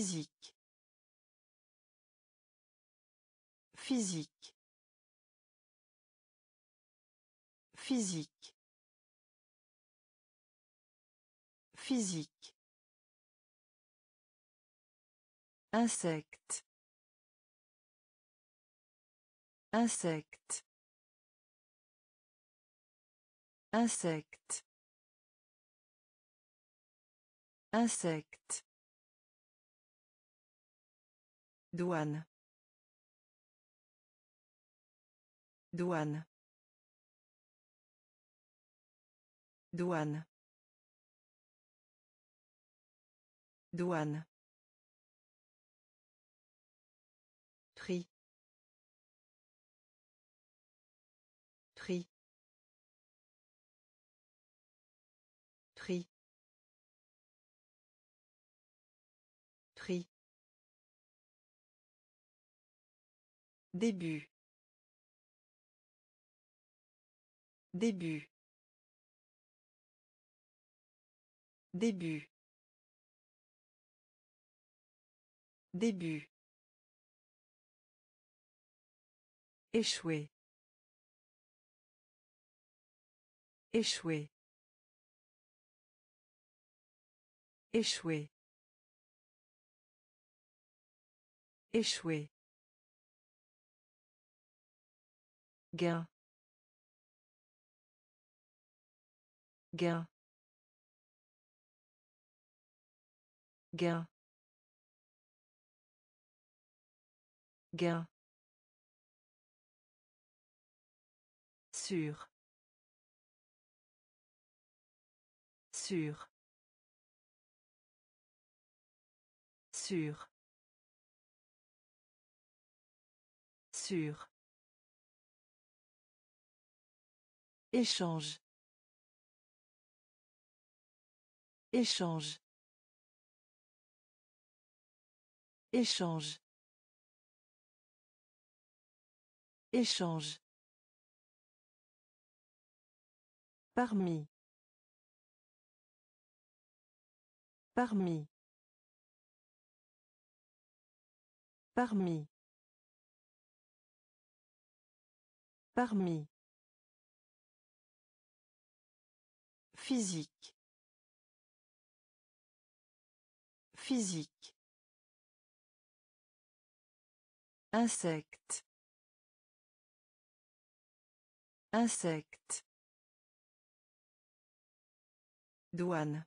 Physique. Physique. Physique. Physique. Insecte. Insecte. Insecte. Insecte. Douane. Douane. Douane. Douane. Début. Début. Début. Début. Échouer. Échouer. Échouer. Échouer. Gain. Gain. Gain. Gain. Sûr. Sûr. Sûr. Sûr. Échange. Échange. Échange. Échange. Parmi. Parmi. Parmi. Parmi. Physique. Physique. Insecte. Insecte. Douane.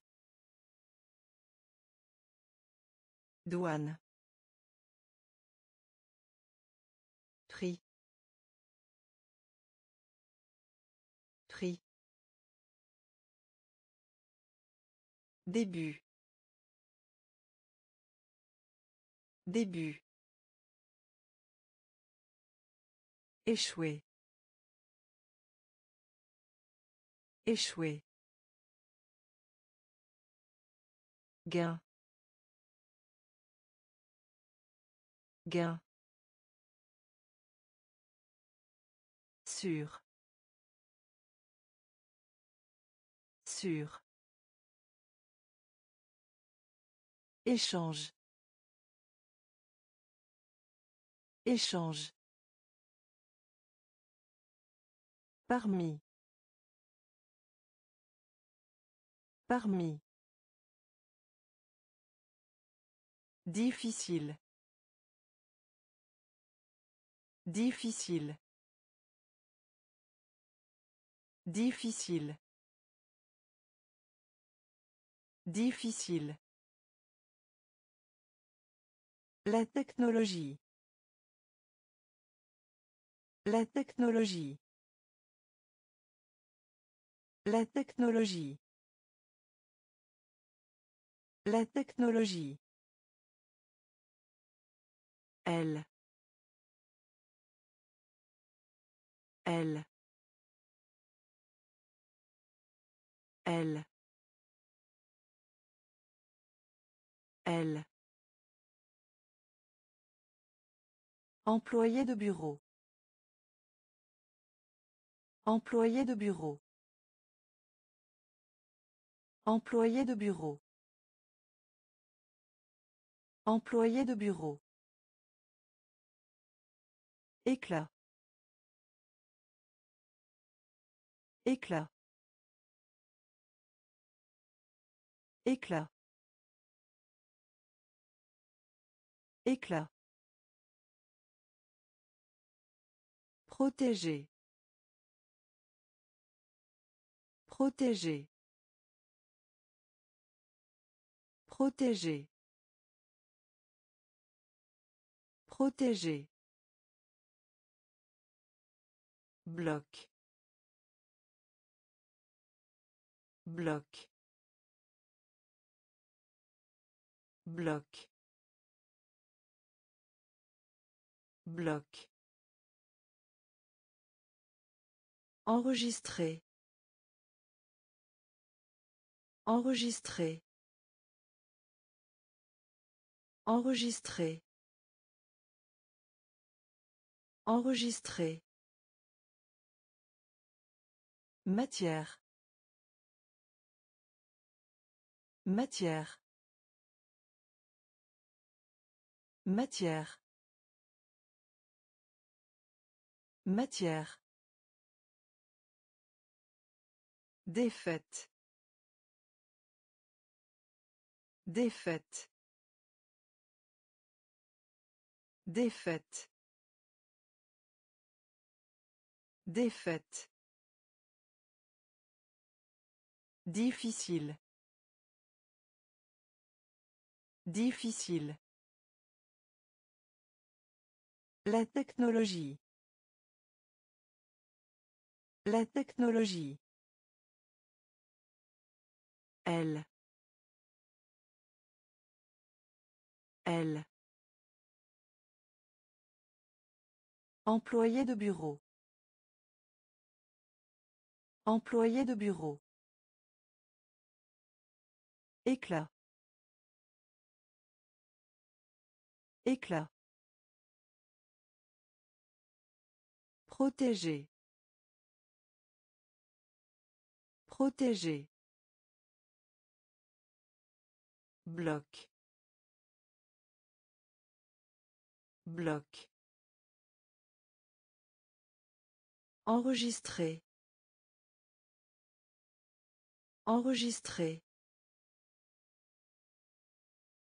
Douane. Début. Début. Échouer. Échouer. Gain. Gain. Sûr. Sûr. Échange. Échange. Parmi. Parmi. Difficile. Difficile. Difficile. Difficile. La technologie. La technologie. La technologie. La technologie. Elle. Elle. Elle. Elle. Employé de bureau. Employé de bureau. Employé de bureau. Employé de bureau. Éclat. Éclat. Éclat. Éclat. Protéger. Protéger. Protéger. Protéger. Bloc. Bloc. Bloc. Bloc. Enregistrer. Enregistrer. Enregistrer. Enregistrer. Matière. Matière. Matière. Matière. Défaite. Défaite. Défaite. Défaite. Difficile. Difficile. La technologie. La technologie. Elle. Elle. Employé de bureau. Employé de bureau. Éclat. Éclat. Protéger. Protéger. Bloc. Bloc. Enregistrer. Enregistrer.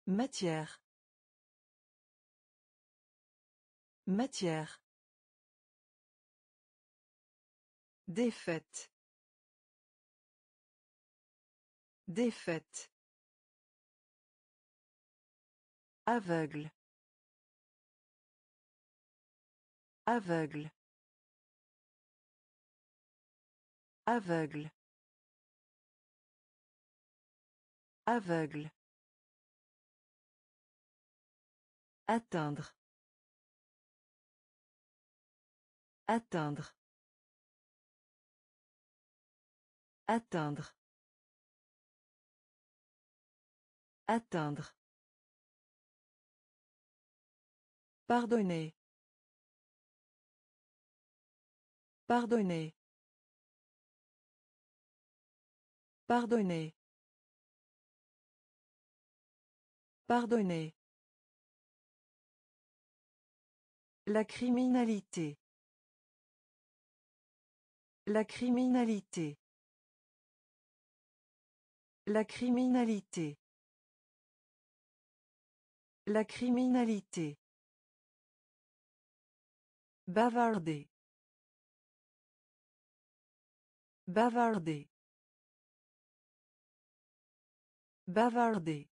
Matière. Matière. Défaite. Défaite. Aveugle. Aveugle. Aveugle. Aveugle. Atteindre. Atteindre. Atteindre. Atteindre. Pardonnez. Pardonnez. Pardonnez. Pardonnez. La criminalité. La criminalité. La criminalité. La criminalité. Bavarder. Bavarder. Bavarder.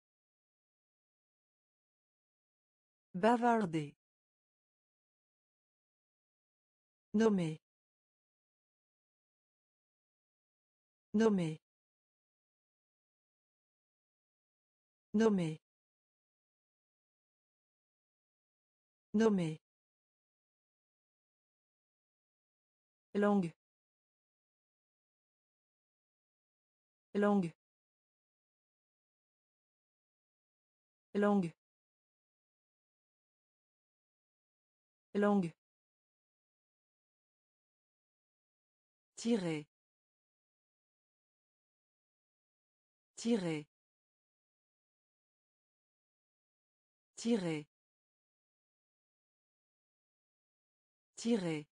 Bavarder. Nommer. Nommer. Nommer. Nommer. Langue. Langue. Langue. Langue. Tirer. Tirer. Tirer. Tirer.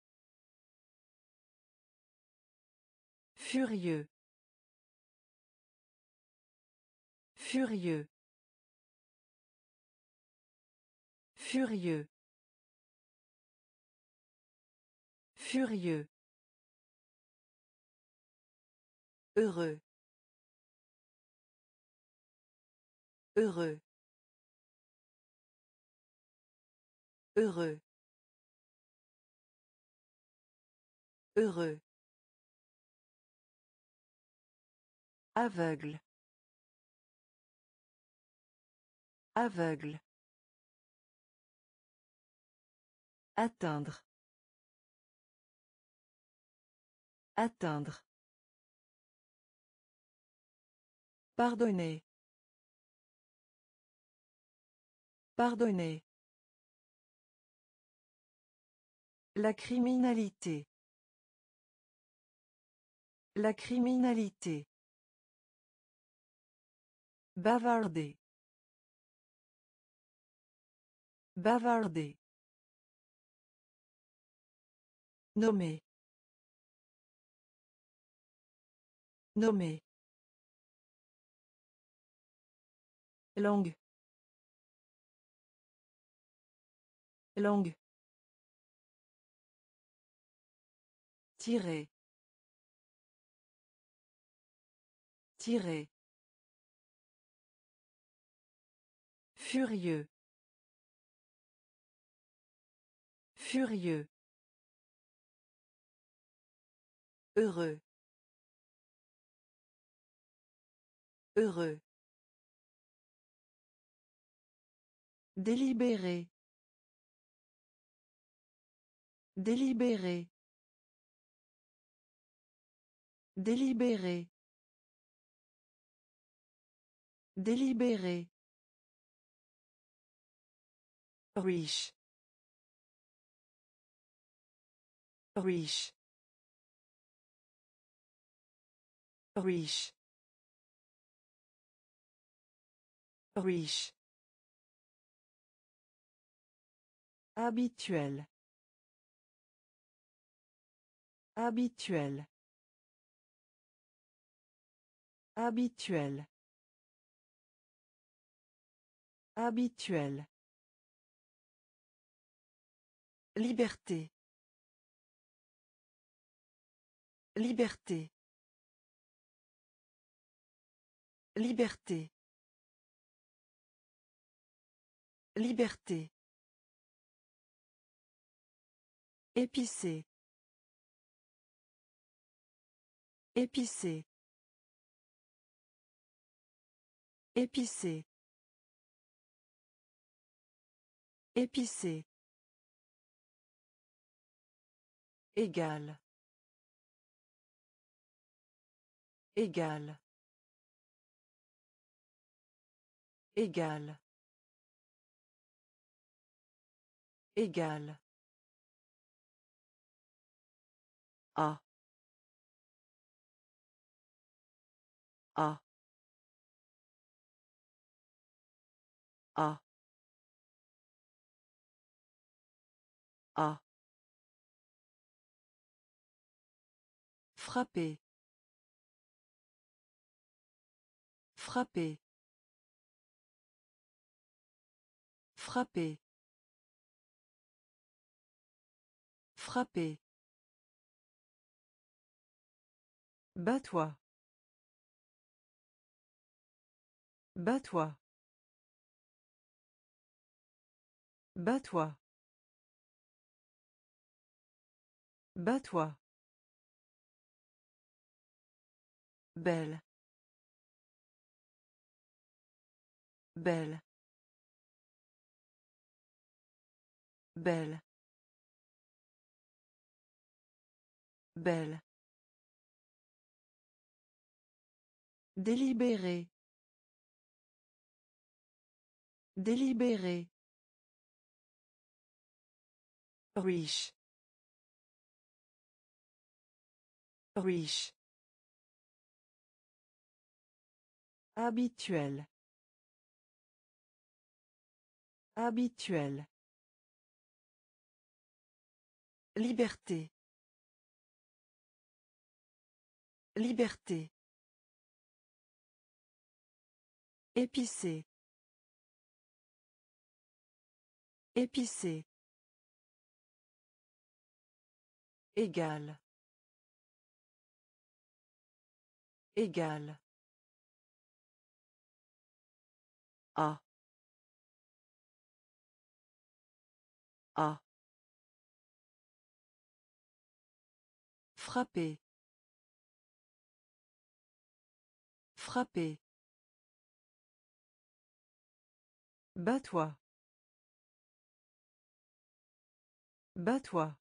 Furieux. Furieux. Furieux. Furieux. Heureux. Heureux. Heureux. Heureux. Aveugle. Aveugle. Atteindre. Atteindre. Pardonner. Pardonner. La criminalité. La criminalité. Bavarder. Bavarder. Nommer. Nommer. Langue. Langue. Tirer. Tirer. Furieux. Furieux. Heureux. Heureux. Délibéré. Délibéré. Délibéré. Délibéré. Riche. Riche. Riche. Riche. Habituel. Habituel. Habituel. Habituel. Liberté. Liberté. Liberté. Liberté. Épicé. Épicé. Épicé. Épicé. Égal. Égal. Égal. Égal. A. A. A. A. Frapper. Frapper. Frapper. Frapper. Bats-toi. Bats-toi. Bats-toi. Bats-toi. Belle. Belle. Belle. Belle. Délibéré. Délibéré. Riche. Riche. Habituel. Habituel. Liberté. Liberté. Épicé. Épicé. Égal. Égal. A. A. Frapper. Frapper. Bats-toi. Bats-toi.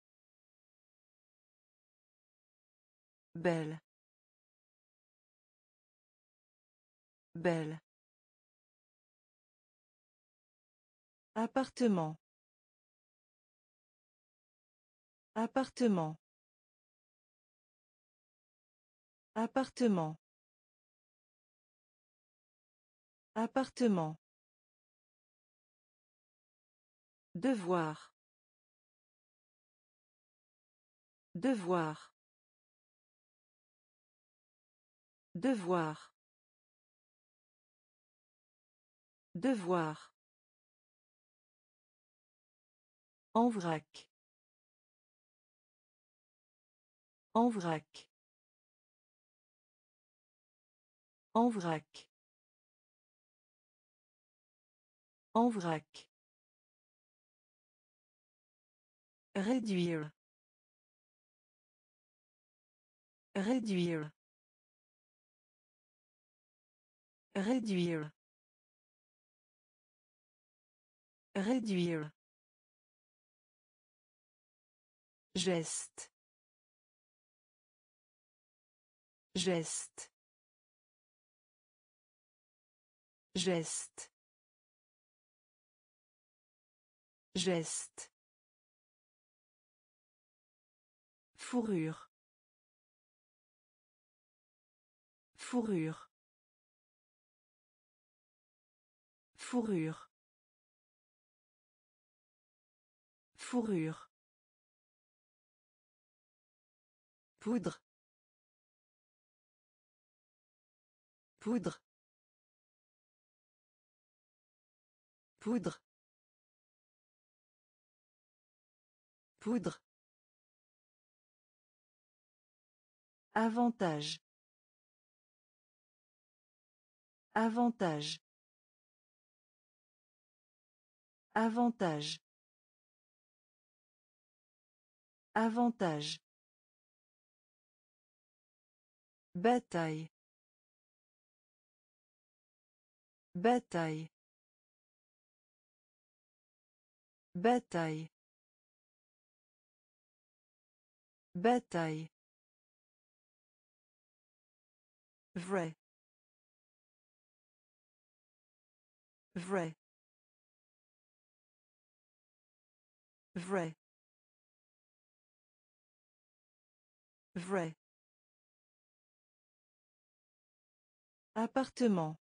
Belle. Belle. Appartement. Appartement. Appartement. Appartement. Devoir. Devoir. Devoir. Devoir. En vrac. En vrac. En vrac. En vrac. Réduire. Réduire. Réduire. Réduire. Geste. Geste. Geste. Geste. Fourrure. Fourrure. Fourrure. Fourrure. Poudre. Poudre. Poudre. Poudre. Avantage. Avantage. Avantage. Avantage. Bataille. Bataille. Bataille. Bataille. Vrai. Vrai. Vrai. Vrai. Appartement.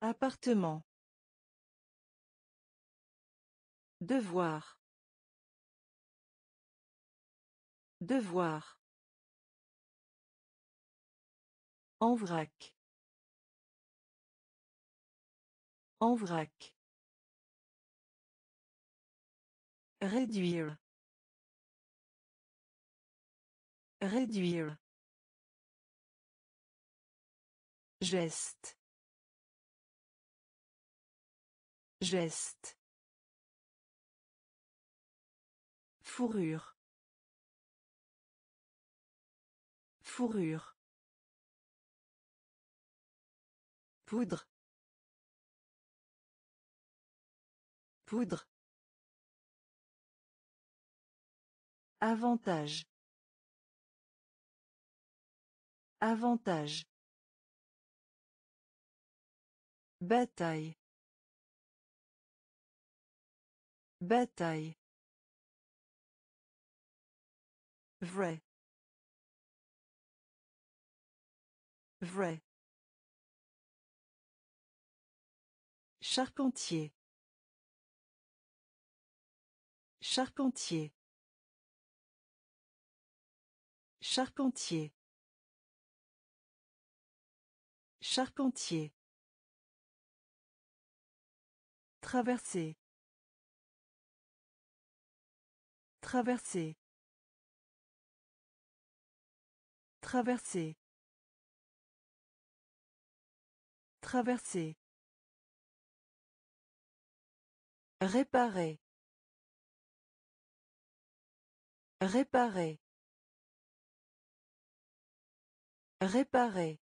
Appartement. Devoir. Devoir. En vrac. En vrac. Réduire. Réduire. Geste. Geste. Fourrure. Fourrure. Poudre. Poudre. Avantage. Avantage. Bataille. Bataille. Vrai. Vrai. Charpentier. Charpentier. Charpentier. Charpentier. Traverser. Traverser. Traverser. Traverser. Réparer. Réparer. Réparer.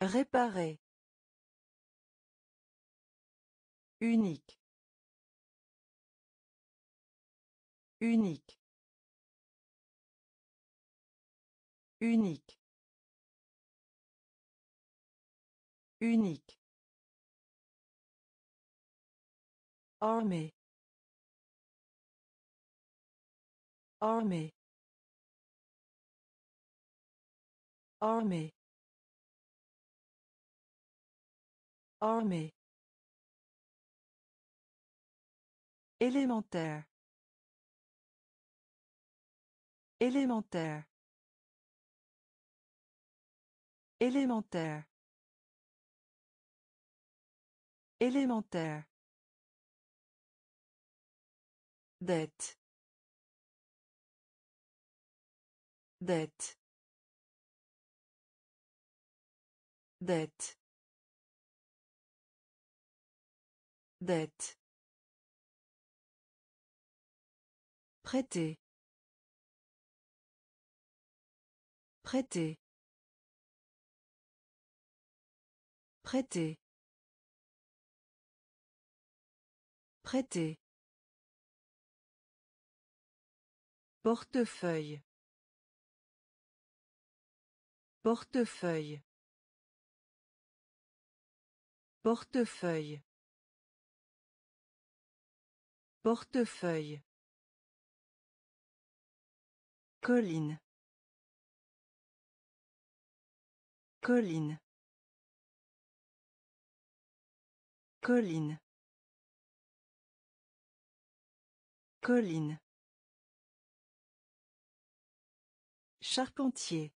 Réparer. Unique. Unique. Unique. Unique. Armée. Armée. Armée. Armée. Élémentaire. Élémentaire. Élémentaire. Élémentaire. Dette. Dette. Dette. Dette. Prêter. Prêter. Prêter. Prêter. Portefeuille. Portefeuille. Portefeuille. Portefeuille. Colline. Colline. Colline. Colline. Charpentier.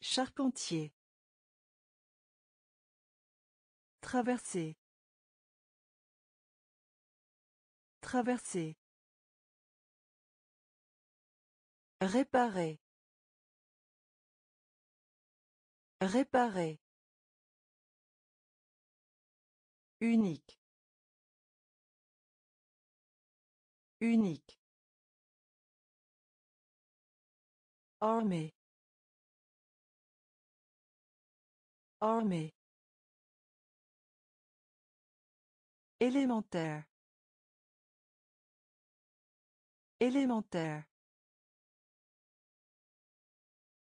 Charpentier. Traverser. Traverser. Réparer. Réparer. Unique. Unique. Armée. Armée. Élémentaire. Élémentaire.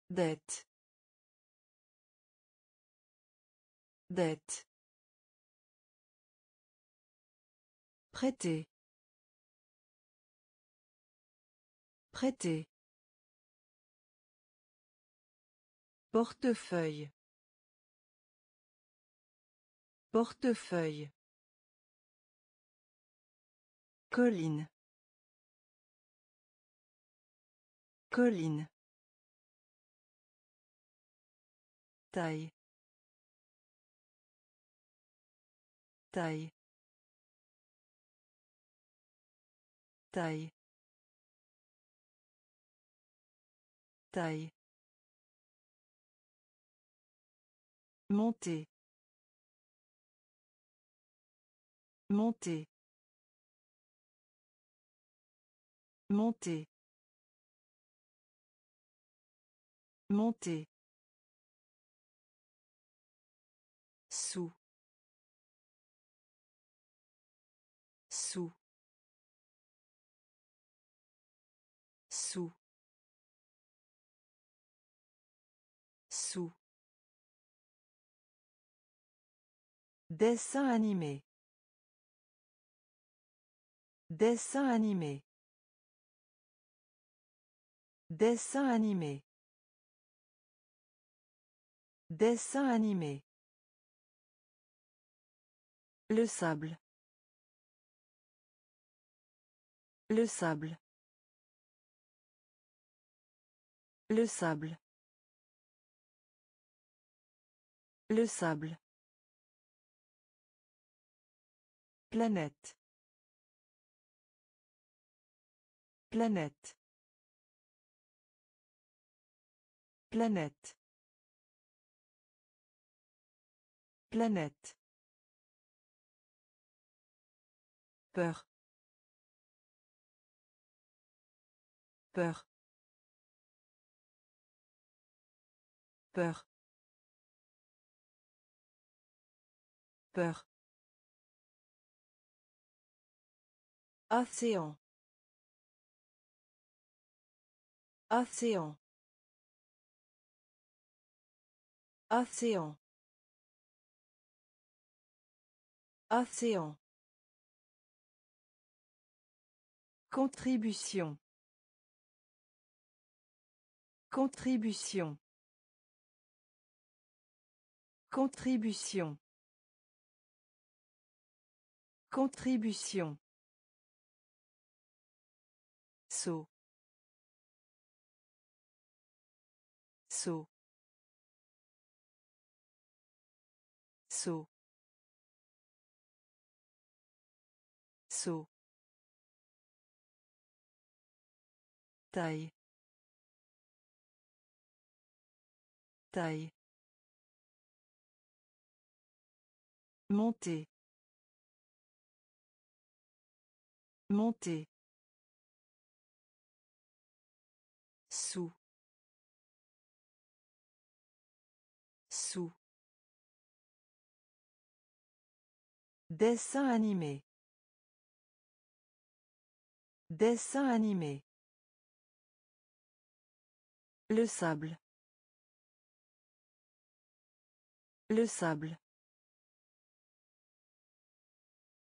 Dette. Dette. Prêter. Prêter. Portefeuille. Portefeuille. Colline. Colline. Taille. Taille. Taille. Taille. Monter. Monter. Monter. Monter. Dessin animé. Dessin animé. Dessin animé. Dessin animé. Le sable. Le sable. Le sable. Le sable. Planète. Planète. Planète. Planète. Peur. Peur. Peur. Peur. Océan. Océan. Océan. Océan. Contribution. Contribution. Contribution. Contribution. Saut. Saut. Saut. Saut. Taille. Taille. Monter. Monter. Dessin animé. Dessin animé. Le sable. Le sable.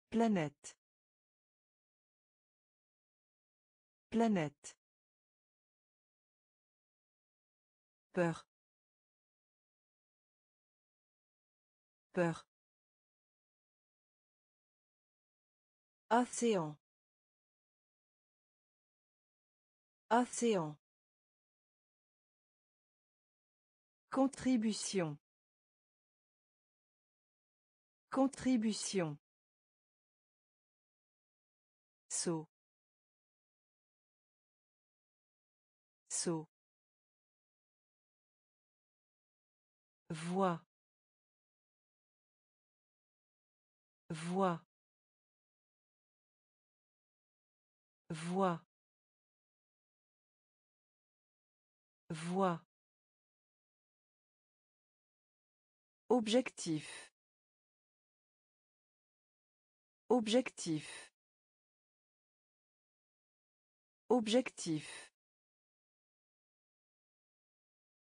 Planète. Planète. Peur. Peur. Océan. Océan. Contribution. Contribution. Saut. Saut. Voix. Voix. Voix. Voix. Objectif. Objectif. Objectif.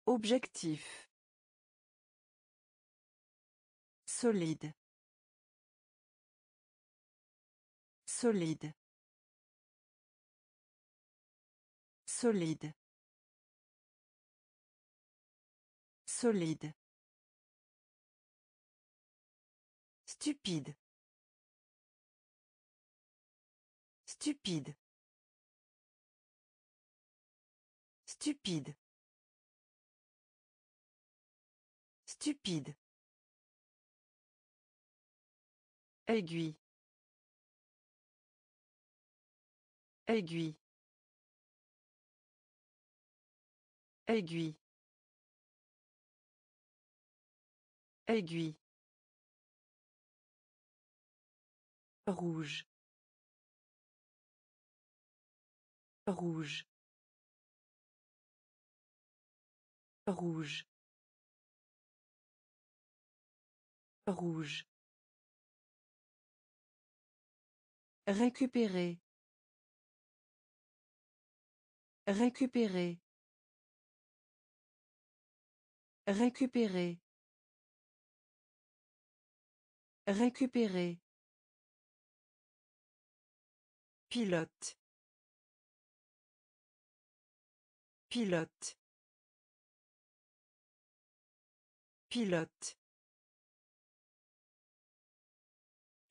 Objectif. Solide. Solide. Solide. Solide. Stupide. Stupide. Stupide. Stupide. Aiguille. Aiguille. Aiguille. Aiguille. Rouge. Rouge. Rouge. Rouge. Récupérer. Récupérer. Récupérer. Récupérer. Pilote. Pilote. Pilote.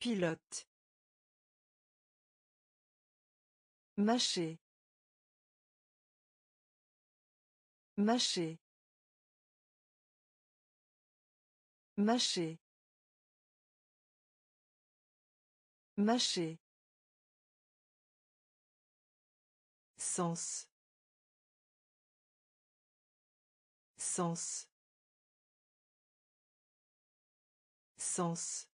Pilote. Mâcher. Mâcher. Mâcher. Mâcher. Sens. Sens. Sens.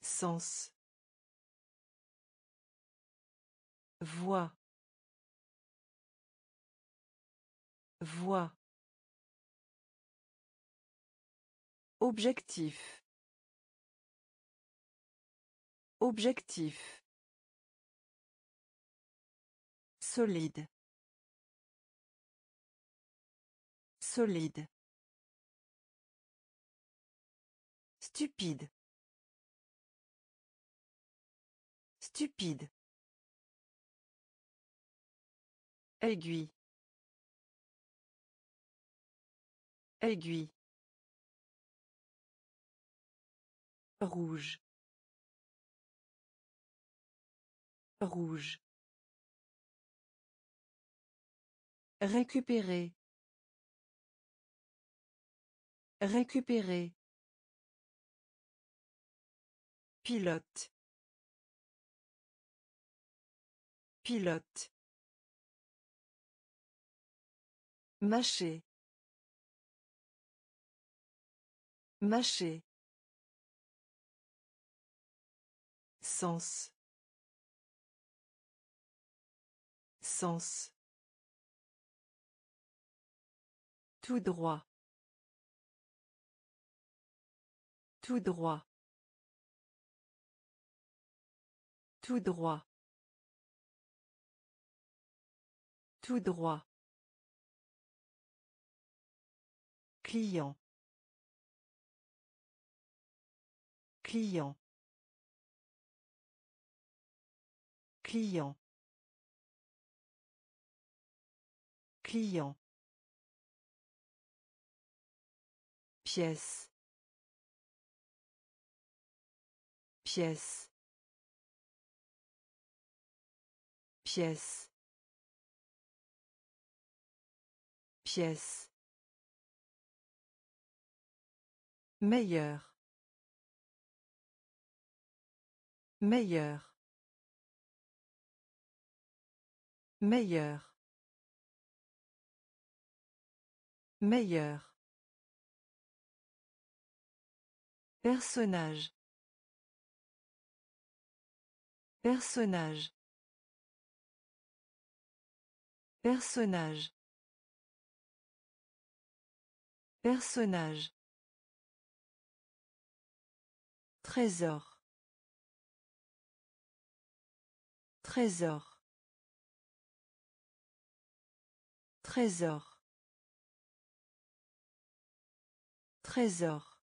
Sens. Voix. Voix. Objectif. Objectif. Solide. Solide. Stupide. Stupide. Aiguille. Aiguille. Rouge. Rouge. Récupérer. Récupérer. Pilote. Pilote. Mâcher. Mâcher. Sens. Tout droit. Tout droit. Tout droit. Tout droit. Client. Client. Client. Client. Pièce. Pièce. Pièce. Pièce. Meilleur. Meilleur. Meilleur. Meilleur. Personnage. Personnage. Personnage. Personnage. Trésor. Trésor. Trésor. Trésor.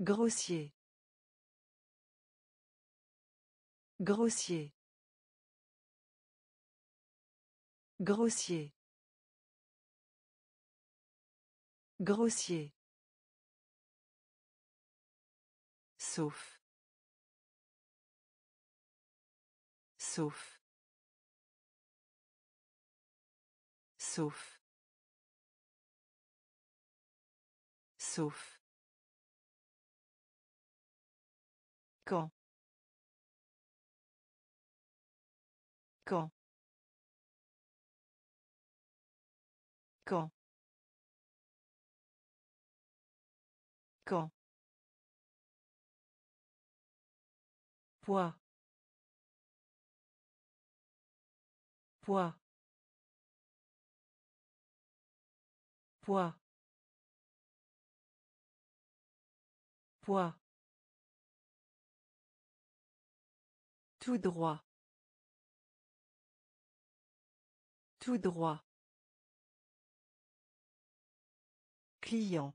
Grossier. Grossier. Grossier. Grossier. Sauf. Sauf. Sauf. Sauf. Quand. Quand. Quand. Quand. Poids. Poids. Poids. Poids. Tout droit. Tout droit. Client.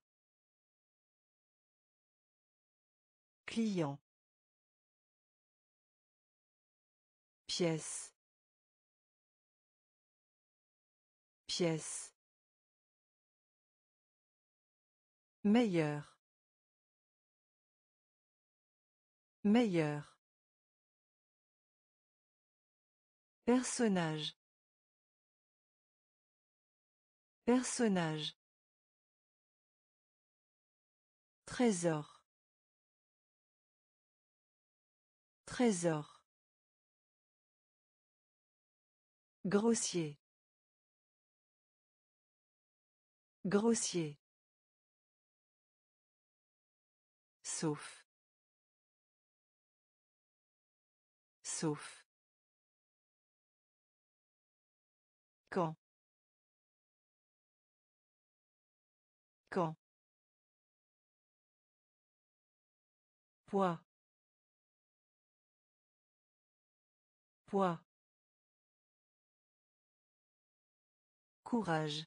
Client. Pièce. Pièce. Meilleur. Meilleur. Personnage. Personnage. Trésor. Trésor. Grossier. Grossier. Sauf. Sauf. Quand. Quand. Poids. Poids. Courage.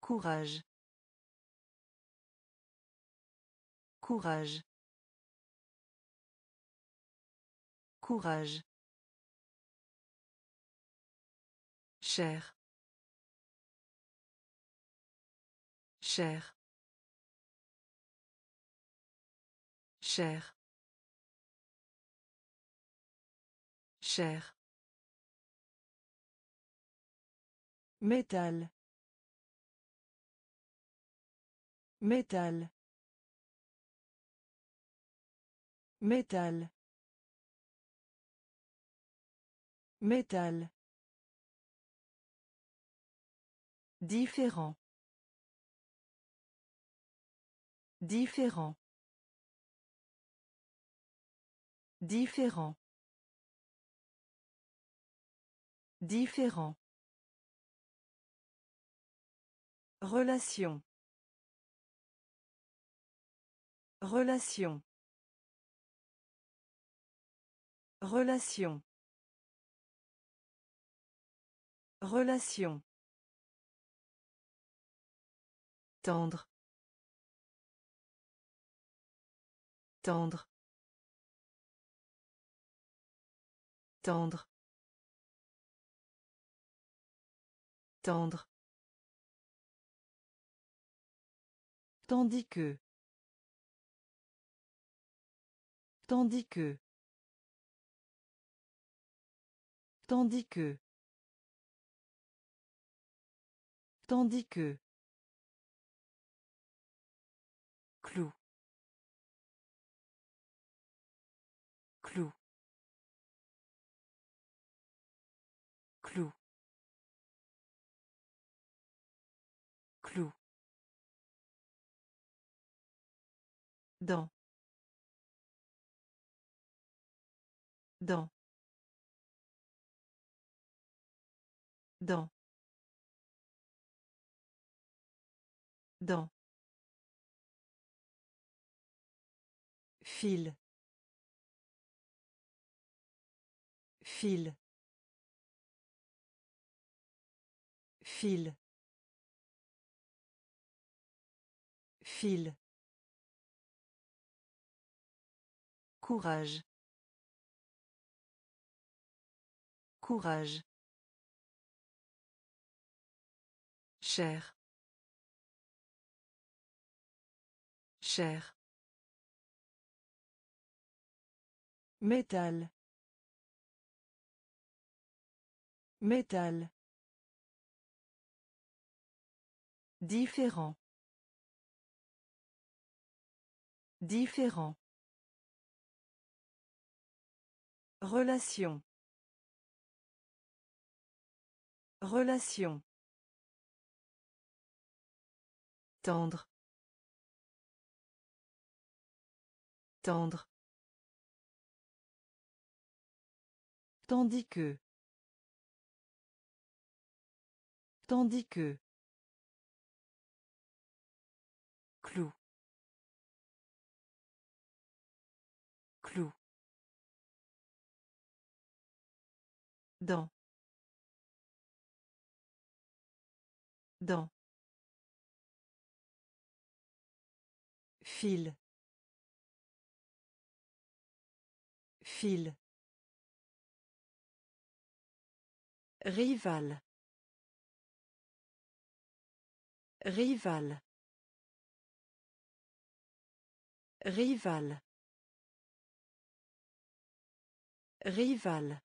Courage. Courage. Courage. Cher. Cher. Cher. Cher. Métal. Métal. Métal. Métal. Différent. Différent. Différent. Différent. Relation. Relation. Relation. Relation. Tendre. Tendre. Tendre. Tendre. Tandis que. Tandis que. Tandis que. Tandis que. Clou. Clou. Clou. Clou. Dans. Dans. Dans. Dans. Fil. Fil. Fil. Fil. Courage. Courage. Cher. Cher. Métal. Métal. Différent. Différent. Relation. Relation. Tendre. Tendre. Tandis que. Tandis que. Clou. Clou. Dans. Dans. Fil. Fil. Rival. Rival. Rival. Rival.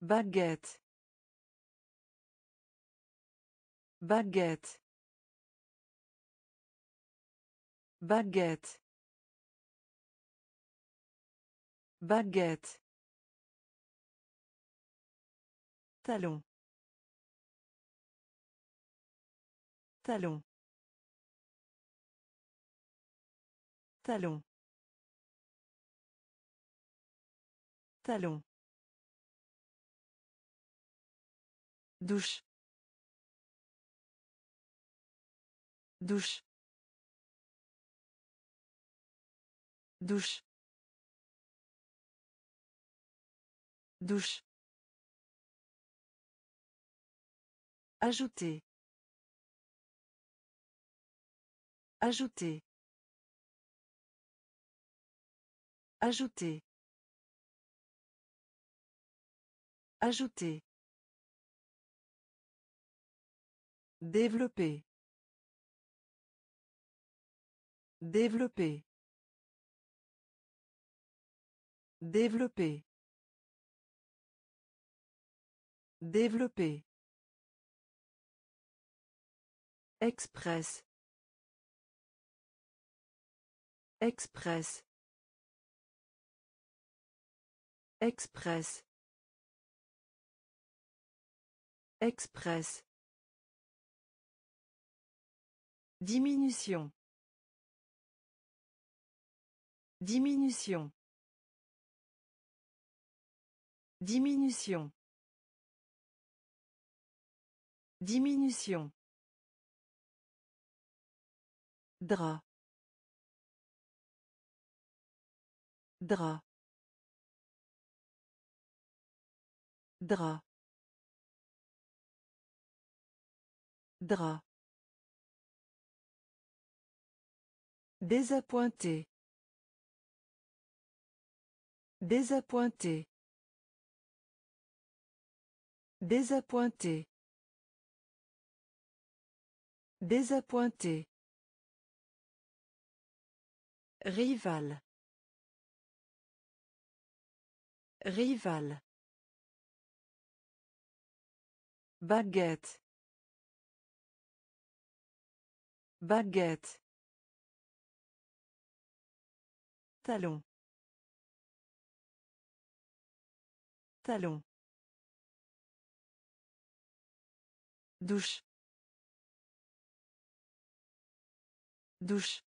Baguette. Baguette. Baguette. Baguette. Talon. Talon. Talon. Talon. Douche. Douche. Douche. Douche. Ajouter. Ajouter. Ajouter. Ajouter. Développer. Développer. Développer. Développer. Express. Express. Express. Express. Diminution. Diminution. Diminution. Diminution. Drap. Drap. Drap. Drap. Désappointé. Désappointé. Désappointé. Désappointé. Rival. Rival. Baguette. Baguette. Talon. Talon. Douche. Douche.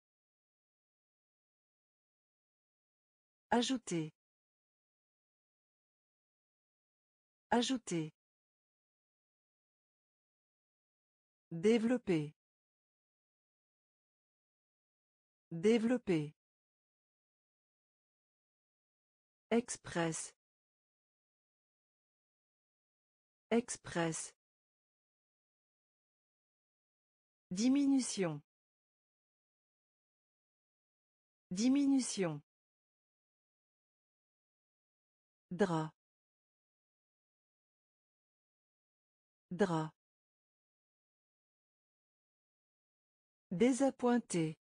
Ajouter. Ajouter. Développer. Développer. Express. Express. Diminution. Diminution. Drap. Drap. Désappointé.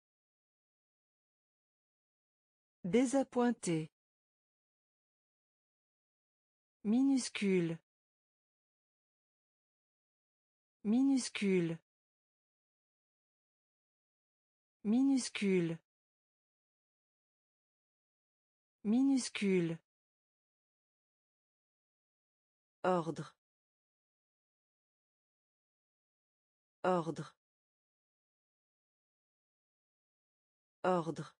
Désappointé. Minuscule. Minuscule. Minuscule. Minuscule. Ordre. Ordre. Ordre.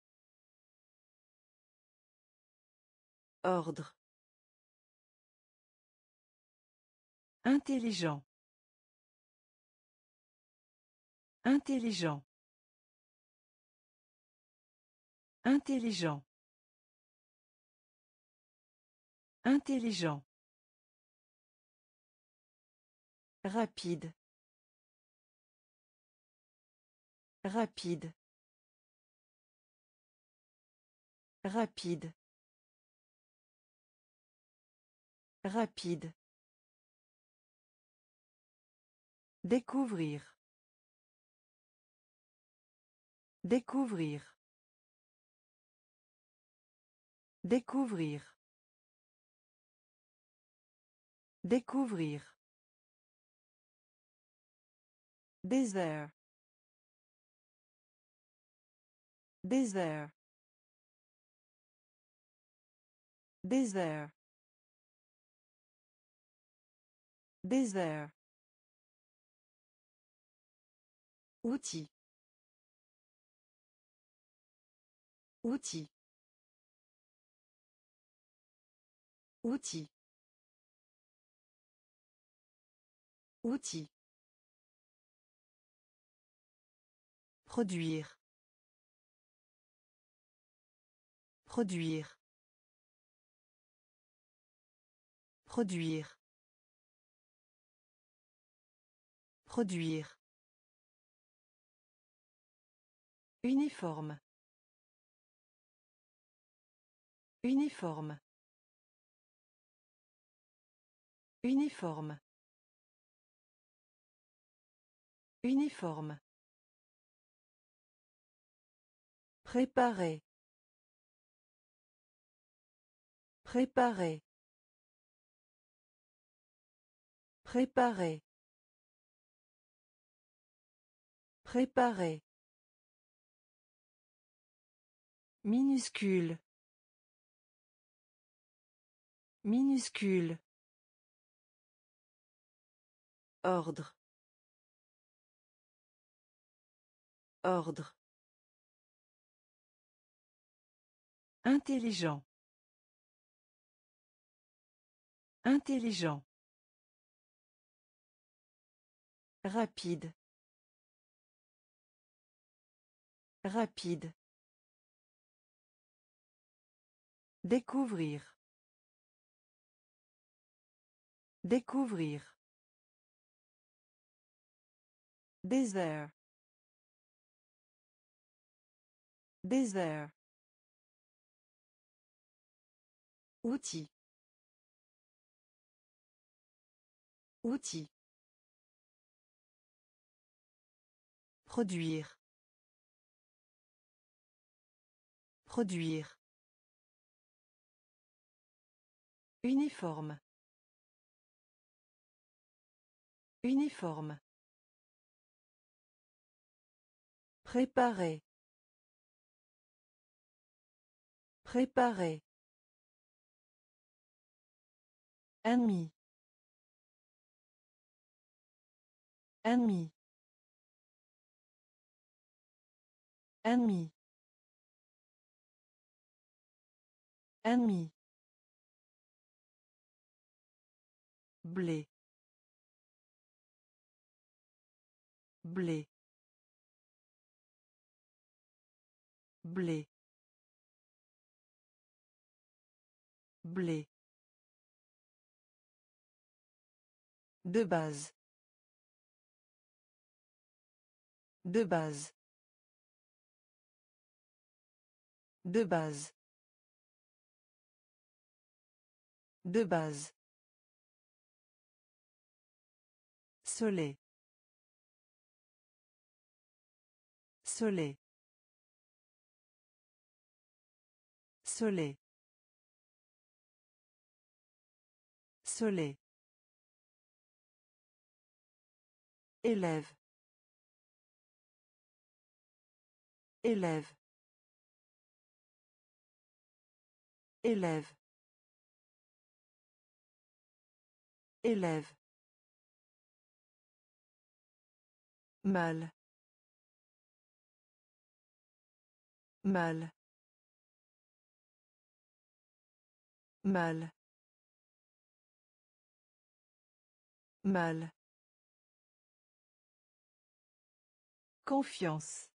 Ordre. Intelligent. Intelligent. Intelligent. Intelligent. Rapide. Rapide. Rapide. Rapide. Découvrir. Découvrir. Découvrir. Découvrir. Désert. Désert. Désert. Désert. Outil. Outil. Outil. Outil. Produire. Produire. Produire. Produire. Uniforme. Uniforme. Uniforme. Uniforme. Préparer. Préparer. Préparer. Préparer. Minuscule. Minuscule. Ordre. Ordre. Intelligent. Intelligent. Rapide. Rapide. Découvrir. Découvrir. Désert. Désert. Outil. Outil. Produire. Produire. Uniforme. Uniforme. Préparer. Préparer. Ennemi. Ennemi. Ennemi. Ennemi. blé blé blé. Blé. De base. De base. De base. De base. Soleil. Soleil. Soleil. Soleil. Élève. Élève. Élève. Élève. Mal. Mal. Mal. Mal. Confiance.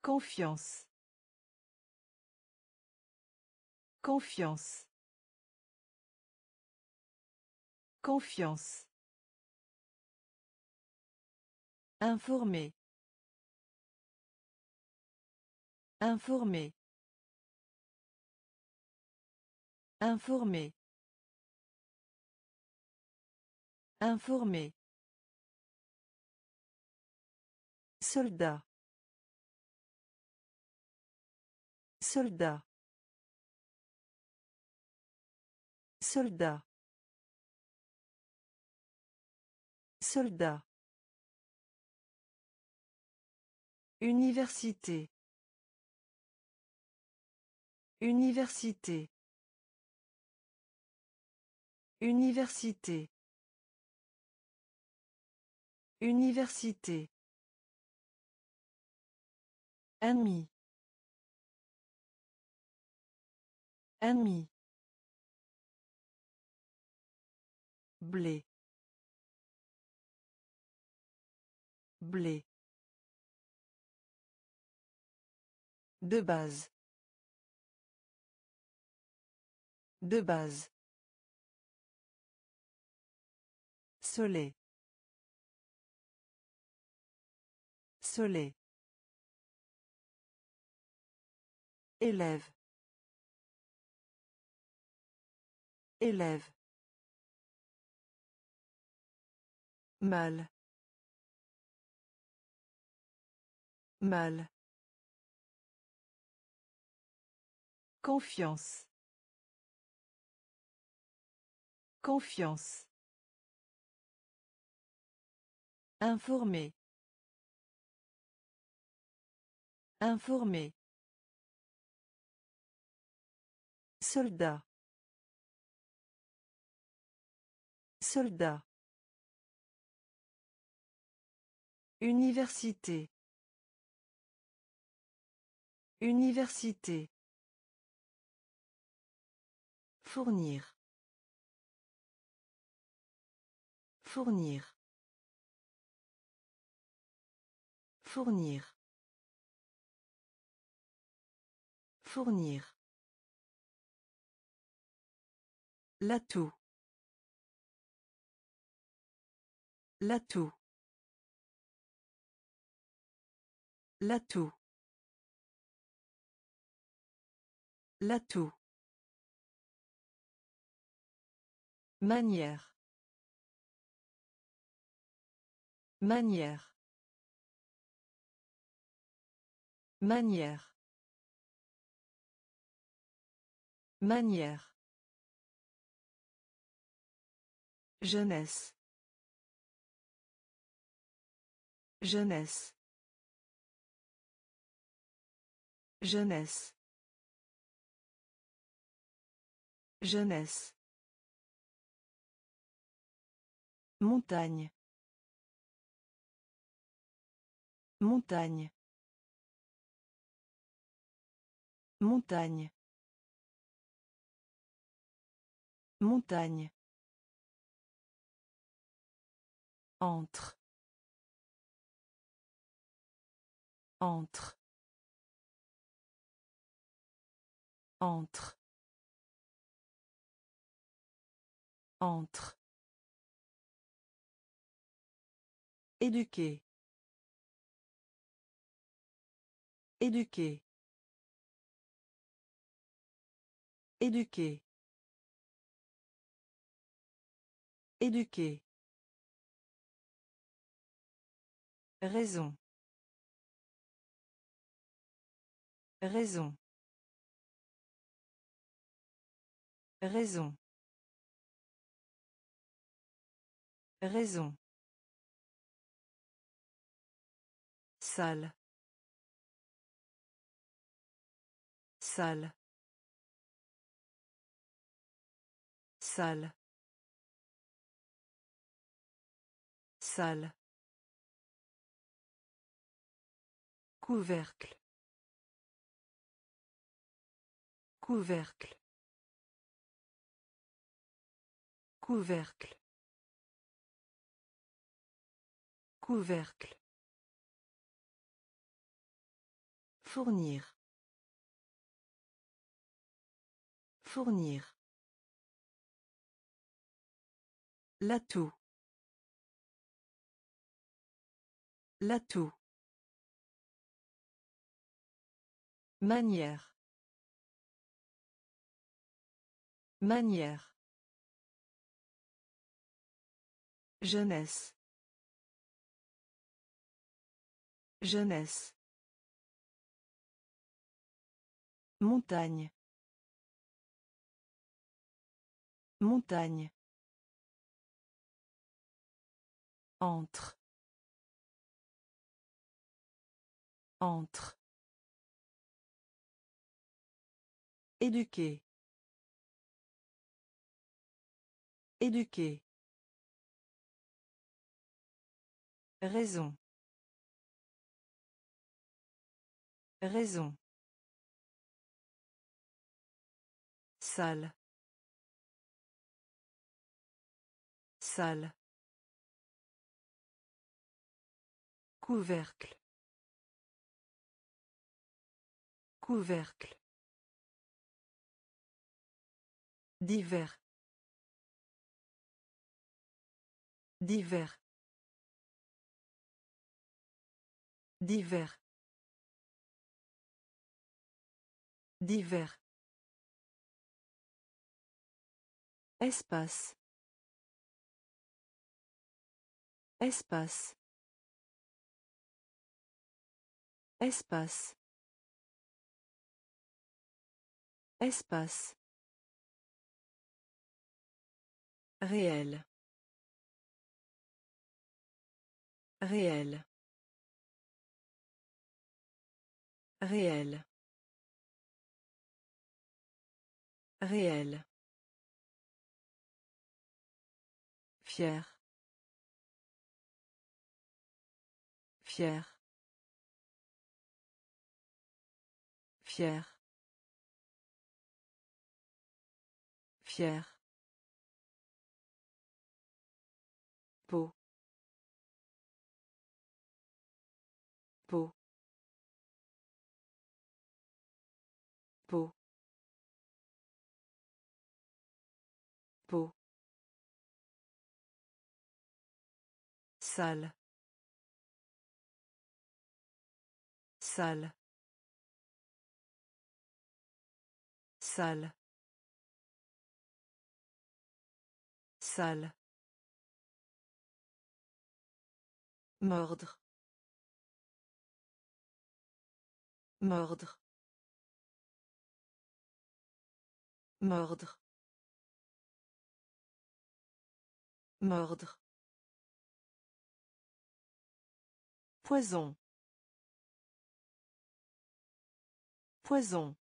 Confiance. Confiance. Confiance. Informer. Informer. Informer. Informer. Soldat. Soldat. Soldat. Soldat. Université. Université. Université. Université. Ennemi. Ennemi. Blé. Blé. De base. De base. Soleil. Soleil. Élève. Élève. Mal. Mal. Confiance. Confiance. Informer. Informer. Soldat. Soldat. Université. Université. Fournir. Fournir. Fournir. Fournir. L'atout. L'atout. L'atout. L'atout. Manière. Manière. Manière. Manière. Jeunesse. Jeunesse. Jeunesse. Jeunesse. Montagne. Montagne. Montagne. Montagne. Entre. Entre. Entre. Entre. Éduquer. Éduquer. Éduquer. Éduquer. Raison. Raison. Raison. Raison. Salle. Salle. Salle. Couvercle. Couvercle. Couvercle. Couvercle. Fournir. Fournir. L'atout. L'atout. Manière. Manière. Jeunesse. Jeunesse. Montagne. Montagne. Entre. Entre. Éduquer. Éduquer. Raison. Raison. Salle. Salle. Couvercle. Couvercle. Divers. Divers. Divers. Divers. Espace. Espace. Espace. Espace. Réel. Réel. Réel. Réel. Fier. Fier. Fier. Fier. peau peau peau peau Salle. Salle. Salle. Salle. Mordre. Mordre. Mordre. Mordre. Poison. Poison.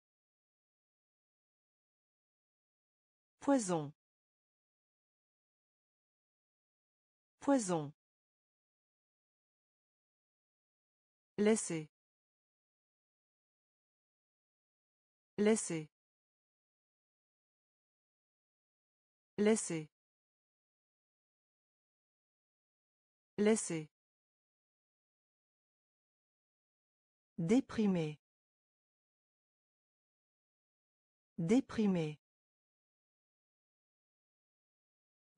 Poison. Poison. Laissez. Laissez. Laissez. Laissez. Déprimé. Déprimé.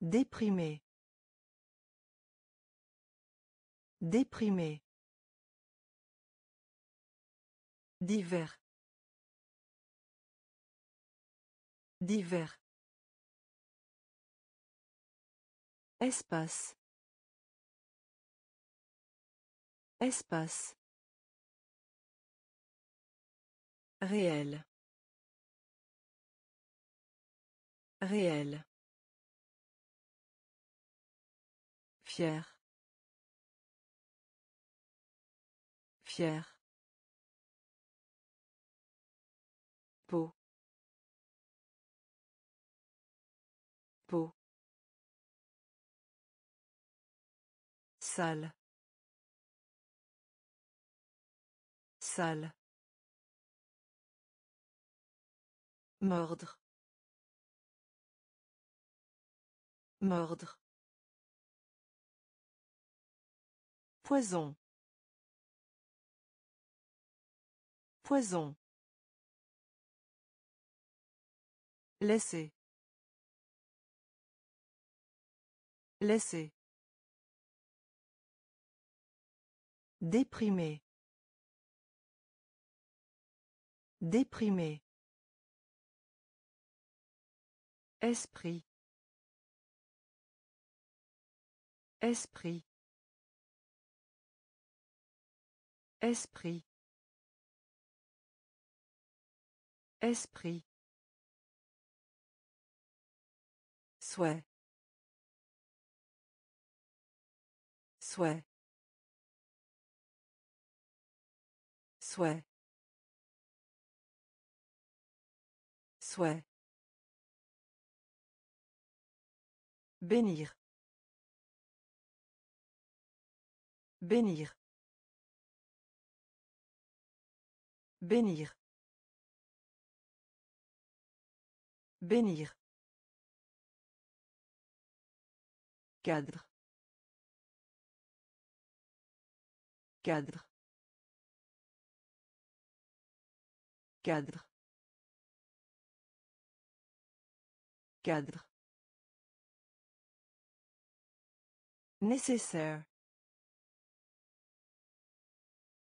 Déprimé. Déprimé. Divers. Divers. Espace. Espace. Réel. Réel. Fier. Fier. peau peau Salle. Salle. Mordre. Mordre. Poison. Poison. Laissez. Laissez. Déprimé. Déprimé. Esprit. Esprit. Esprit. Esprit. Souhait. Souhait. Souhait. Souhait. Bénir. Bénir. Bénir. Bénir. Cadre. Cadre. Cadre. Cadre. Nécessaire.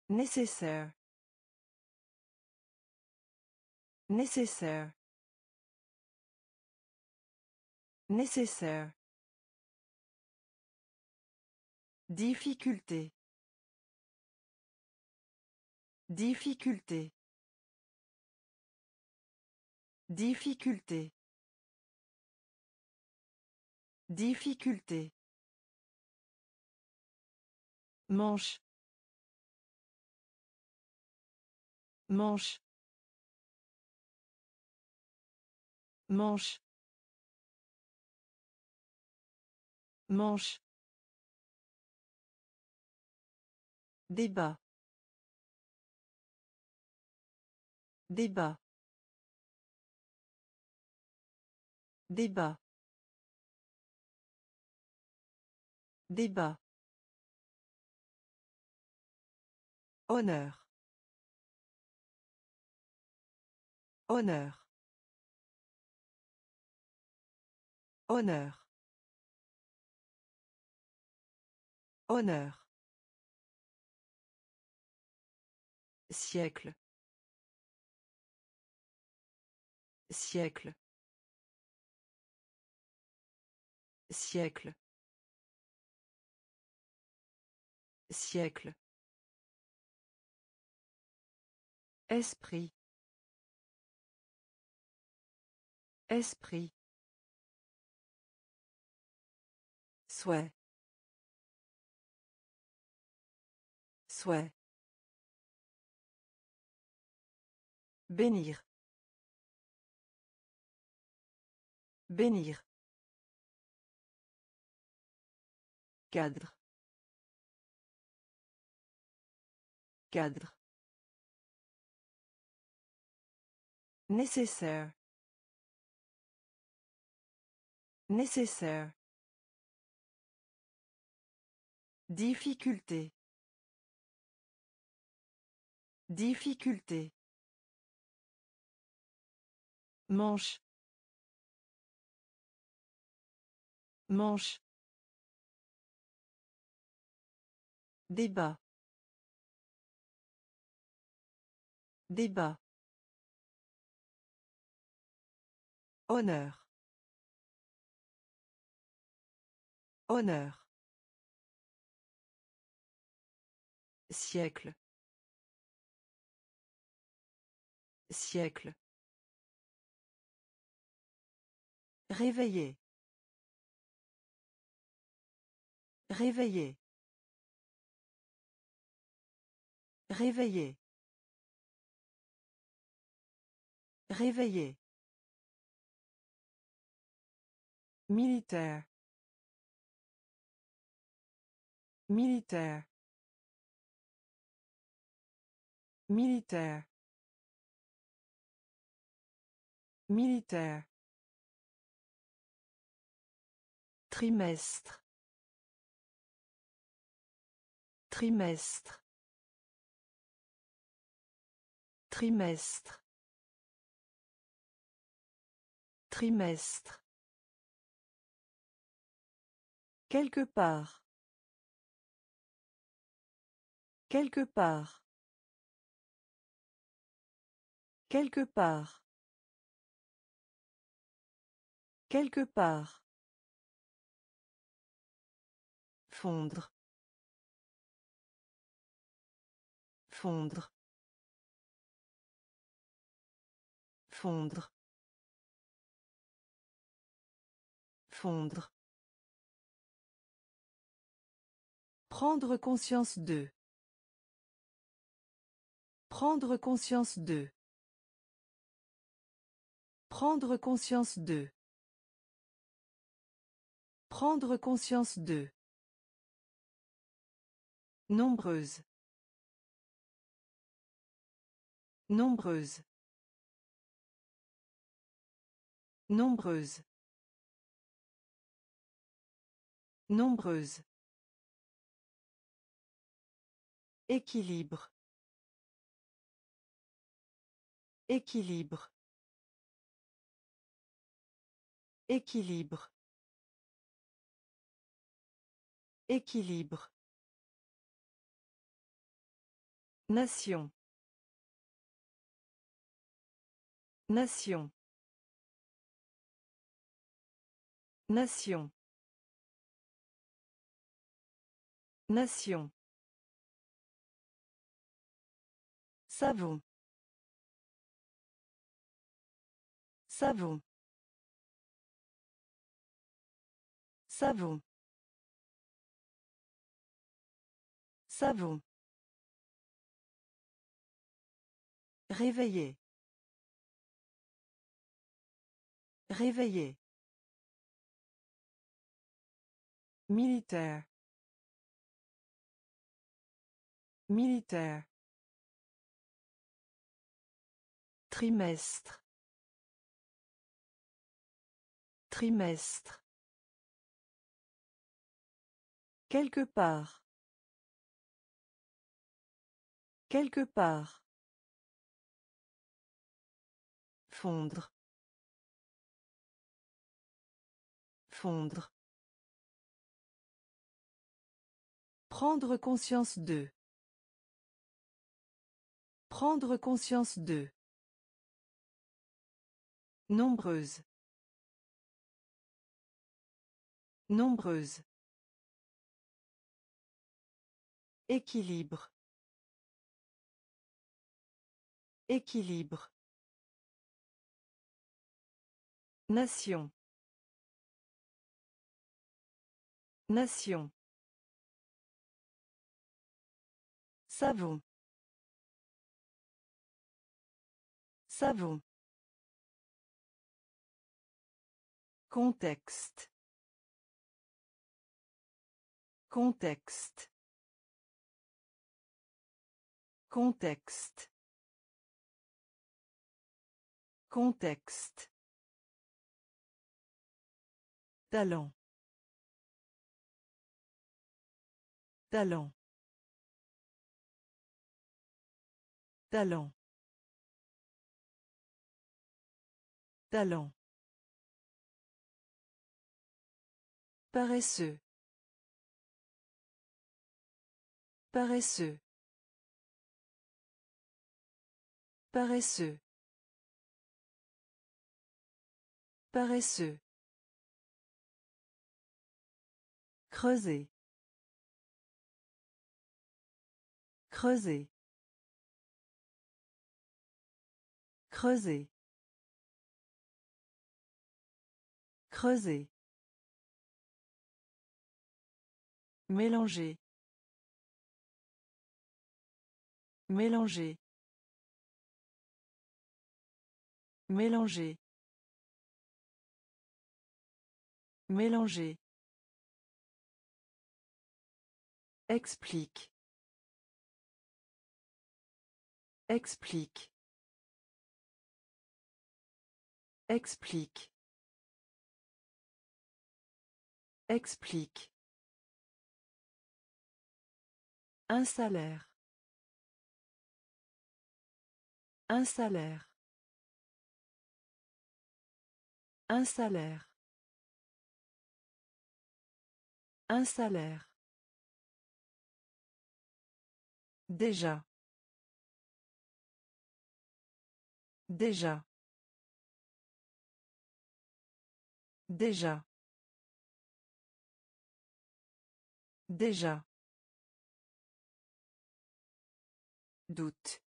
Nécessaire. Nécessaire. Nécessaire. Difficulté. Difficulté. Difficulté. Difficulté. Manche. Manche. Manche. Manche. Débat. Débat. Débat. Débat. Honneur. Honneur. Honneur. Honneur. Siècle. Siècle. Siècle. Siècle. Esprit. Esprit. Souhait. Souhait. Bénir. Bénir. Cadre. Cadre. Nécessaire. Nécessaire. Difficulté. Difficulté. Manche. Manche. Débat. Débat. Honneur. Honneur. Siècle. Siècle. Réveiller. Réveiller. Réveiller. Réveiller. Militaire. Militaire. Militaire. Militaire. Trimestre. Trimestre. Trimestre. Trimestre. Quelque part. Quelque part. Quelque part. Quelque part. Fondre. Fondre. Fondre. Fondre. Prendre conscience de. Prendre conscience de. Prendre conscience de. Prendre conscience de. Nombreuse. Nombreuse. Nombreuse. Nombreuse. Équilibre. Équilibre. Équilibre. Équilibre. Nation. Nation. Nation. Nation. Savon. Savon. Savon. Savon. Réveiller. Réveiller. Militaire. Militaire. Trimestre. Trimestre. Quelque part. Quelque part. Fondre. Fondre. Prendre conscience de. Prendre conscience de. Nombreuse. Nombreuse. Équilibre. Équilibre. Nation. Nation. Savon. Savon. Contexte. Contexte. Contexte. Contexte. Talent. Talent. Talent. Talent. Paresseux. Paresseux. Paresseux. Paresseux. Creuser. Creuser. Creuser. Creuser. Mélanger. Mélanger. Mélanger. Mélanger. Explique. Explique. Explique. Explique. Un salaire. Un salaire. Un salaire. Un salaire. Déjà. Déjà. Déjà. Déjà. Doute.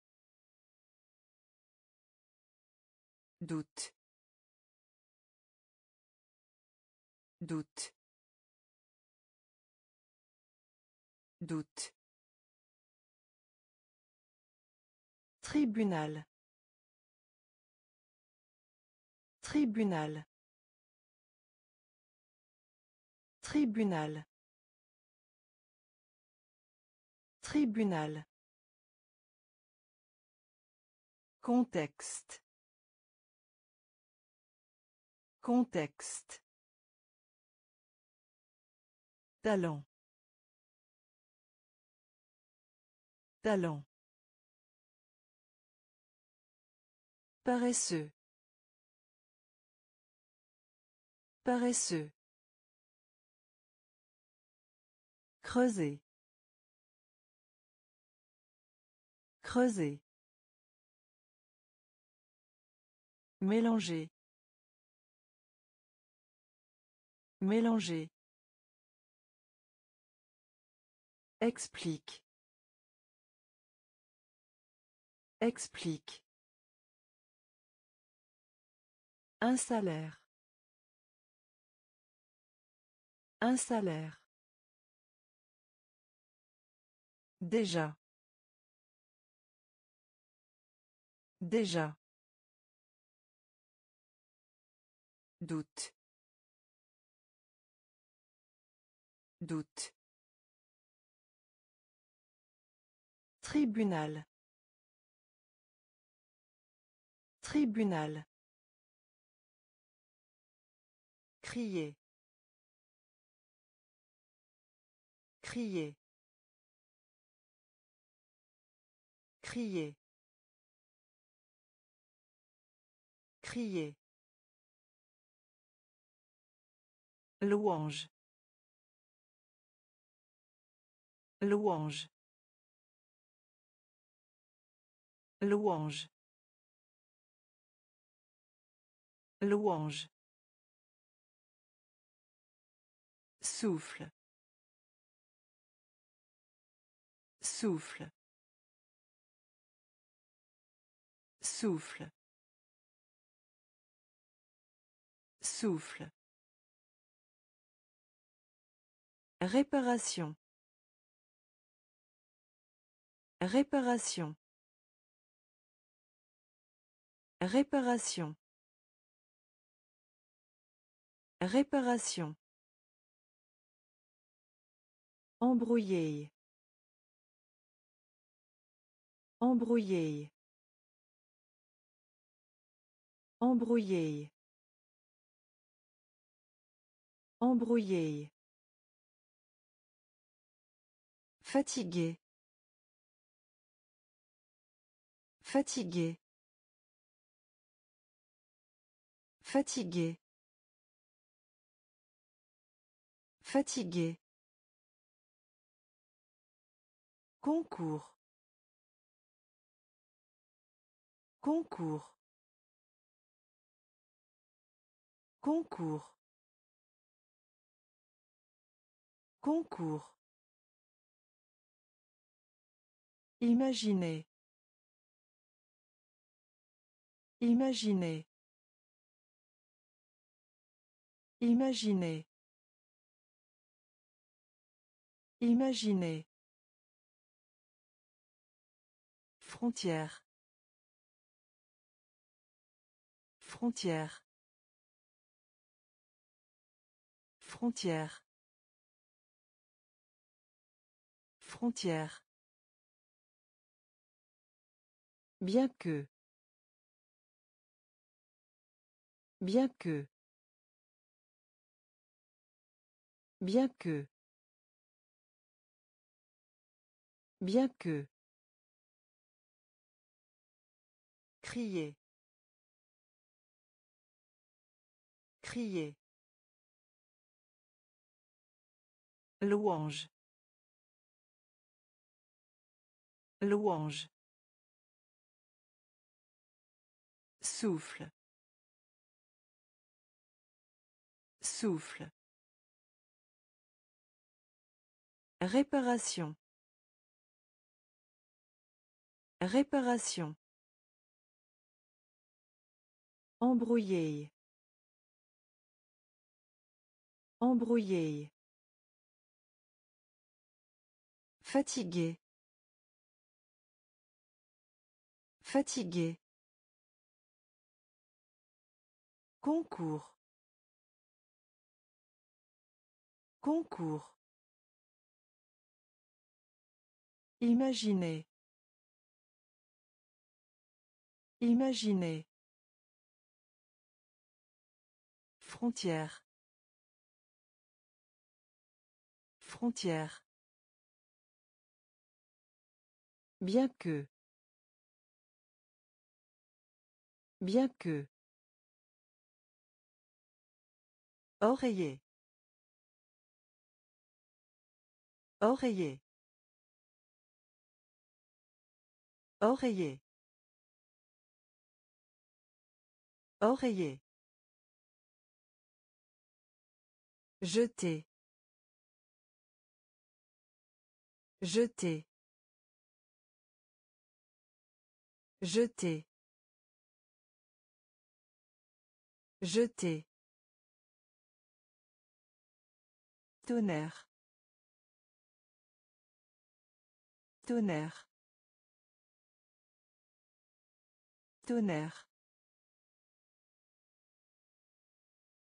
Doute. Doute. Doute. Tribunal. Tribunal. Tribunal. Tribunal. Contexte. Contexte. Talent. Talent. Paresseux. Paresseux. Creuser. Creuser. Mélanger. Mélanger. Explique. Explique. Un salaire. Un salaire. Déjà. Déjà. Doute. Doute. Tribunal. Tribunal. Crier. Crier. Crier. Crier. Louange. Louange. Louange. Louange. Souffle. Souffle. Souffle. Souffle. Réparation. Réparation. Réparation. Réparation. Embrouiller. Embrouiller. Embrouiller. Embrouiller. Fatigué. Fatigué. Fatigué. Fatigué. Concours. Concours. Concours. Concours. Imaginez. Imaginez. Imaginez. Imaginez. Frontière. Frontière. Frontière. Frontière. Bien que. Bien que. Bien que. Bien que. Crier. Crier. Louange. Louange. Souffle. Souffle. Réparation. Réparation. Embrouiller. Embrouiller. Fatigué. Fatigué. Concours. Concours. Imaginez. Imaginez. Frontière. Frontière. Bien que. Bien que. Oreiller. Oreiller. Oreiller. Oreiller. Jeter. Jeter. Jeter. Jeter. Tonnerre. Tonnerre. Tonnerre.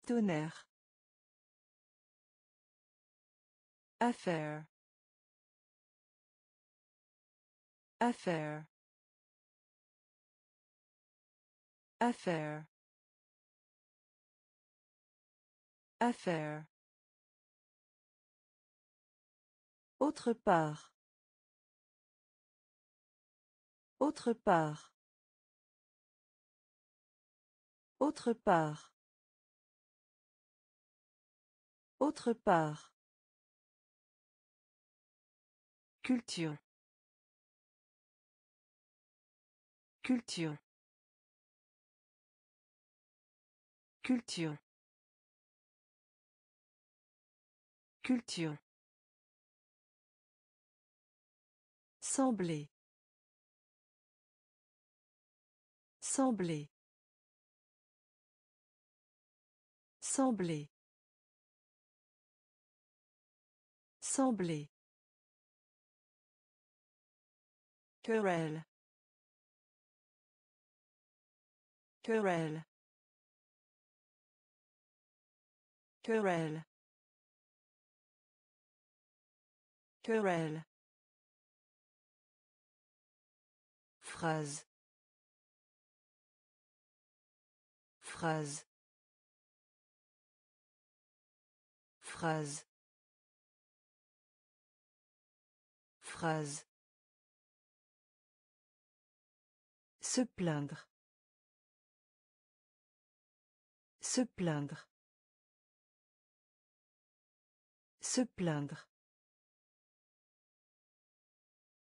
Tonnerre. Affaire. Affaire. Affaire. Affaire. Autre part. Autre part. Autre part. Autre part. Culture. Culture. Culture. Culture. Sembler. Sembler. Sembler. Sembler. Querelle. Querelle. Querelle. Querelle. Phrase. Phrase. Phrase. Se plaindre. Se plaindre. Se plaindre.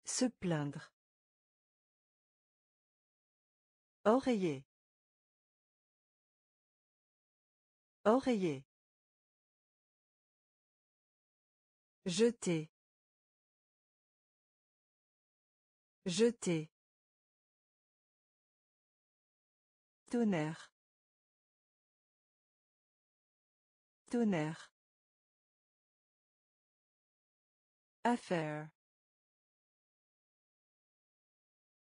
Se plaindre. Oreiller. Oreiller. Jeter. Jeter. Tonnerre. Tonnerre. Affaire.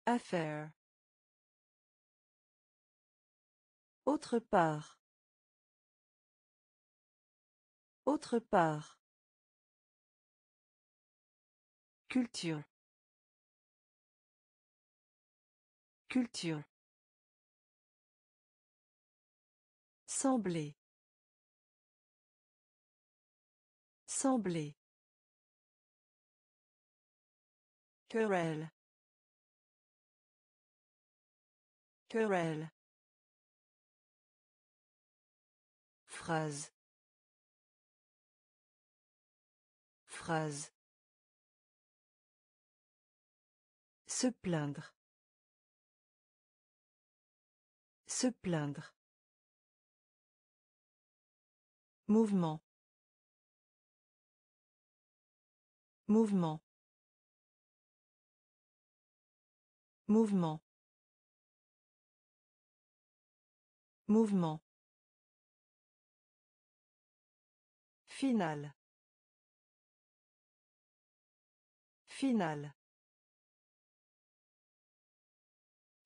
Affaire. Autre part. Autre part. Culture. Culture. Sembler. Sembler. Querelle. Querelle. Phrase. Phrase. Se plaindre. Se plaindre. Mouvement. Mouvement. Mouvement. Mouvement. Final. Final.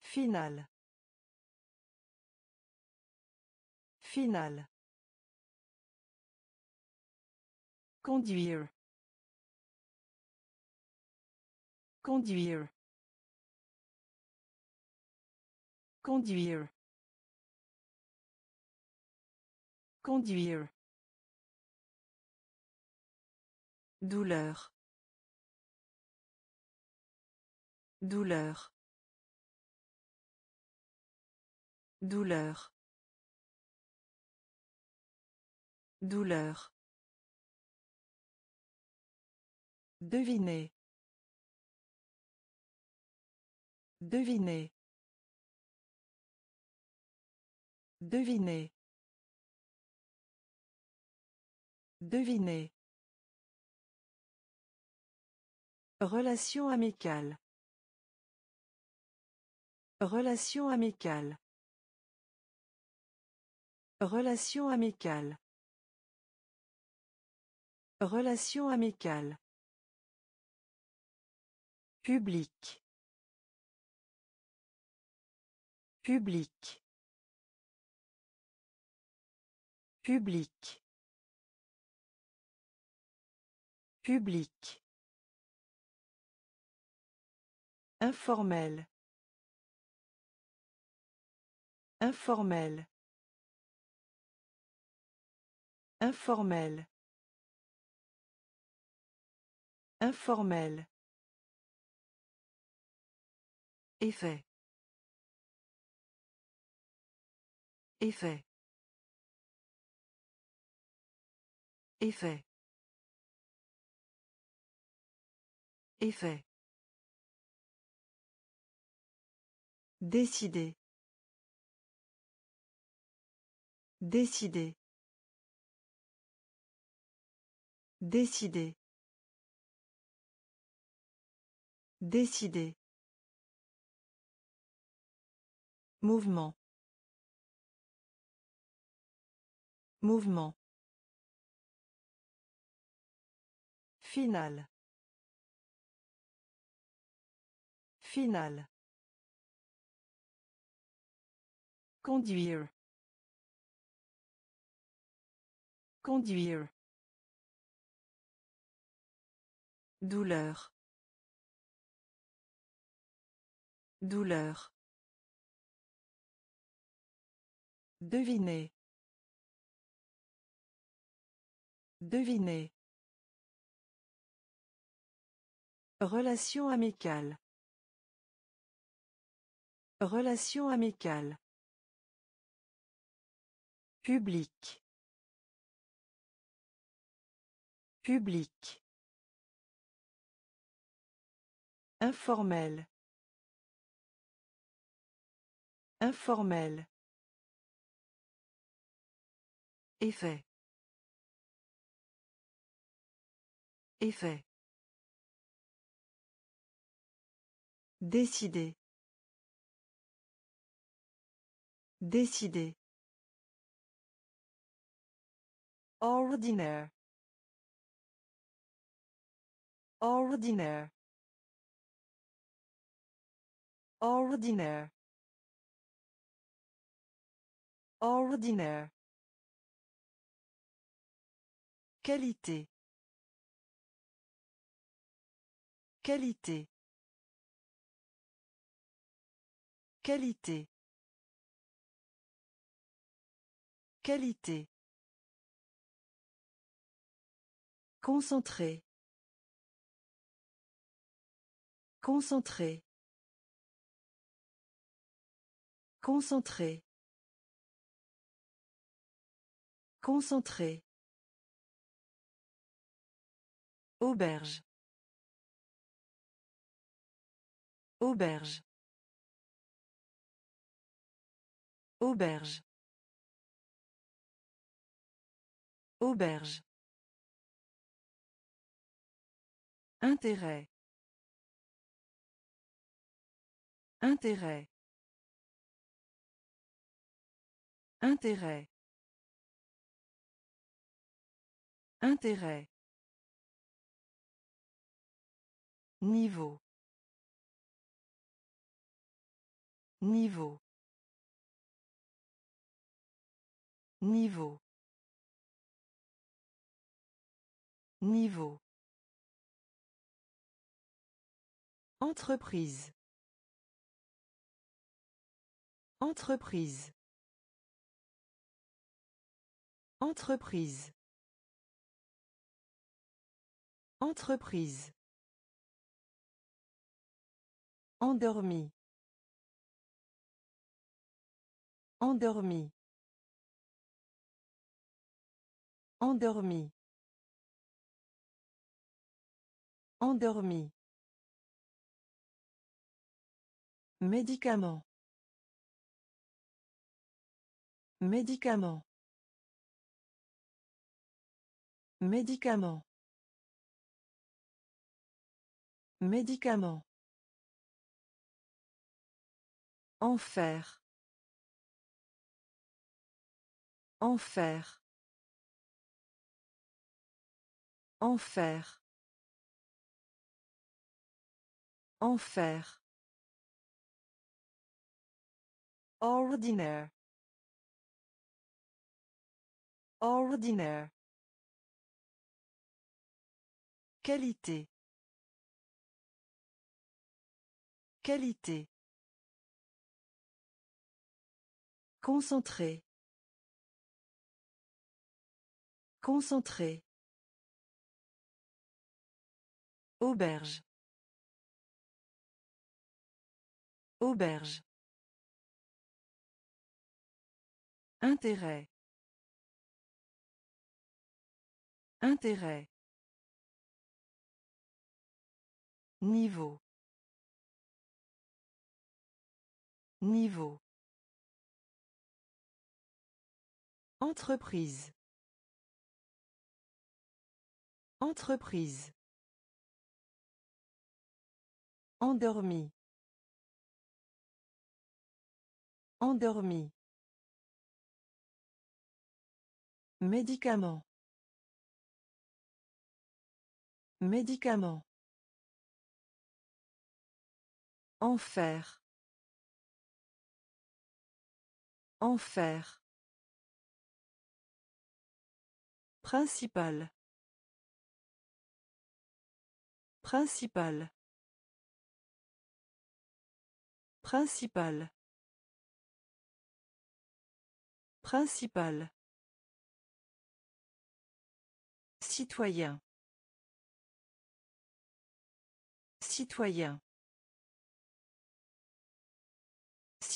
Final. Final. Conduire. Conduire. Conduire. Conduire. Douleur. Douleur. Douleur. Douleur. Devinez. Devinez. Devinez. Devinez. Relation amicale. Relation amicale. Relation amicale. Relation amicale. Public. Public. Public. Public. Informel. Informel. Informel. Informel. Effet. Effet. Effet. Effet. Décider. Décider. Décider. Décider. Mouvement. Mouvement. Final. Final. Conduire. Conduire. Douleur. Douleur. Devinez. Devinez. Relation amicale. Relation amicale. Public. Public. Informel. Informel. Effet. Effet. Décider. Décider. Ordinaire. Ordinaire. Ordinaire. Ordinaire. Qualité. Qualité. Qualité. Qualité. Concentré. Concentré. Concentré. Concentré. Auberge. Auberge. Auberge. Auberge. Intérêt. Intérêt. Intérêt. Intérêt. Niveau. Niveau. Niveau. Niveau. Entreprise. Entreprise. Entreprise. Entreprise. Endormi. Endormi. Endormi. Endormi. Médicament. Médicament. Médicament. Médicament. Enfer. Enfer. Enfer. Enfer. Ordinaire. Ordinaire. Qualité. Qualité. Concentré. Concentré. Auberge. Auberge. Intérêt. Intérêt. Niveau. Niveau. Entreprise. Entreprise. Endormi. Endormi. Médicament. Médicament. Enfer. Enfer. Principal. Principal. Principal. Principal. Citoyen. Citoyen.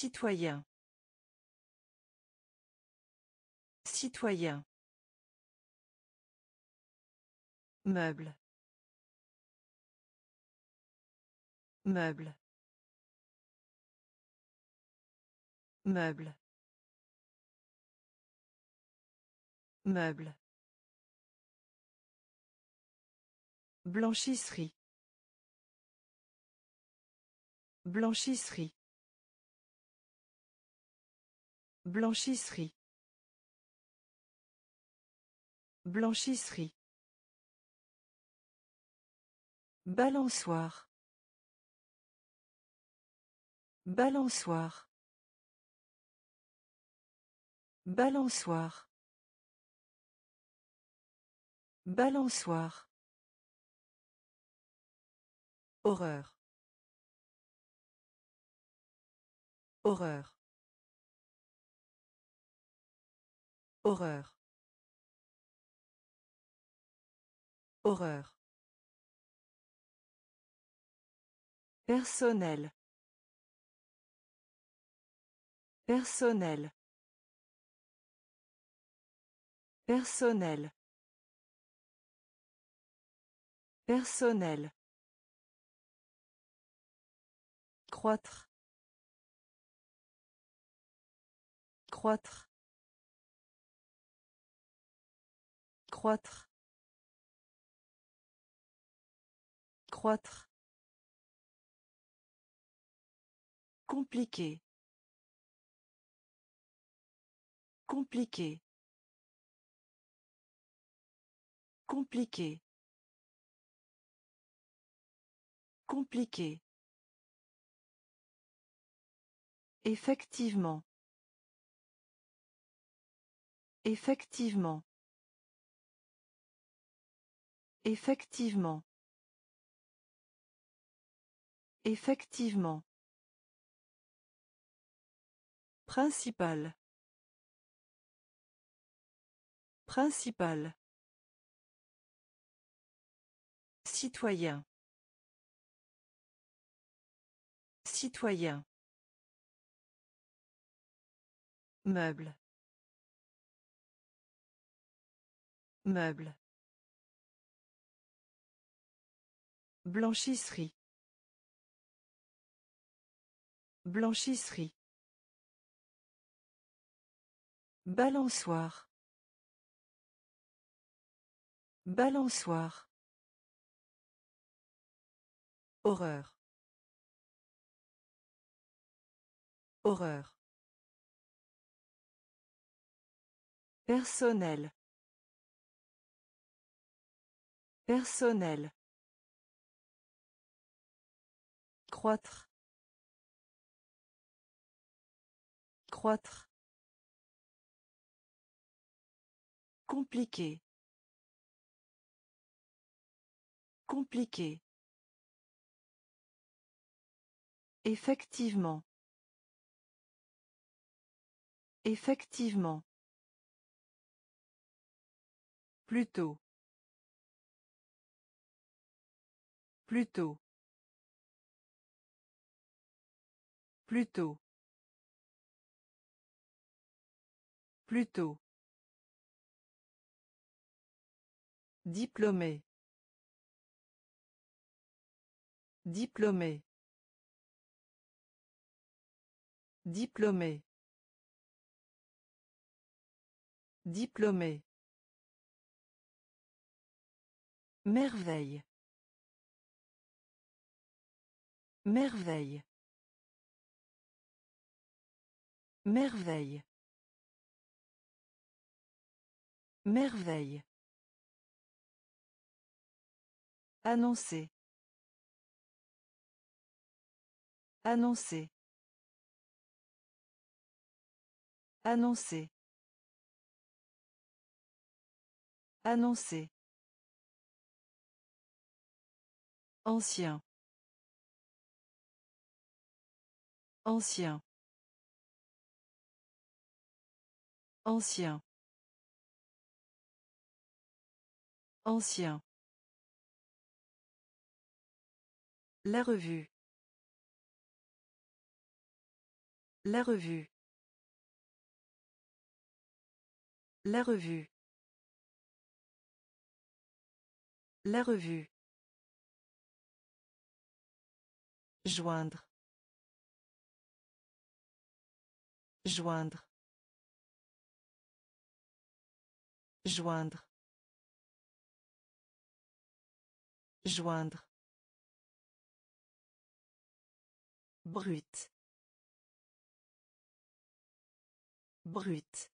Citoyen. Citoyen. Meuble. Meuble. Meuble. Meuble. Blanchisserie. Blanchisserie. Blanchisserie. Blanchisserie. Balançoire. Balançoire. Balançoire. Balançoire. Horreur. Horreur. Horreur. Horreur. Personnel. Personnel. Personnel. Personnel. Croître. Croître. Croître. Croître. Compliqué. Compliqué. Compliqué. Compliqué. Effectivement. Effectivement. Effectivement. Effectivement. Principal. Principal. Citoyen. Citoyen. Meuble. Meuble. Blanchisserie. Blanchisserie. Balançoire. Balançoire. Horreur. Horreur. Personnel. Personnel. Croître. Croître. Compliqué. Compliqué. Effectivement. Effectivement. Plutôt. Plutôt. Plutôt. Plutôt. Diplômé. Diplômé. Diplômé. Diplômé. Merveille. Merveille. Merveille. Merveille. Annoncer. Annoncer. Annoncer. Annoncer. Ancien. Ancien. Ancien. Ancien. La revue. La revue. La revue. La revue. Joindre. Joindre. Joindre. Joindre. Brut. Brut.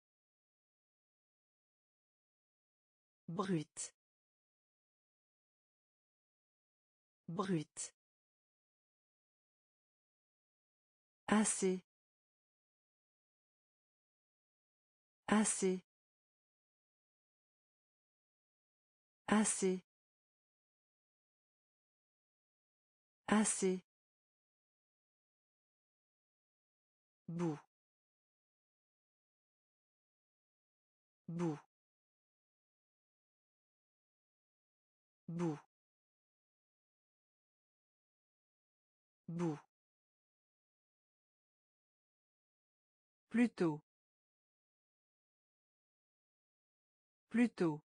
Brut. Brut. Assez. Assez. Assez. Assez. Bout. Bout. Bout. Bout. Plutôt. Plutôt.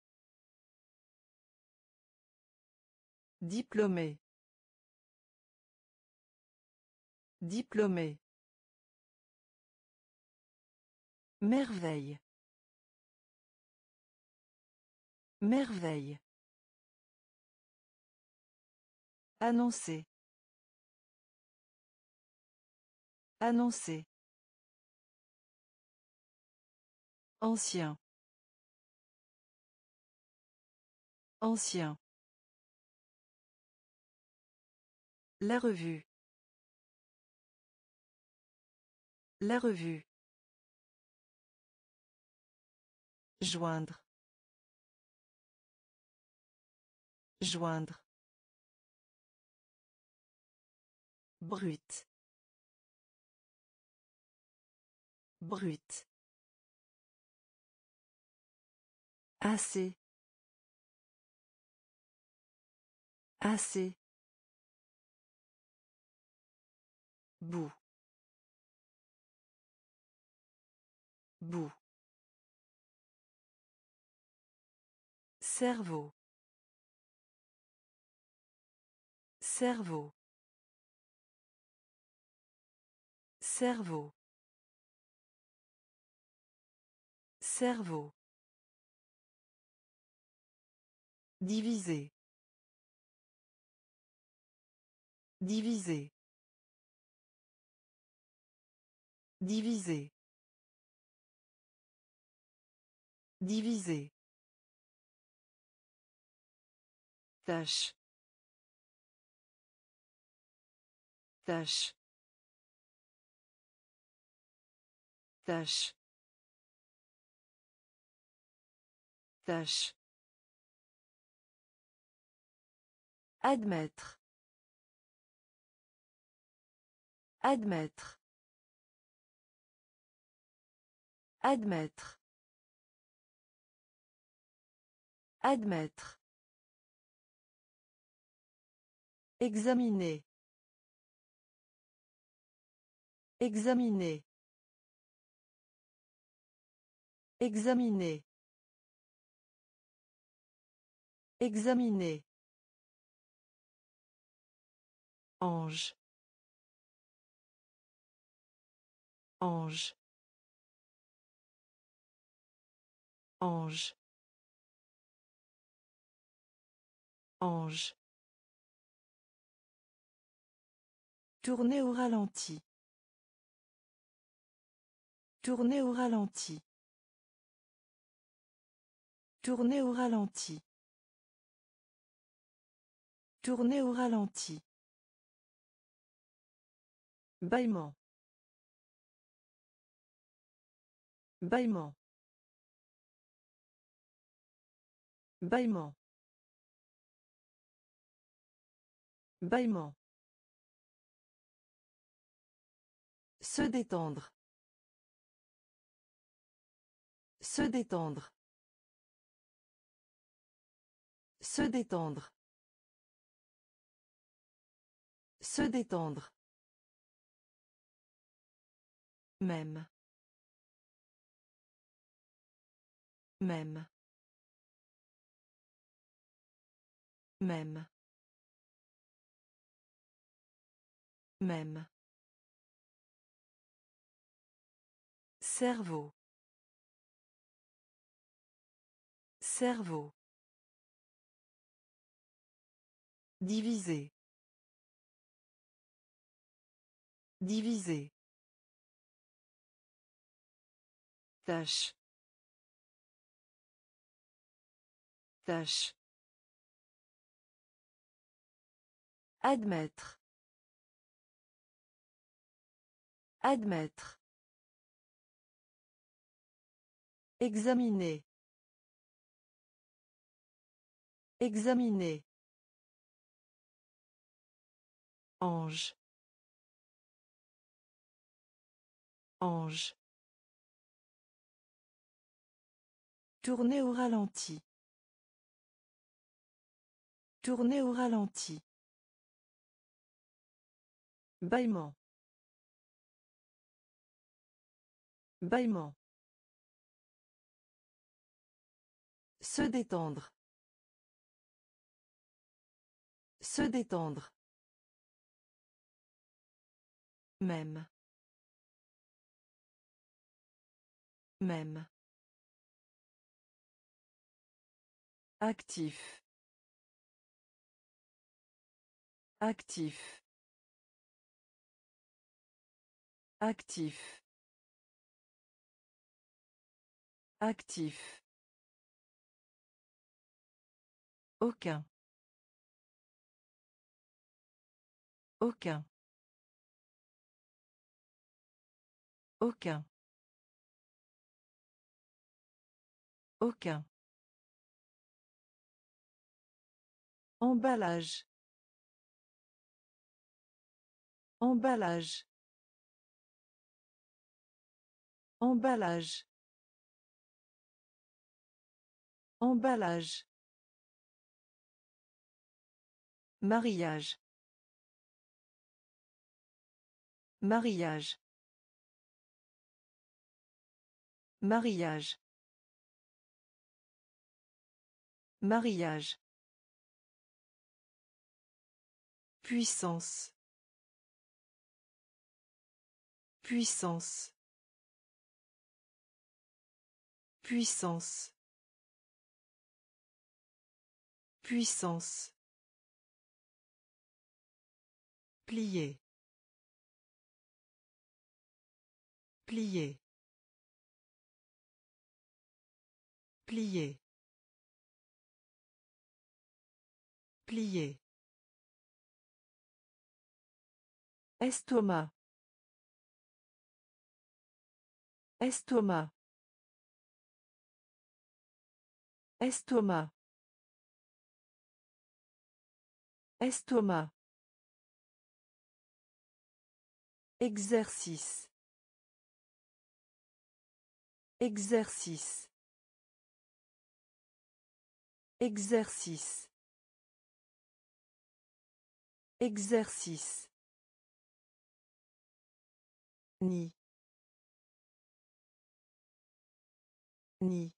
Diplômé. Diplômé. Merveille. Merveille. Annoncer. Annoncer. Ancien. Ancien. La revue. La revue. Joindre. Joindre. Brut. Brut. Assez. Assez. Bout. Bout. Cerveau. Cerveau. Cerveau. Cerveau. Diviser. Diviser. Diviser. Diviser. Tâche. Tâche. Tâche. Tâche. Admettre. Admettre. Admettre. Admettre. Examiner. Examiner. Examiner. Examiner. Ange. Ange. Ange. Ange. Tourner au ralenti. Tourner au ralenti. Tourner au ralenti. Tourner au ralenti. Bâillement. Bâillement. Bâillement. Bâillement. Se détendre. Se détendre. Se détendre. Se détendre. Même. Même. Même. Même. Cerveau. Cerveau. Diviser. Diviser. Tâche. Tâche. Admettre. Admettre. Examiner. Examiner. Ange. Ange. Tourner au ralenti. Tourner au ralenti. Bâillement. Bâillement. Se détendre. Se détendre. Même. Même. Actif. Actif. Actif. Actif. Aucun. Aucun. Aucun. Aucun. Emballage. Emballage. Emballage. Emballage. Mariage. Mariage. Mariage. Mariage. Puissance. Puissance. Puissance. Puissance. Plier. Plier. Plier. Plier. Estomac. Estomac. Estomac. Estomac. Exercice. Exercice. Exercice. Exercice. Ni. Ni.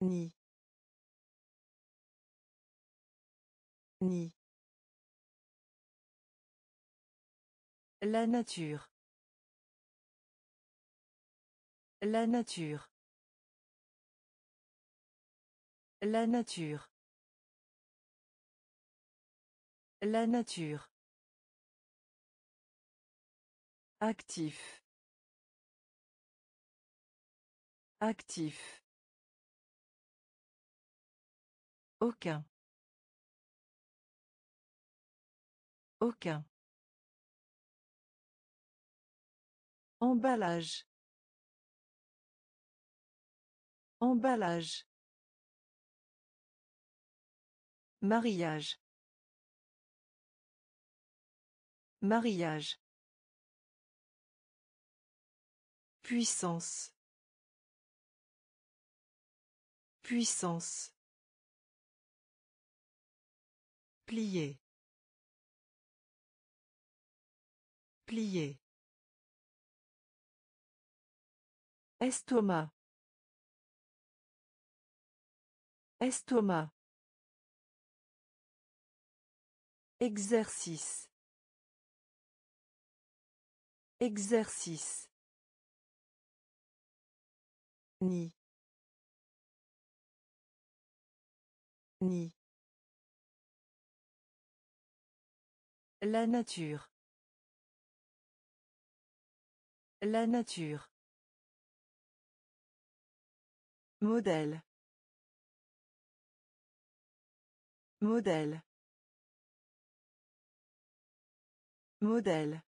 Ni. Ni. La nature. La nature. La nature. La nature. Actif. Actif. Aucun. Aucun. Emballage. Emballage. Mariage. Mariage. Puissance. Puissance. Plier. Plier. Estomac. Estomac. Exercice. Exercice. Ni. Ni. La nature. La nature. Modèle. Modèle. Modèle.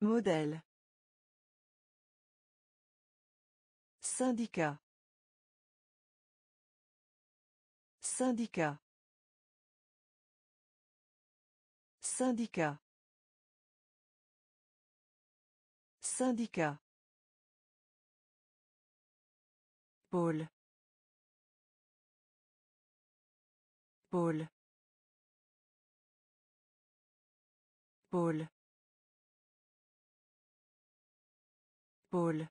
Modèle. Syndicat. Syndicat. Syndicat. Syndicat. Pôle. Pôle. Pôle. Pôle.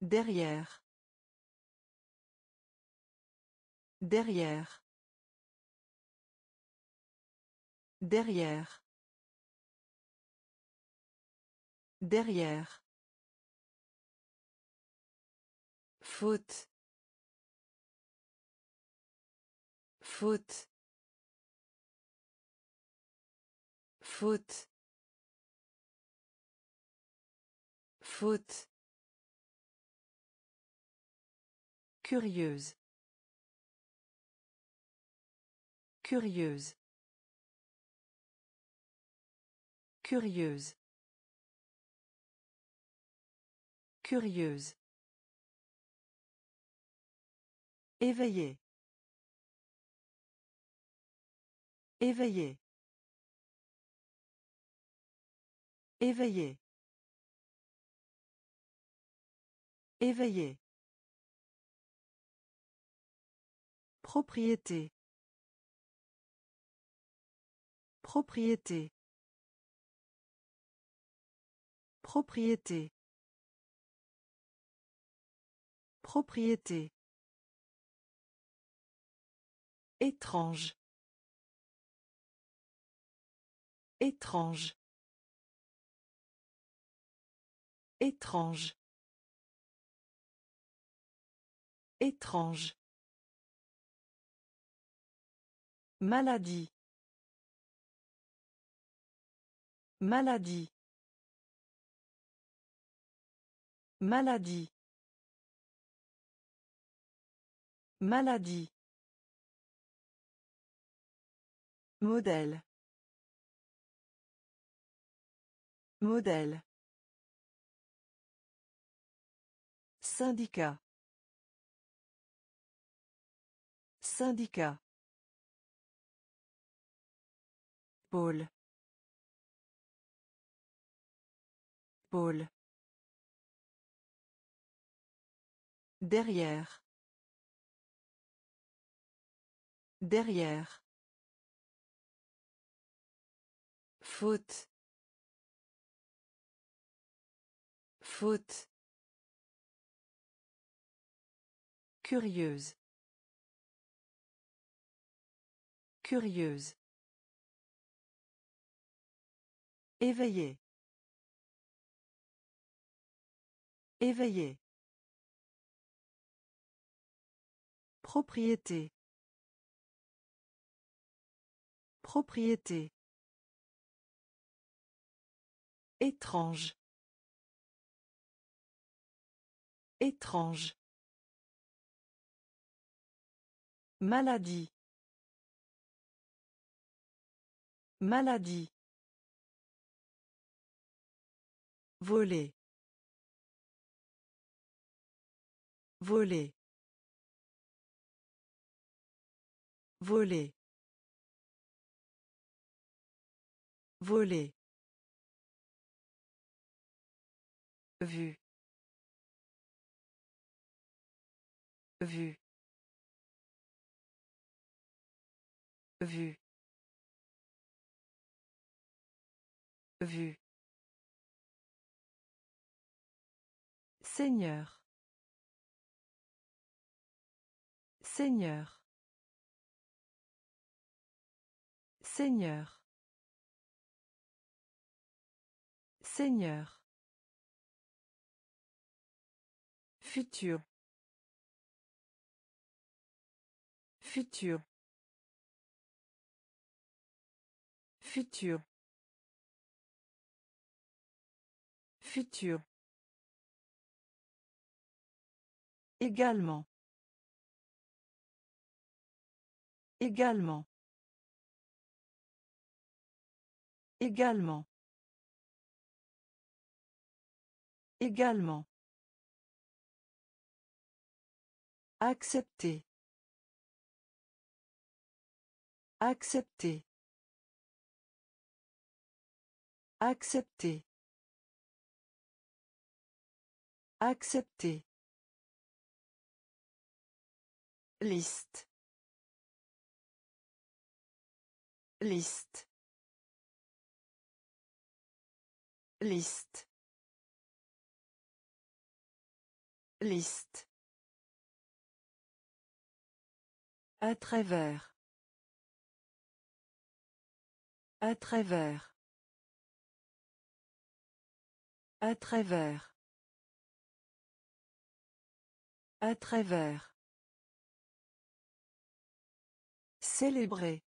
Derrière. Derrière. Derrière. Derrière. Faute. Faute. Faute. Faute. Curieuse. Curieuse. Curieuse. Curieuse. Éveillé. Éveillé. Éveillé. Éveillé. Propriété. Propriété. Propriété. Propriété. Étrange. Étrange. Étrange. Étrange. Maladie. Maladie. Maladie. Maladie. Modèle. Modèle. Syndicat. Syndicat. Pôle. Derrière. Derrière. Faute. Faute. Curieuse. Curieuse. Éveillé. Éveillé. Propriété. Propriété. Étrange. Étrange. Maladie. Maladie. Voler. Voler. Voler. Voler. Vue. Vue. Vue. Vue. Seigneur. Seigneur. Seigneur. Seigneur. Futur. Futur. Futur. Futur. Également. Également. Également. Également. Accepter. Accepter. Accepter. Accepter. Liste. Liste. Liste. Liste. À travers. À travers. À travers. À travers. Célébrer.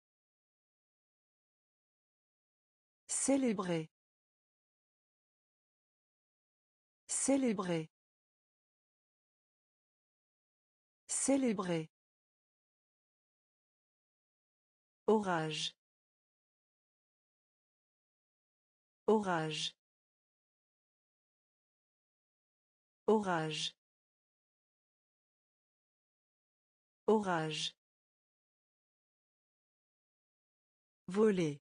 Célébrer. Célébrer. Célébrer. Orage. Orage. Orage. Orage. Voler.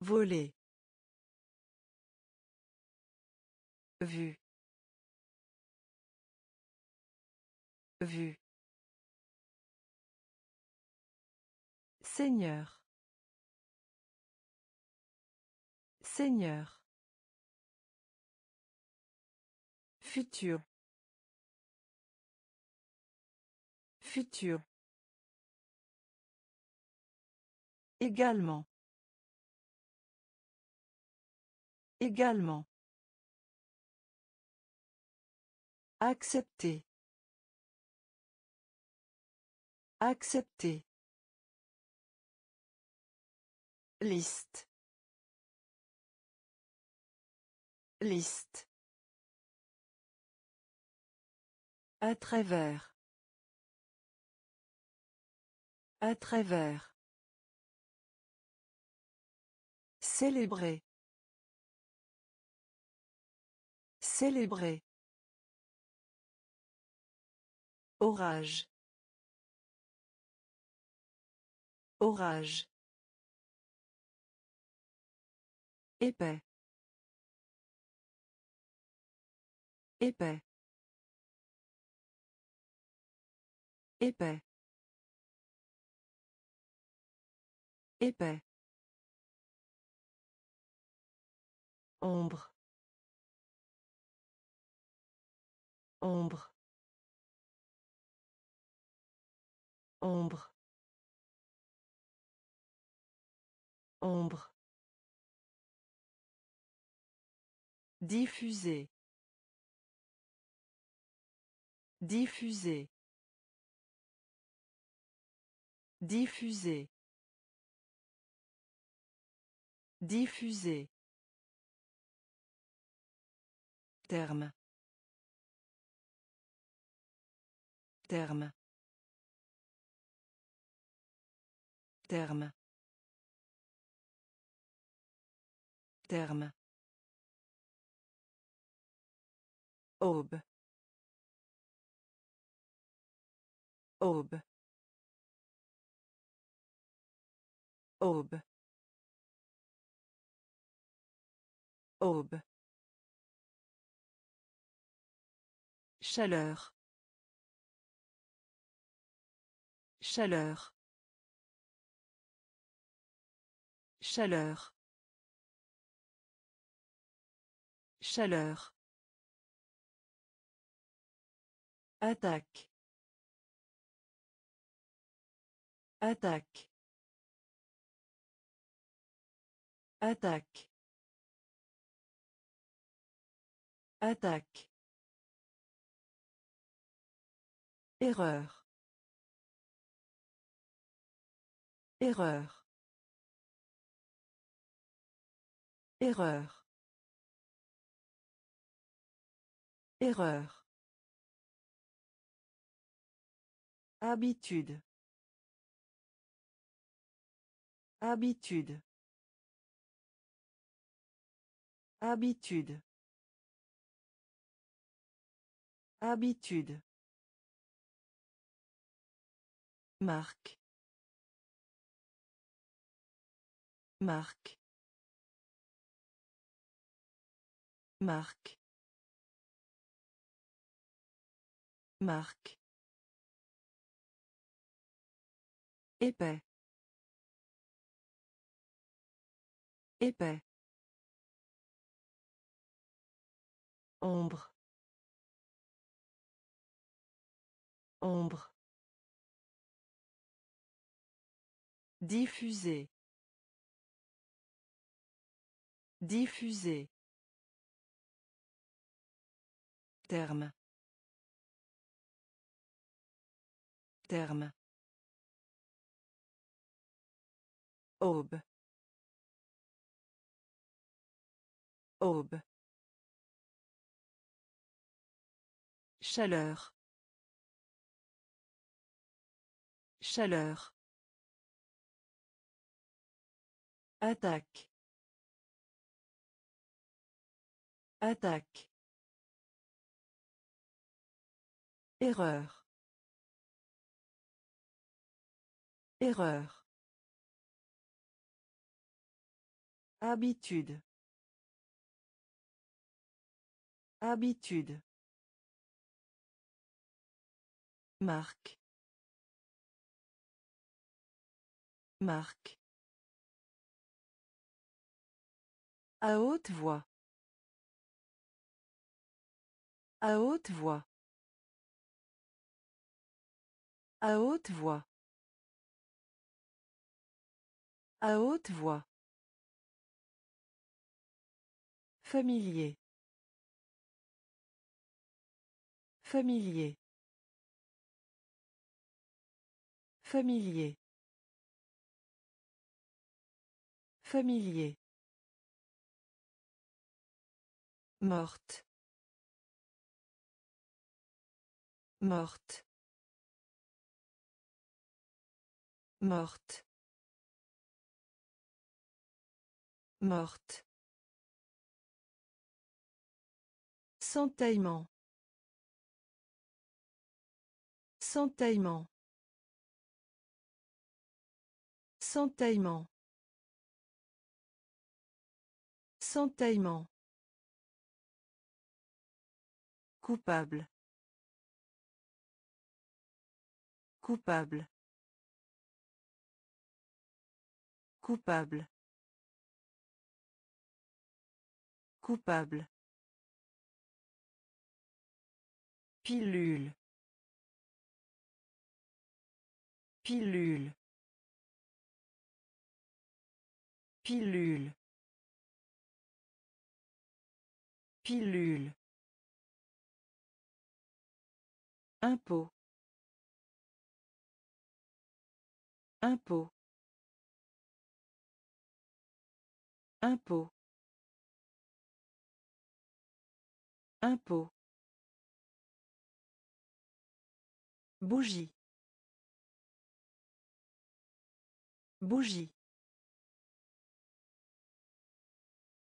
Voler. Vue. Vue. Seigneur. Seigneur. Futur. Futur. Également. Également. Accepter. Accepter. Liste. Liste. À travers. À travers. Célébrer. Célébrer. Orage. Orage. Épais. Épais. Épais. Épais. Ombre. Ombre. Ombre. Ombre. Diffuser. Diffuser. Diffuser. Diffuser. Terme. Terme. Terme. Terme. Aube. Aube. Aube. Aube. Chaleur. Chaleur. Chaleur. Chaleur. Attaque. Attaque. Attaque. Attaque. Erreur. Erreur. Erreur. Erreur. Habitude. Habitude. Habitude. Habitude. Marque. Marque. Marque. Marque. Épais. Épais. Ombre. Ombre. Diffuser. Diffuser. Terme. Terme. Aube. Aube. Chaleur. Chaleur. Attaque. Attaque. Erreur. Erreur. Habitude. Habitude. Marque. Marque. À haute voix. À haute voix. À haute voix. À haute voix. Familier. Familier. Familier. Familier. Morte. Morte. Morte. Morte. Sentaillement. Sentaillement. Sentaillement. Sentaillement. Coupable. Coupable. Coupable. Coupable. Pilule. Pilule. Pilule. Pilule. Impôt. Impôt. Impôt. Impôt. Bougie. Bougie.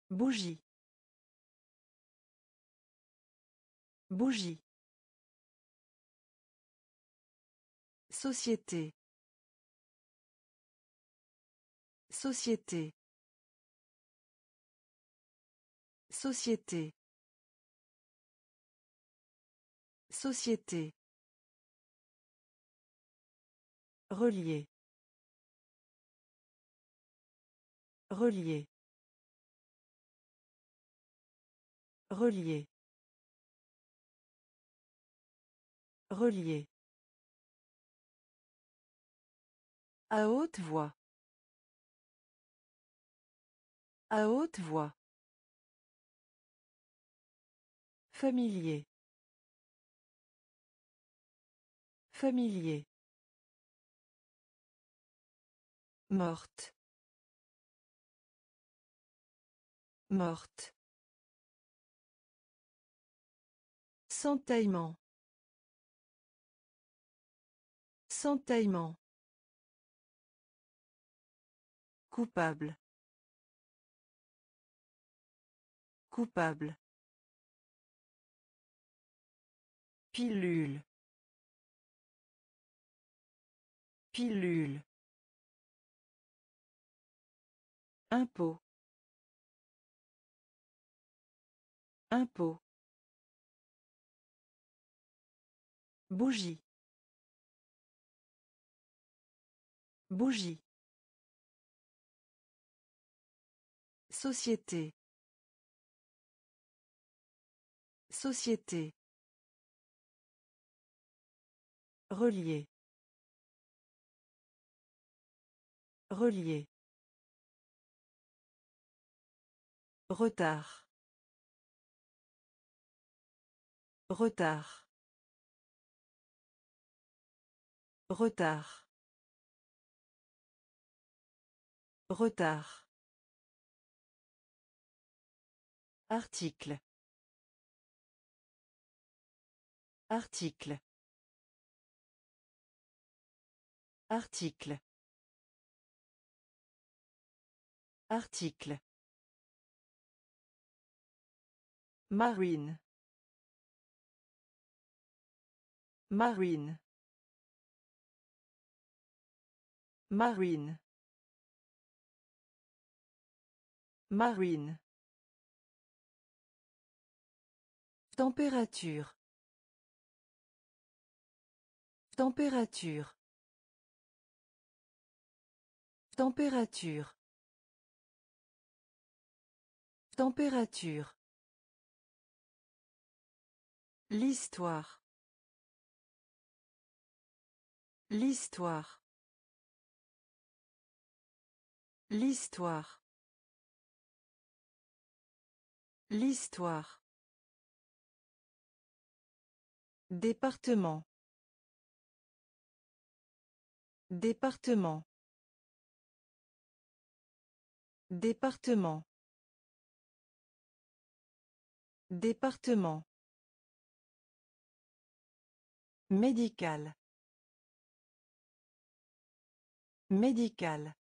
Bougie. Bougie. Société. Société. Société. Société. Relier. Relier. Relier. Relier. À haute voix. À haute voix. Familier. Familier. Morte. Morte. Sentaillement. Sentaillement. Coupable. Coupable. Pilule. Pilule. Impôt. Impôt. Bougie. Bougie. Société. Société. Relier. Relier. Retard. Retard. Retard. Retard. Article. Article. Article. Article. Marine. Marine. Marine. Marine. Température. Température. Température. Température. L'histoire. L'histoire. L'histoire. L'histoire. Département. Département. Département. Département. Médical. Médical.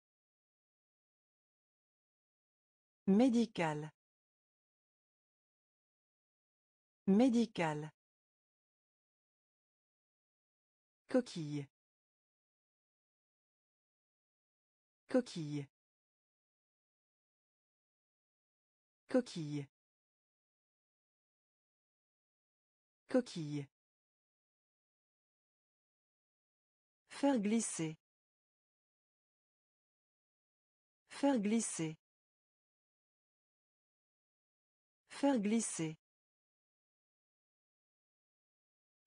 Médical. Médical. Coquille. Coquille. Coquille. Coquille. Faire glisser. Faire glisser. Faire glisser.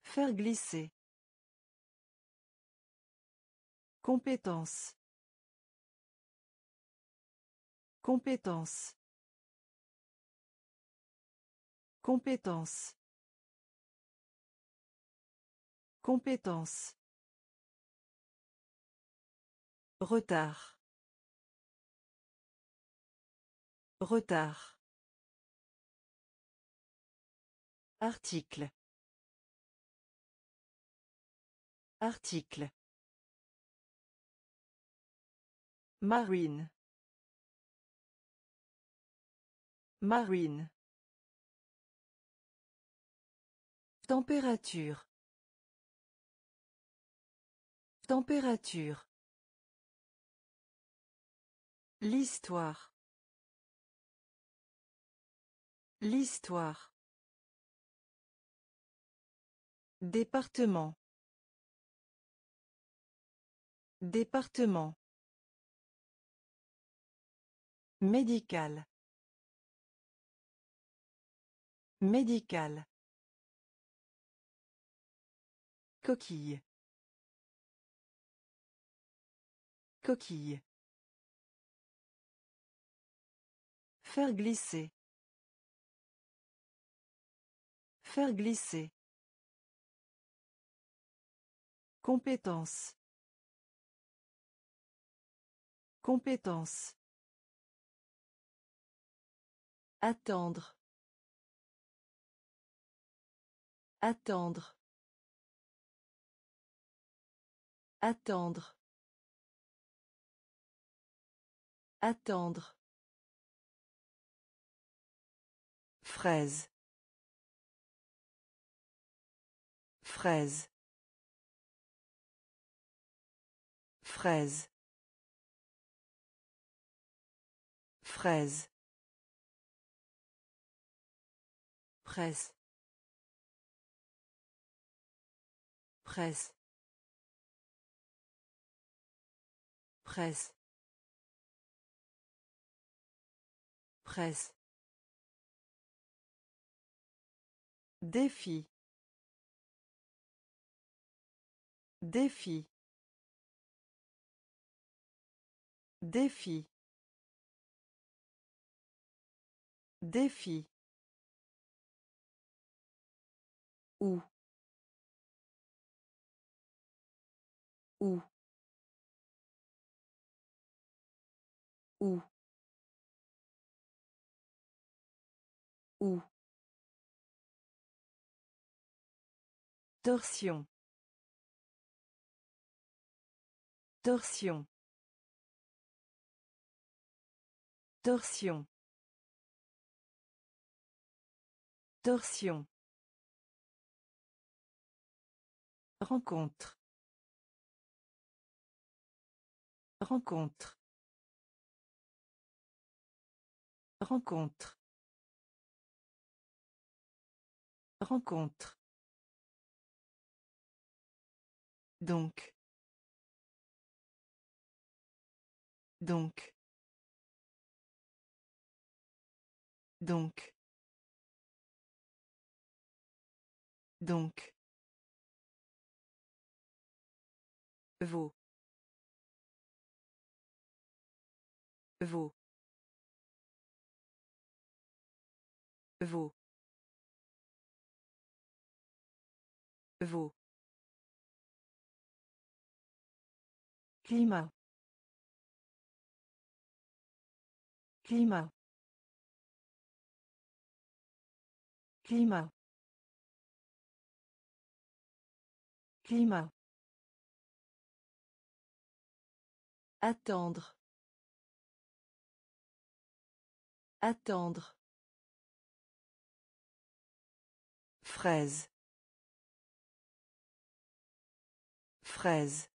Faire glisser. Compétence. Compétence. Compétence. Compétence. Retard. Retard. Article. Article. Marine. Marine. Température. Température. L'histoire. L'histoire. Département. Département. Médical. Médical. Coquille. Coquille. Faire glisser. Faire glisser. Compétence. Compétence. Attendre. Attendre. Attendre. Attendre. Fraise. Fraise. Fraise. Fraise. Presse. Presse. Presse. Presse. Défi. Défi. Défi. Défi. Où. Où. Où. Où. Torsion. Torsion. Torsion. Torsion. Rencontre. Rencontre. Rencontre. Rencontre. Donc. Donc. Donc. Donc. Vaut. Vaut. Vaut. Vaut. Climat. Climat. Climat. Climat. Attendre. Attendre. Fraise. Fraise.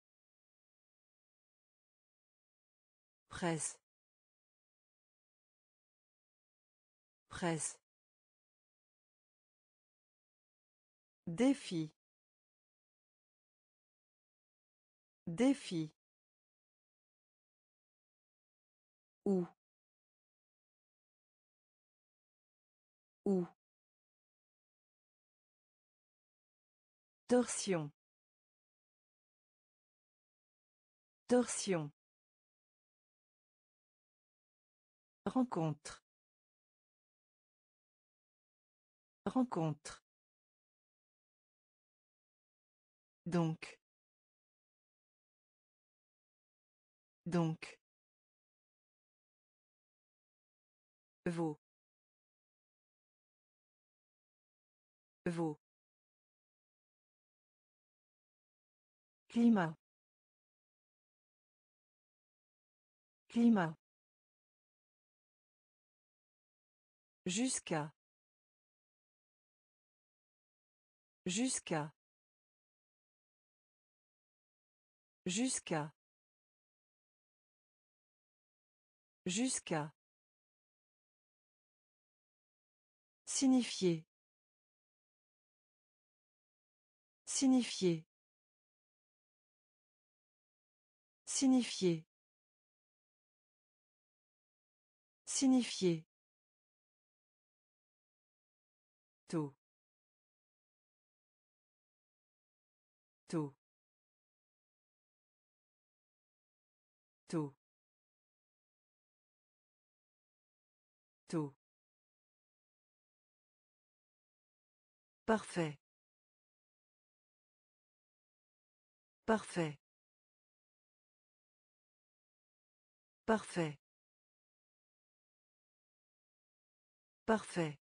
Presse. Presse. Défi. Défi. Où. Où. Torsion. Torsion. Rencontre. Rencontre. Donc. Donc. Vaut. Vaut. Climat. Climat. Jusqu'à. Jusqu'à. Jusqu'à. Jusqu'à. Signifier. Signifier. Signifier. Signifier. Tôt. Tôt. Tôt. Tôt. Parfait. Parfait. Parfait. Parfait.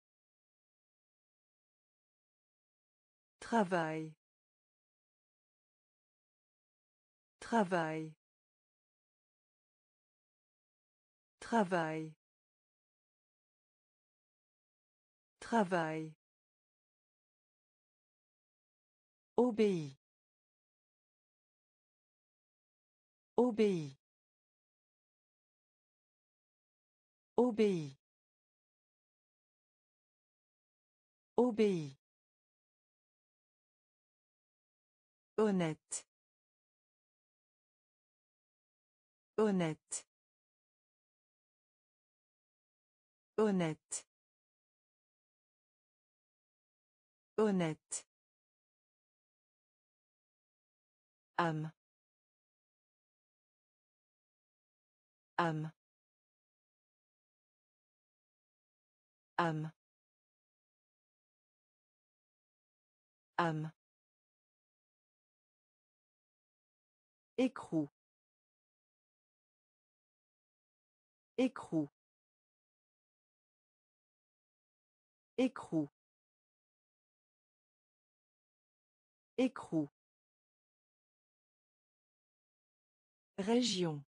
Travail. Travail. Travail. Travail. Obéit. Obéit. Obéit. Obéit. Honnête. Honnête. Honnête. Honnête. âme âme âme âme Écrou. Écrou. Écrou. Écrou. Région.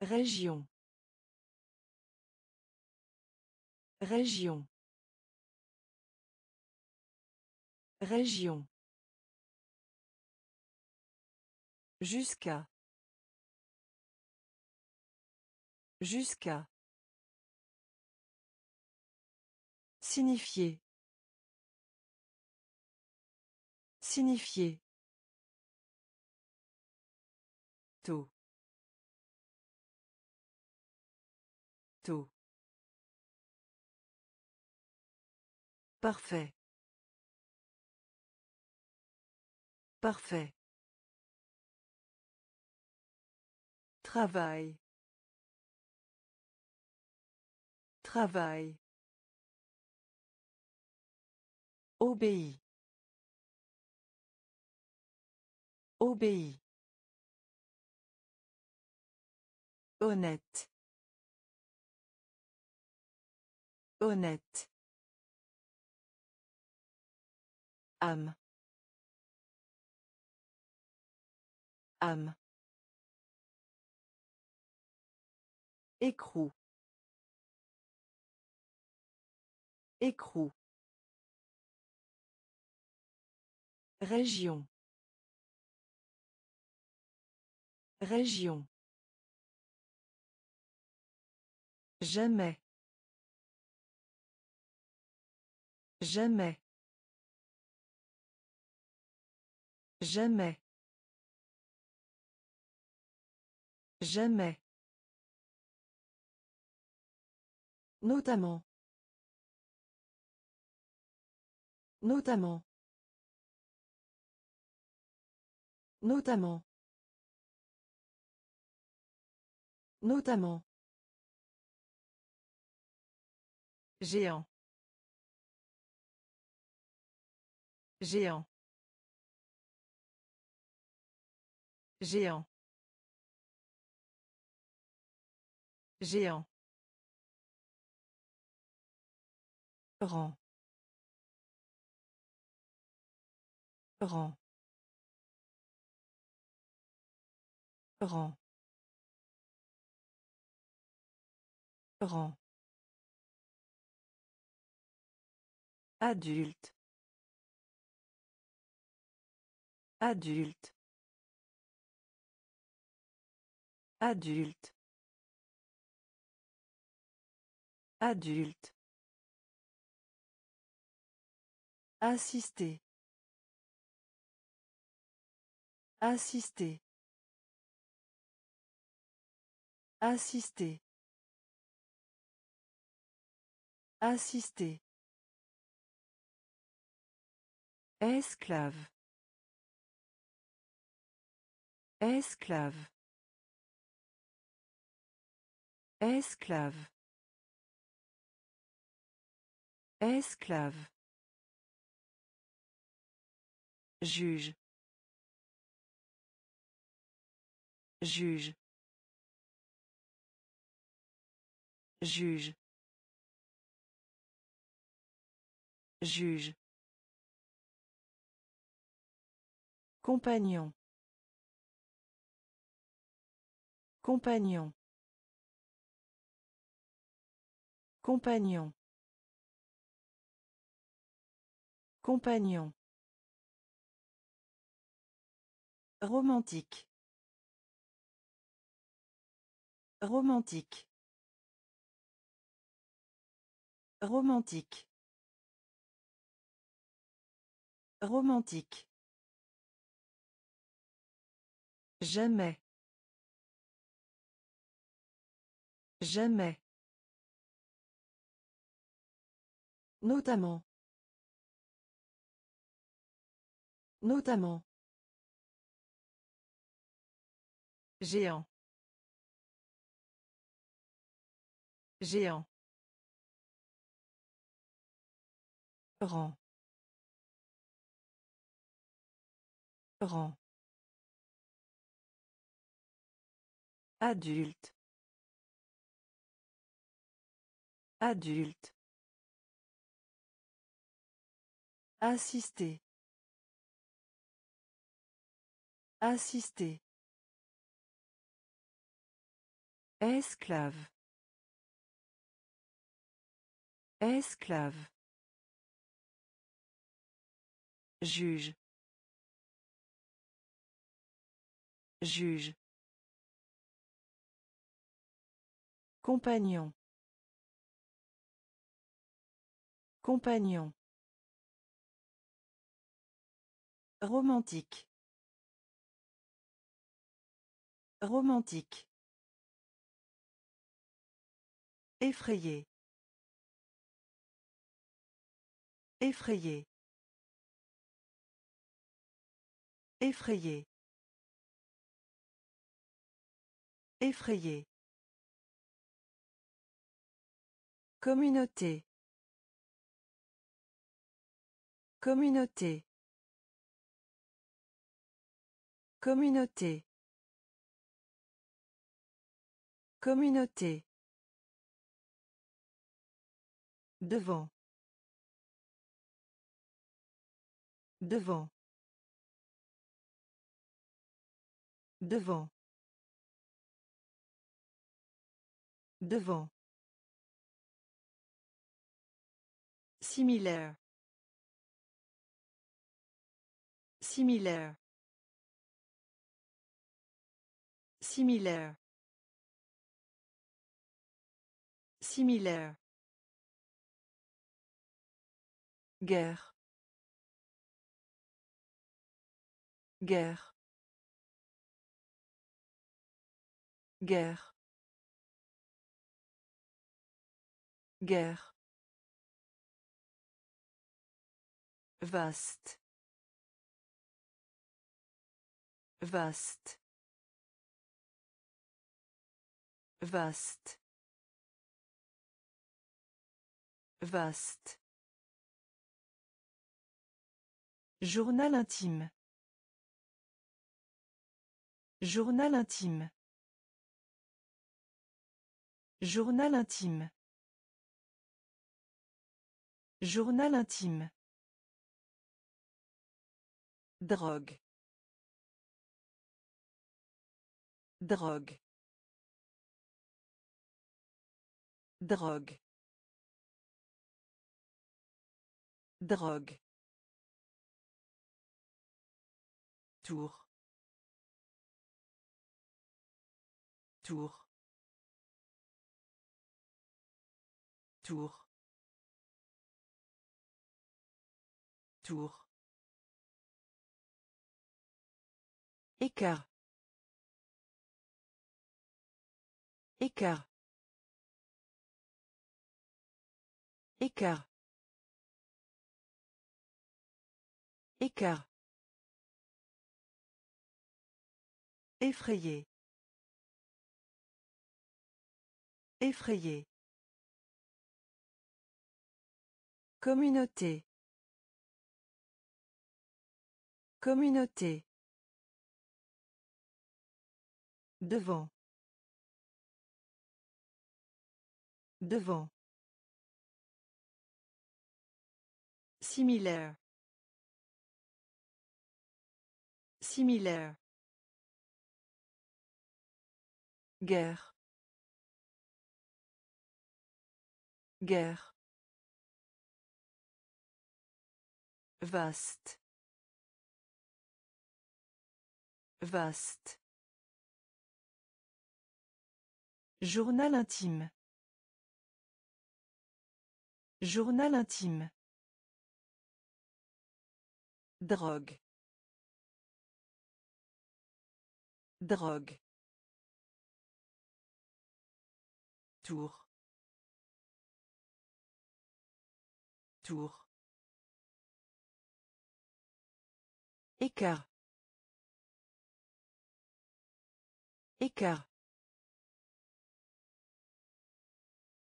Région. Région. Région. Jusqu'à. Jusqu'à. Signifier. Signifier. Tôt. Tôt. Parfait. Parfait. Travail. Travail. Obéit. Obéit. Honnête. Honnête. Âme âme Écrou. Écrou. Région. Région. Jamais. Jamais. Jamais. Jamais. Notamment. Notamment. Notamment. Notamment. Géant. Géant. Géant. Géant. rang. Rang. Rang. Rang. Adulte. Adulte adulte adulte Assister. Assister. Assister. Assister. Esclave. Esclave. Esclave. Esclave. Juge. Juge. Juge. Juge. Compagnon. Compagnon. Compagnon. Compagnon. Romantique. Romantique. Romantique. Romantique. Jamais. Jamais. Notamment. Notamment. Géant. Géant. Rang. Rang. Adulte. Adulte. Assister. Assister. Esclave. Esclave. Juge. Juge. Compagnon. Compagnon. Romantique. Romantique. Effrayé. Effrayé. Effrayé. Effrayé. Communauté. Communauté. Communauté. Communauté. Devant. Devant. Devant. Devant. Similaire. Similaire. Similaire. Similaire. Guerre. Guerre. Guerre. Guerre. Vaste. Vaste. Vaste. Journal intime. Journal intime. Journal intime. Journal intime. Drogue. Drogue. Drogue. Drogue. Tour. Tour. Tour. Tour. Écart. Écart. Écart. Écart. Effrayé. Effrayé. Communauté. Communauté. Devant. Devant. Similaire. Similaire. Guerre. Guerre. Vaste. Vaste. Journal intime. Journal intime. Drogue. Drogue. Tour. Tour. Écart. Écart.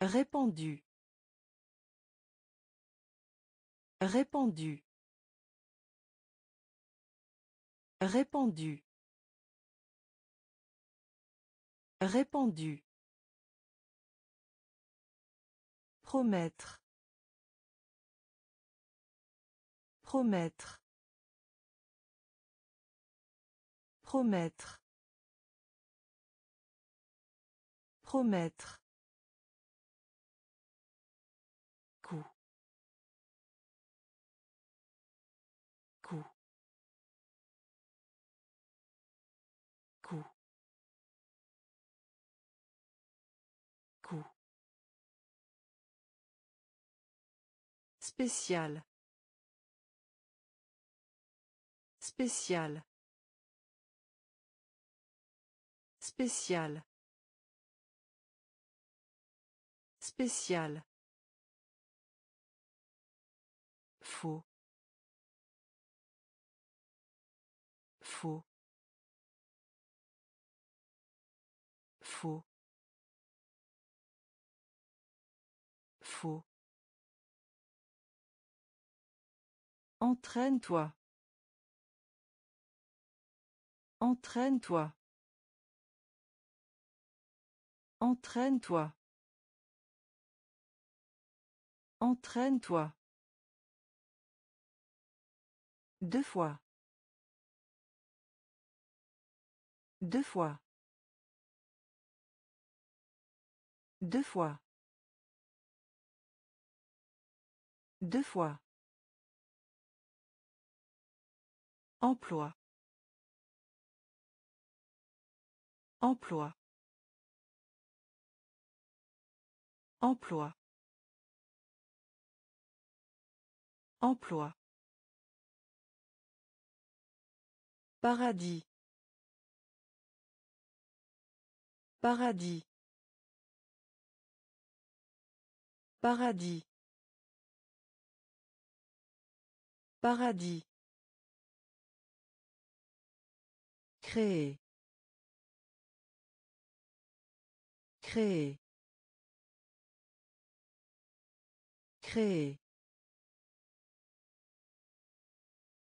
Répandu. Répandu. Répandu. Répandu. Promettre. Promettre. Promettre. Promettre. Spécial. Spécial. Spécial. Spécial. Faux. Faux. Faux. Faux. Entraîne-toi. Entraîne-toi. Entraîne-toi. Entraîne-toi. Deux fois. Deux fois. Deux fois. Deux fois. Emploi. Emploi. Emploi. Emploi. Paradis. Paradis. Paradis. Paradis. Créer. Créer. Créer.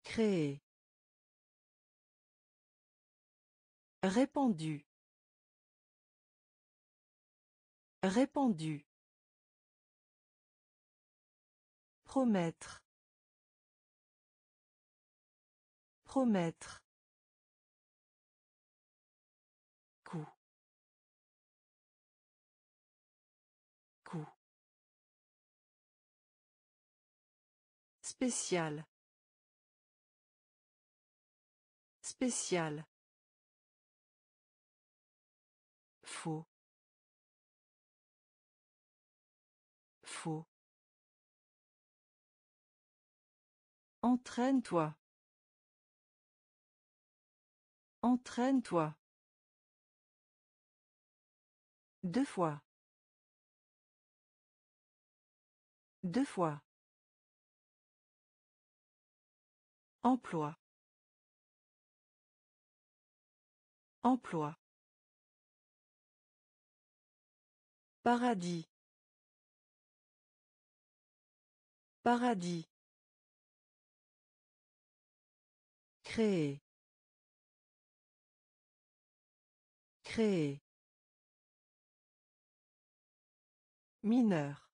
Créer. Répandu. Répandu. Promettre. Promettre. Spécial. Spécial. Faux. Faux. Entraîne-toi. Entraîne-toi. Deux fois. Deux fois. Emploi. Emploi. Paradis. Paradis. Créer. Créer. Mineur.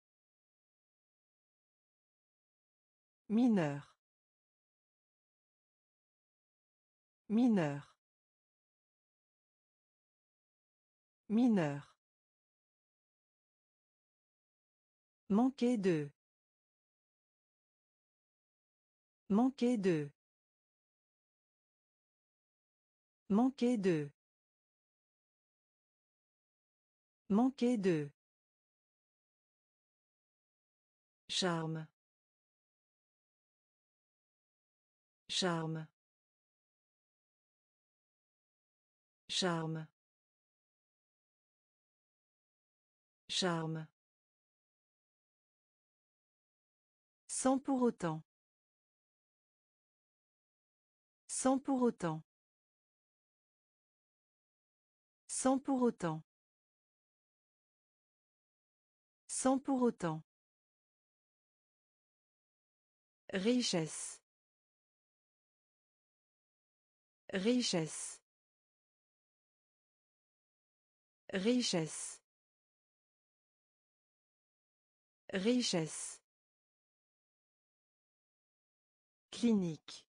Mineur. Mineur. Mineur. Manquer de. Manquer de. Manquer de. Manquer de. Charme. Charme. Charme. Charme. Sans pour autant. Sans pour autant. Sans pour autant. Sans pour autant. Richesse. Richesse. Richesse. Richesse. Clinique.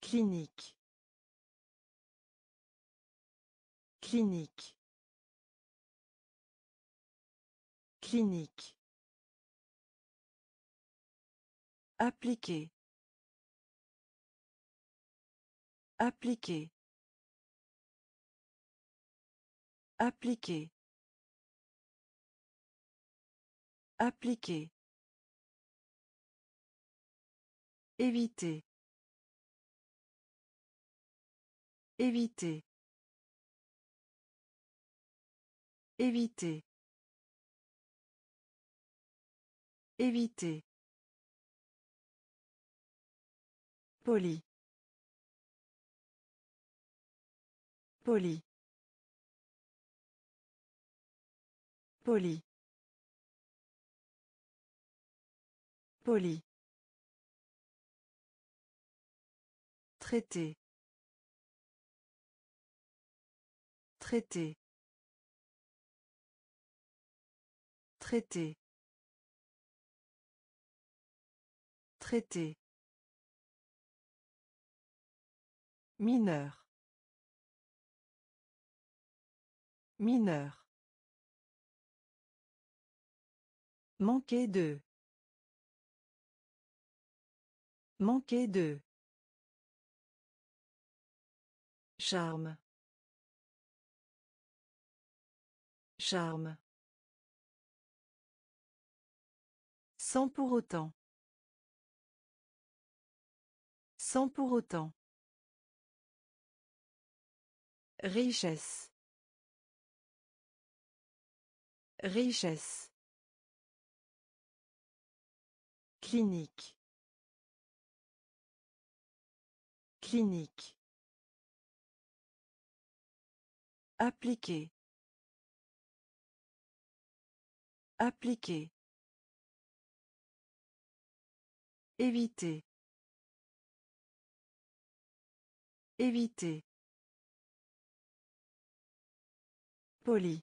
Clinique. Clinique. Clinique. Appliquer. Appliquer. Appliquer. Appliquer. Éviter. Éviter. Éviter. Éviter. Poli. Poli. Poli. Poli. Traité. Traité. Traité. Traité. Mineur. Mineur. Manquer de. Manquer de. Charme. Charme. Sans pour autant. Sans pour autant. Richesse. Richesse. Clinique. Clinique. Appliquer. Appliquer. Éviter. Éviter. Poli.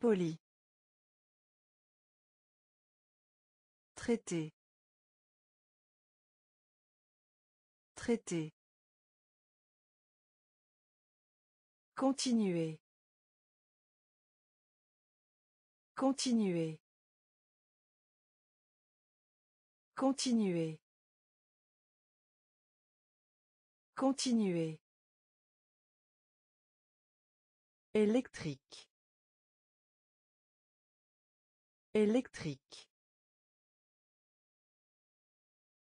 Poli. Traité. Traité. Continuer. Continuer. Continuer. Continuer. Électrique. Électrique.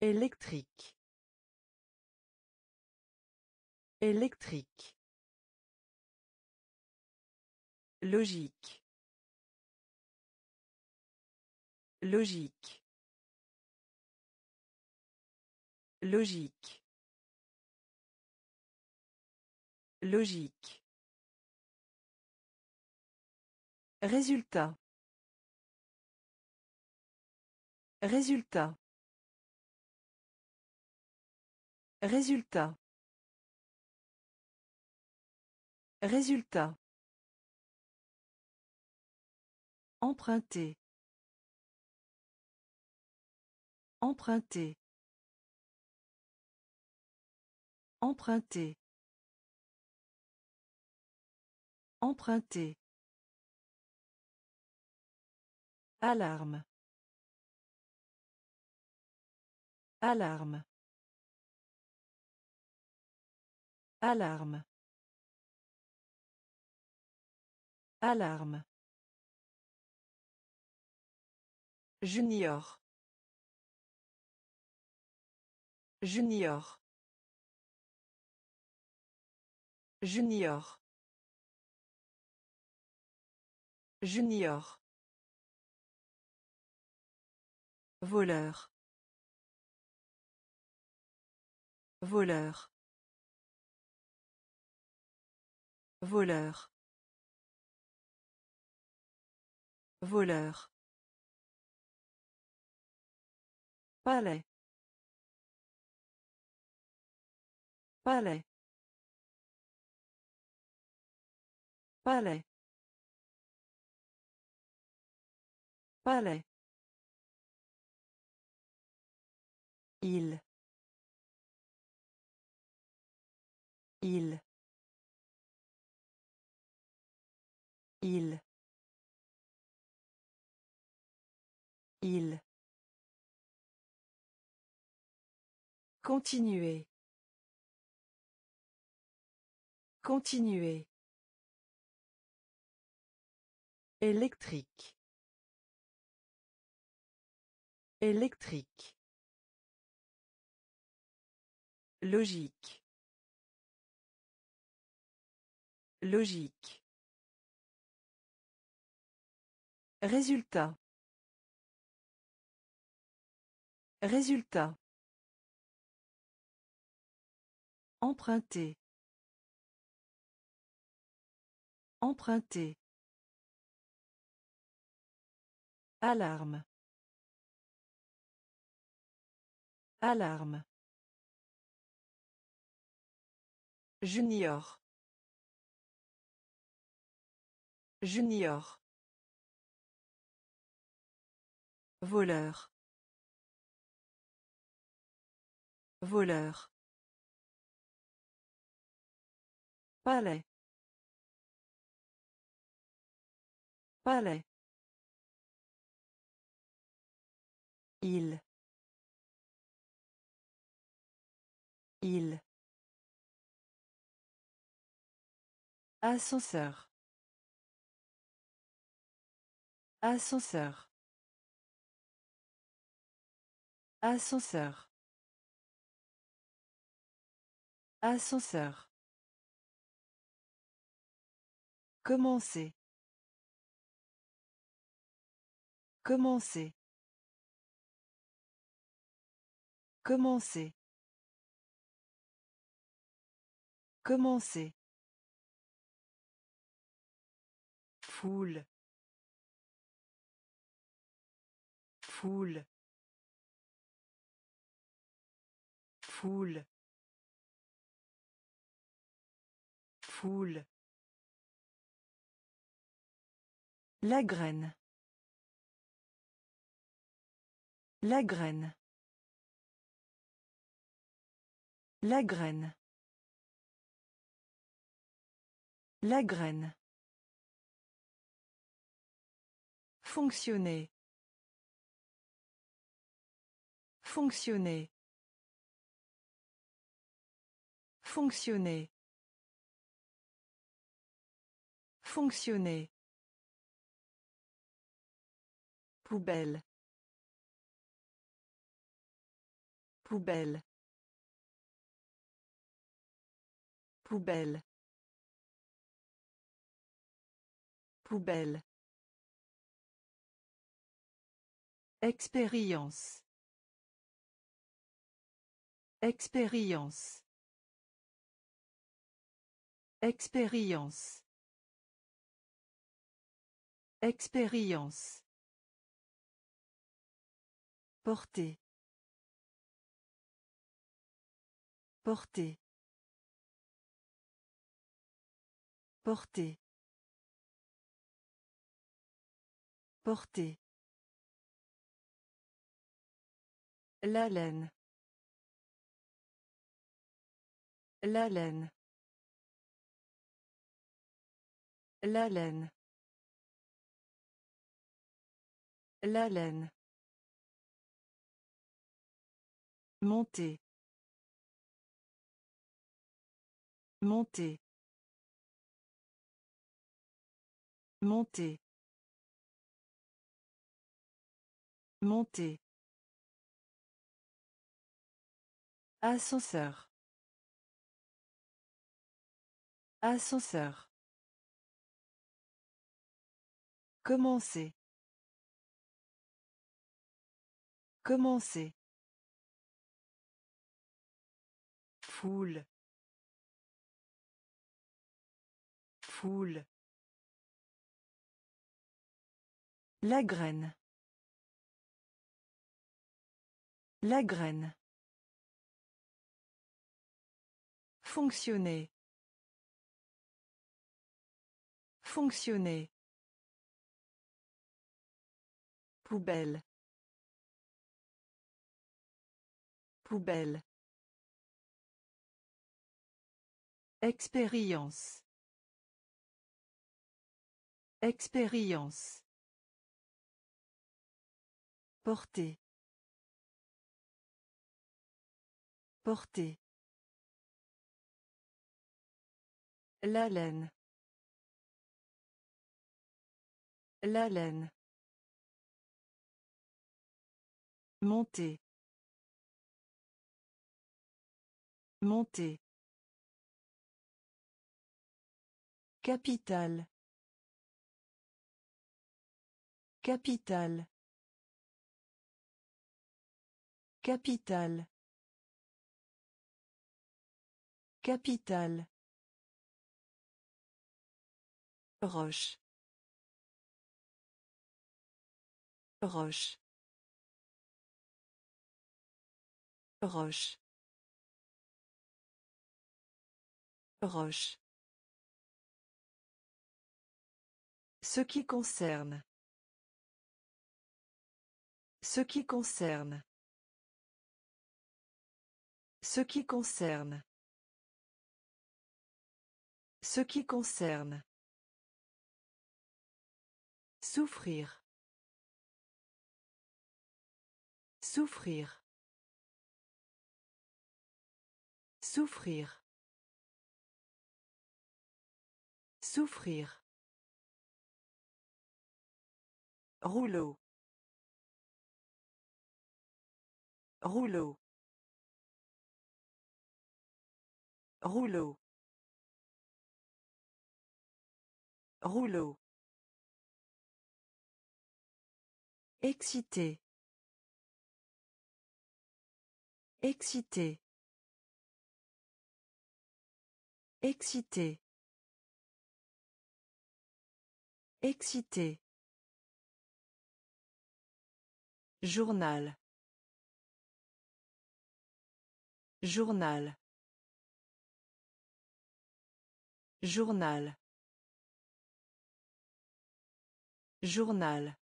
Électrique. Électrique. Logique. Logique. Logique. Logique. Résultat. Résultat. Résultat. Résultat. Emprunter. Emprunter. Emprunter. Emprunter. Alarme. Alarme. Alarme. Alarme. Junior. Junior. Junior. Junior. Voleur. Voleur. Voleur. Voleur. Palais. Palais. Palais. Palais. Il. Il. Il. Il. Continuer. Continuer. Électrique. Électrique. Logique. Logique. Résultat. Résultat. Emprunter. Emprunter. Alarme. Alarme. Junior. Junior. Voleur. Voleur. Palais. Palais. Il. Il. Ascenseur. Ascenseur. Ascenseur. Ascenseur. Commencer. Commencer. Commencer. Commencer. Foule. Foule. Foule. Foule. La graine. La graine. La graine. La graine. Fonctionner. Fonctionner. Fonctionner. Fonctionner. Poubelle. Poubelle. Poubelle. Poubelle. Expérience. Expérience. Expérience. Expérience. Porter. Porter. Porter. Porter. La laine. La. La laine. La laine. Monter. Monter. Monter. Monter. Ascenseur. Ascenseur. Commencer. Commencer. Foule. Foule. La graine. La graine. Fonctionner. Fonctionner. Poubelle. Poubelle. Expérience. Expérience. Porter. Porter. La laine. La laine. Monter. Monter. Capital. Capital. Capital. Capital. Roche. Roche. Roche. Roche. Ce qui concerne. Ce qui concerne. Ce qui concerne. Ce qui concerne. Souffrir. Souffrir. Souffrir. Souffrir. Rouleau. Rouleau. Rouleau. Rouleau. Excité. Excité. Excité. Excité. Journal. Journal. Journal. Journal.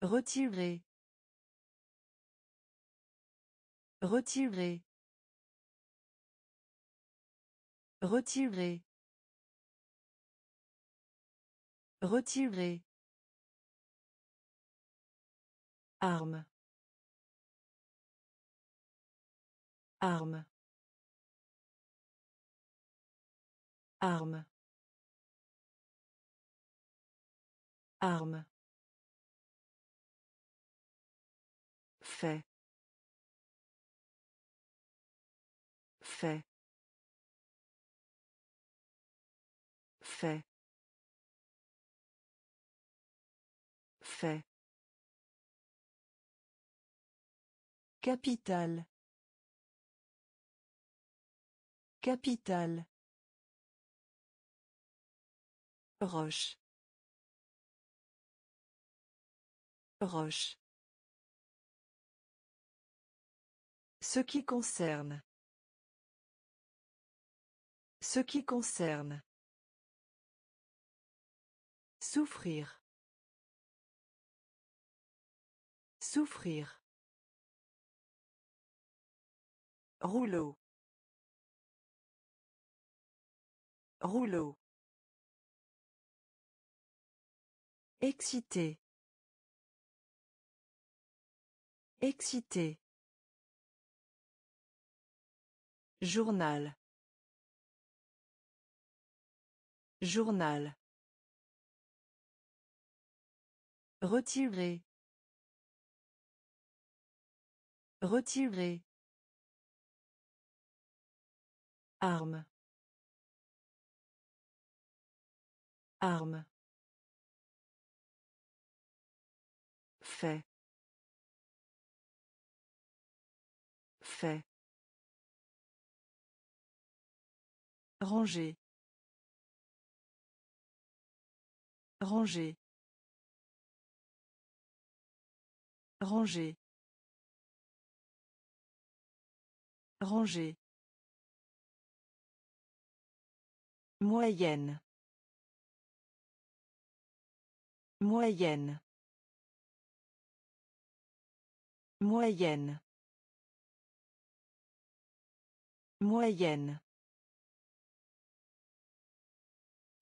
Retirer. Retirer. Retirer. Retirer. Arme. Arme. Arme. Arme. Fait. Fait. Fait. Fait. Capital. Capital. Roche. Roche. Ce qui concerne. Ce qui concerne. Souffrir. Souffrir. Rouleau. Rouleau. Excité. Excité. Journal. Journal. Retirer. Retirer. Arme. Arme. Fait. Fait. Ranger. Ranger. Ranger. Ranger. Moyenne. Moyenne. Moyenne. Moyenne.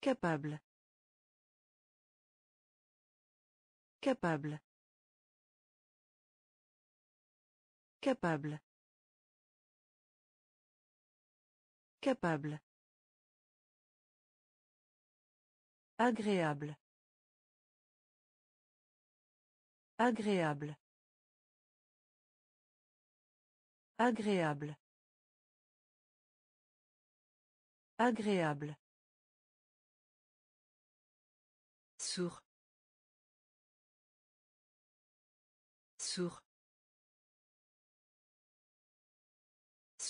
Capable. Capable. Capable. Capable. Agréable. Agréable. Agréable. Agréable. Sourd. Sourd.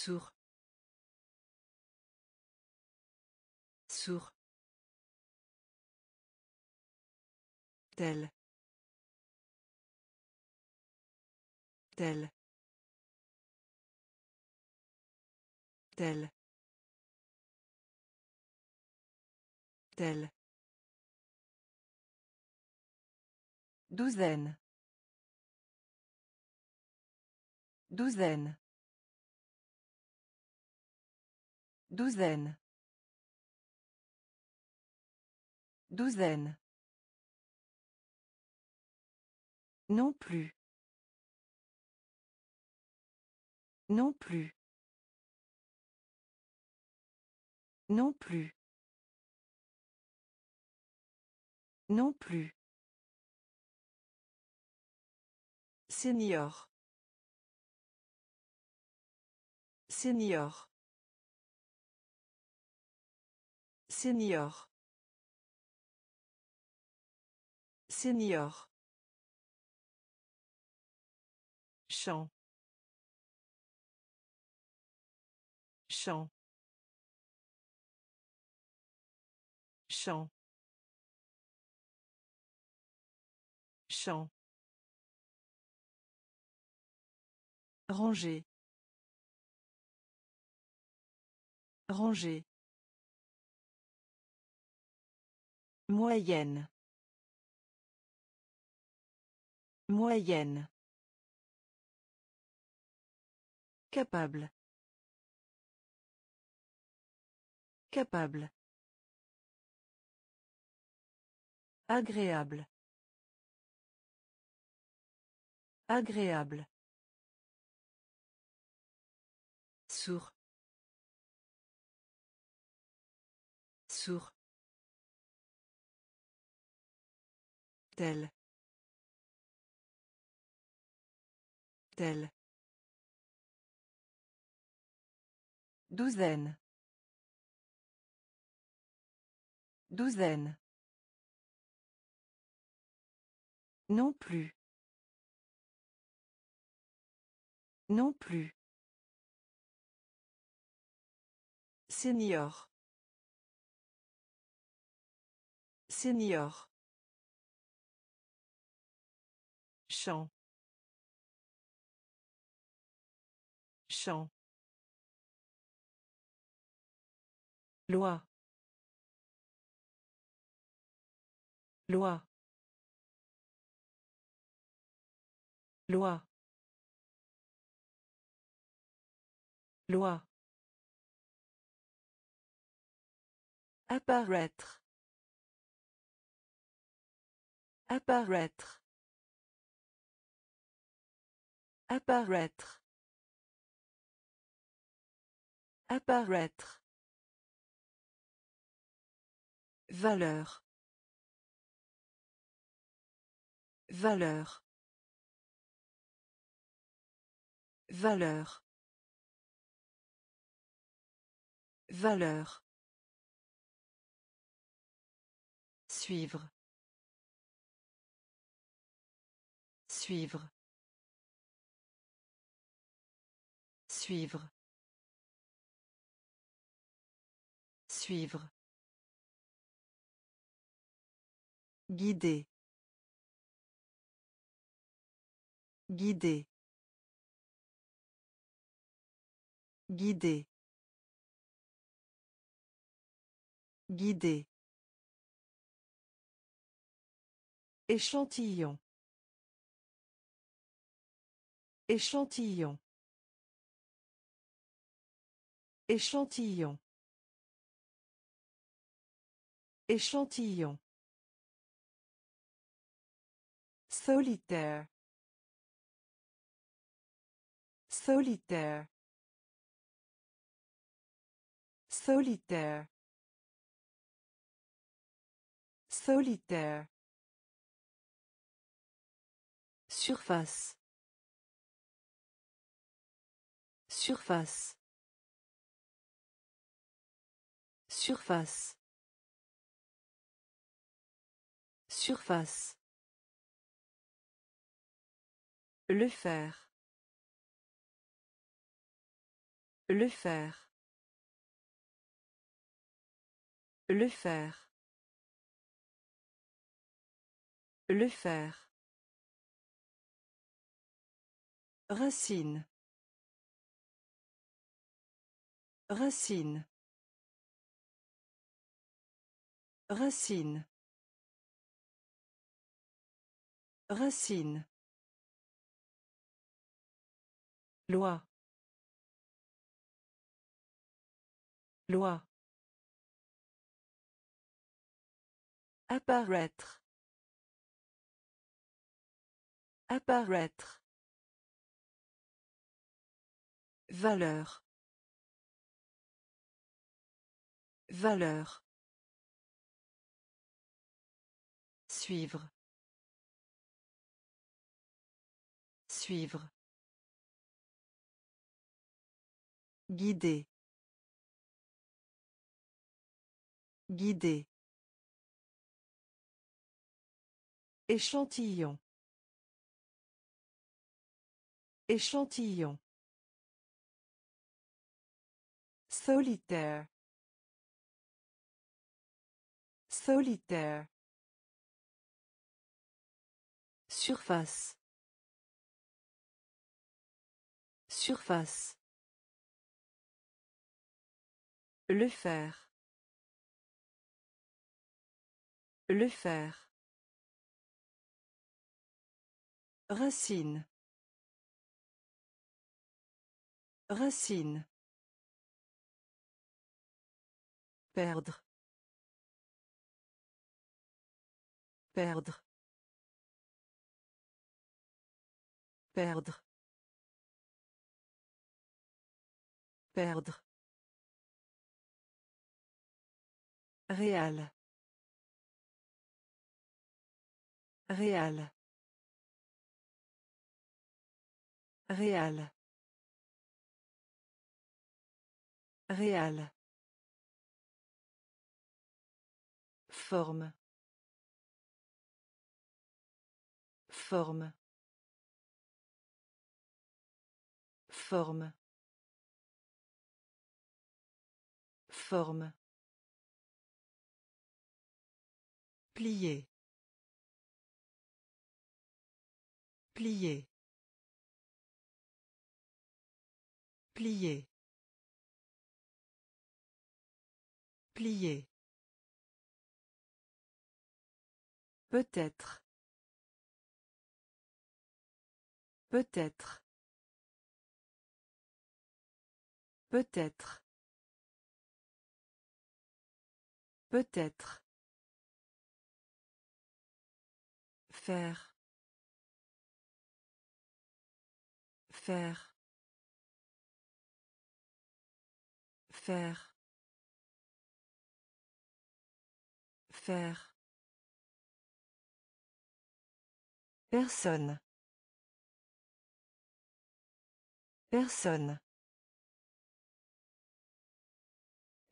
Sourd. Sourd. Tel. Tel. Tel. Tel. Douzaine. Douzaine. Douzaine. Douzaine. Non plus. Non plus. Non plus. Non plus. Senior. Senior. Senior. Senior. Champ. Champ. Champ. Champ. Ranger. Ranger. Moyenne. Moyenne. Capable. Capable. Agréable. Agréable. Sourd. Sourd. Tel. Tel. Douzaine. Douzaine. Non plus. Non plus. Senior. Senior. Champ. Champ. Loi. Loi. Loi. Loi. Apparaître. Apparaître. Apparaître. Apparaître. Valeur. Valeur. Valeur. Valeur. Suivre. Suivre. Suivre. Suivre. Guider. Guider. Guider. Guider. Échantillon. Échantillon. Échantillon. Échantillon. Solitaire. Solitaire. Solitaire. Solitaire. Surface. Surface. Surface. Surface. Le faire. Le faire. Le faire. Le faire. Racine. Racine. Racine. Racine. Loi. Loi. Apparaître. Apparaître. Valeur. Valeur. Suivre. Suivre. Guider. Guider. Échantillon. Échantillon. Solitaire. Solitaire. Surface. Surface. Le faire. Le faire. Racine. Racine. Perdre. Perdre. Perdre. Perdre. Réal. Réal. Réal. Réal. Forme. Forme. Forme. Forme. Plier. Plier. Plier. Plier. Peut-être. Peut-être. Peut-être. Peut-être. Faire. Faire. Faire. Faire. Personne. Personne.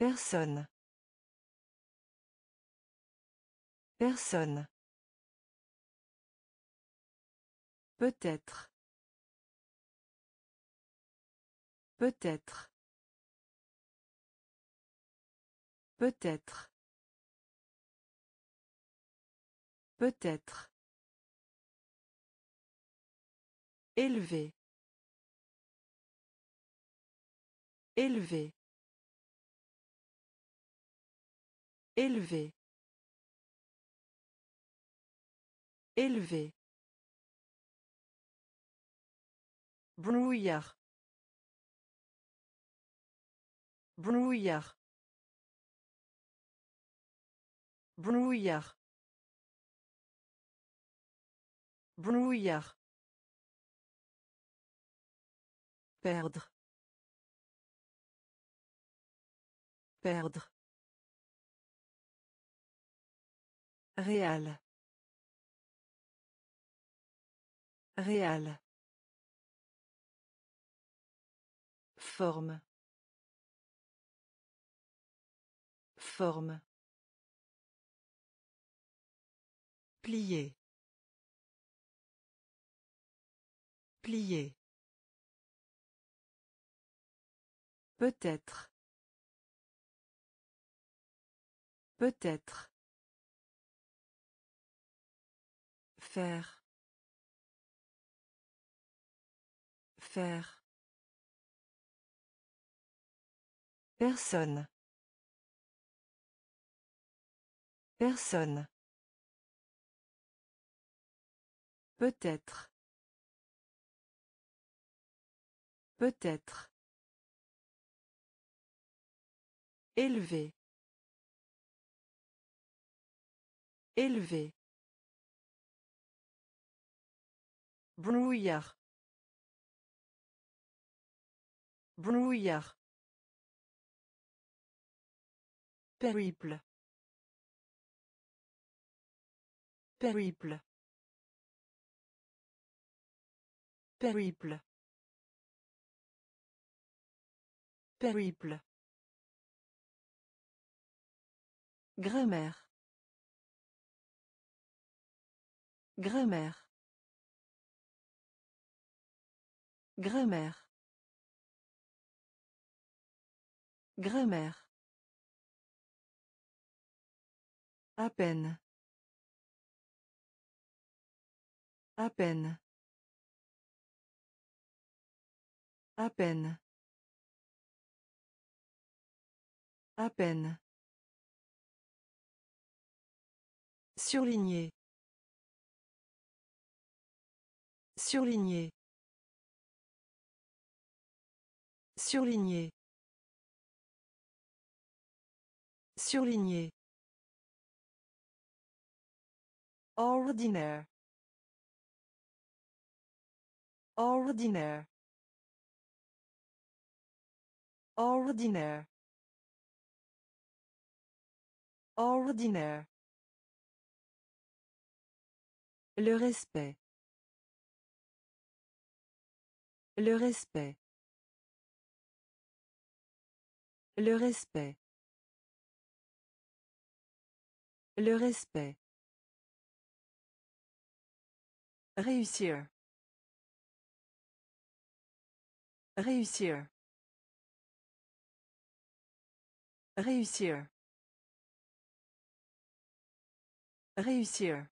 Personne. Personne. Peut-être. Peut-être. Peut-être. Peut-être. Élevé. Élevé. Élevé. Élevé. Brouillard. Brouillard. Brouillard. Brouillard. Perdre. Perdre. Réal. Réal. Forme. Forme. Plier. Plier. Peut-être. Peut-être. Faire. Faire. Personne. Personne. Peut-être. Peut-être. Élevé. Élevé. Brouillard. Brouillard. Périple. Périple. Périple. Périple. Grammaire. Grammaire. Grammaire. Grammaire. À peine. À peine. À peine. À peine. Surligné. Surligné. Surligné. Surligné. Ordinaire. Ordinaire. Ordinaire. Ordinaire. Le respect. Le respect. Le respect. Le respect. Réussir. Réussir. Réussir. Réussir.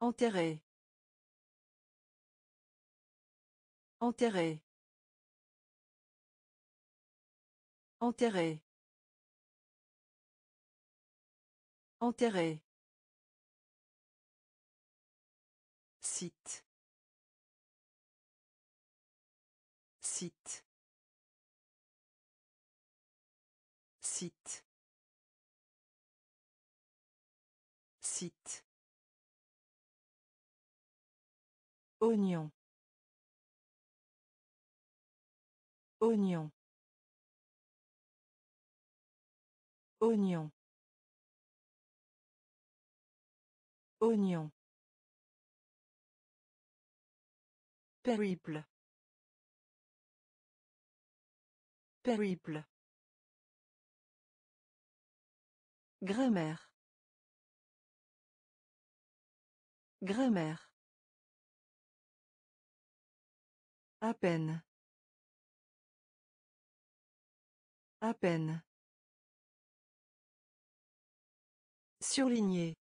Enterrer. Enterrer. Enterrer. Enterrer. Site. Site. Site. Site. Oignon. Oignon. Oignon. Oignon. Périple. Périple. Grammaire. Grammaire. À peine. À peine. Surligné.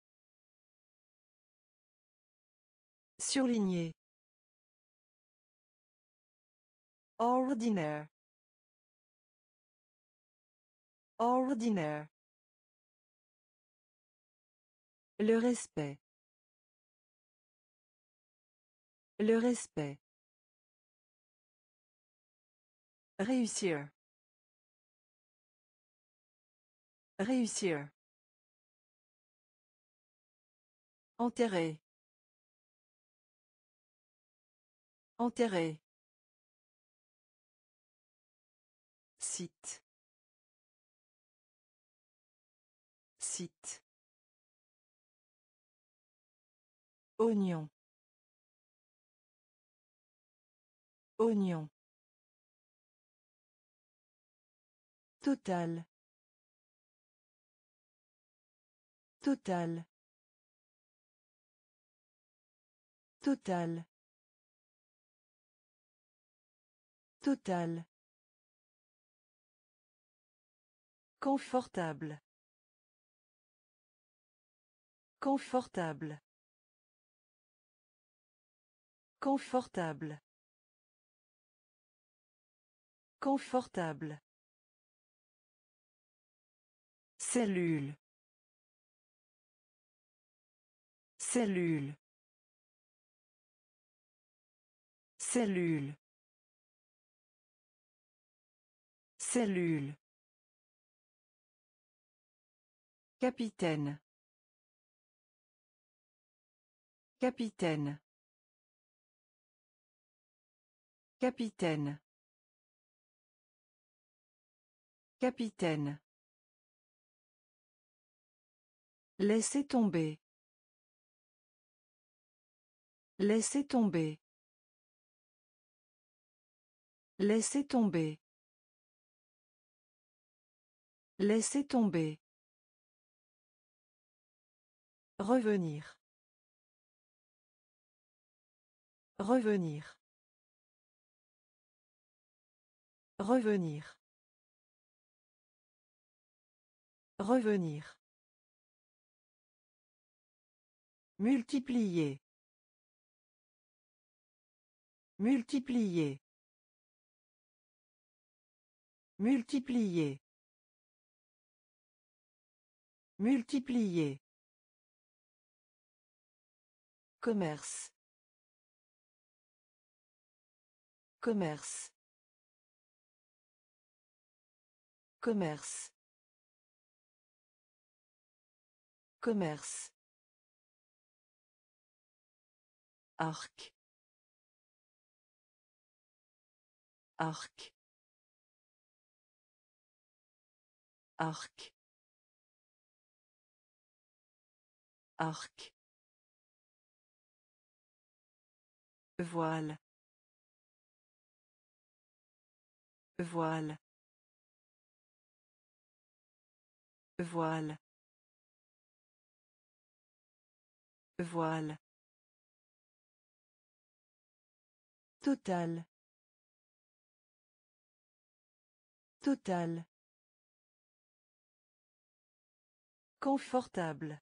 Surligné. Ordinaire. Ordinaire. Le respect. Le respect. Réussir. Réussir. Enterrer. Enterrer. Site. Site. Oignon. Oignon. Total. Total. Total. Total. Confortable. Confortable. Confortable. Confortable. Cellule. Cellule. Cellule. Cellule. Capitaine. Capitaine. Capitaine. Capitaine. Laissez tomber. Laissez tomber. Laissez tomber. Laissez tomber. Revenir. Revenir. Revenir. Revenir. Multiplier. Multiplier. Multiplier. Multiplier. Commerce. Commerce. Commerce. Commerce. Arc. Arc. Arc. Arc. Voile. Voile. Voile. Voile. Total. Total. Confortable.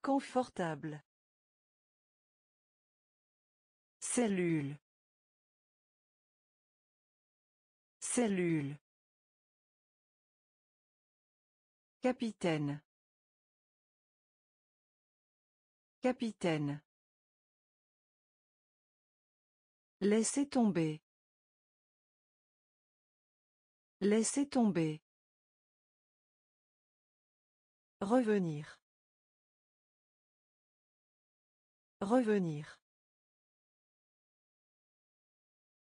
Confortable. Cellule. Cellule. Capitaine. Capitaine. Laissez tomber. Laissez tomber. Revenir. Revenir.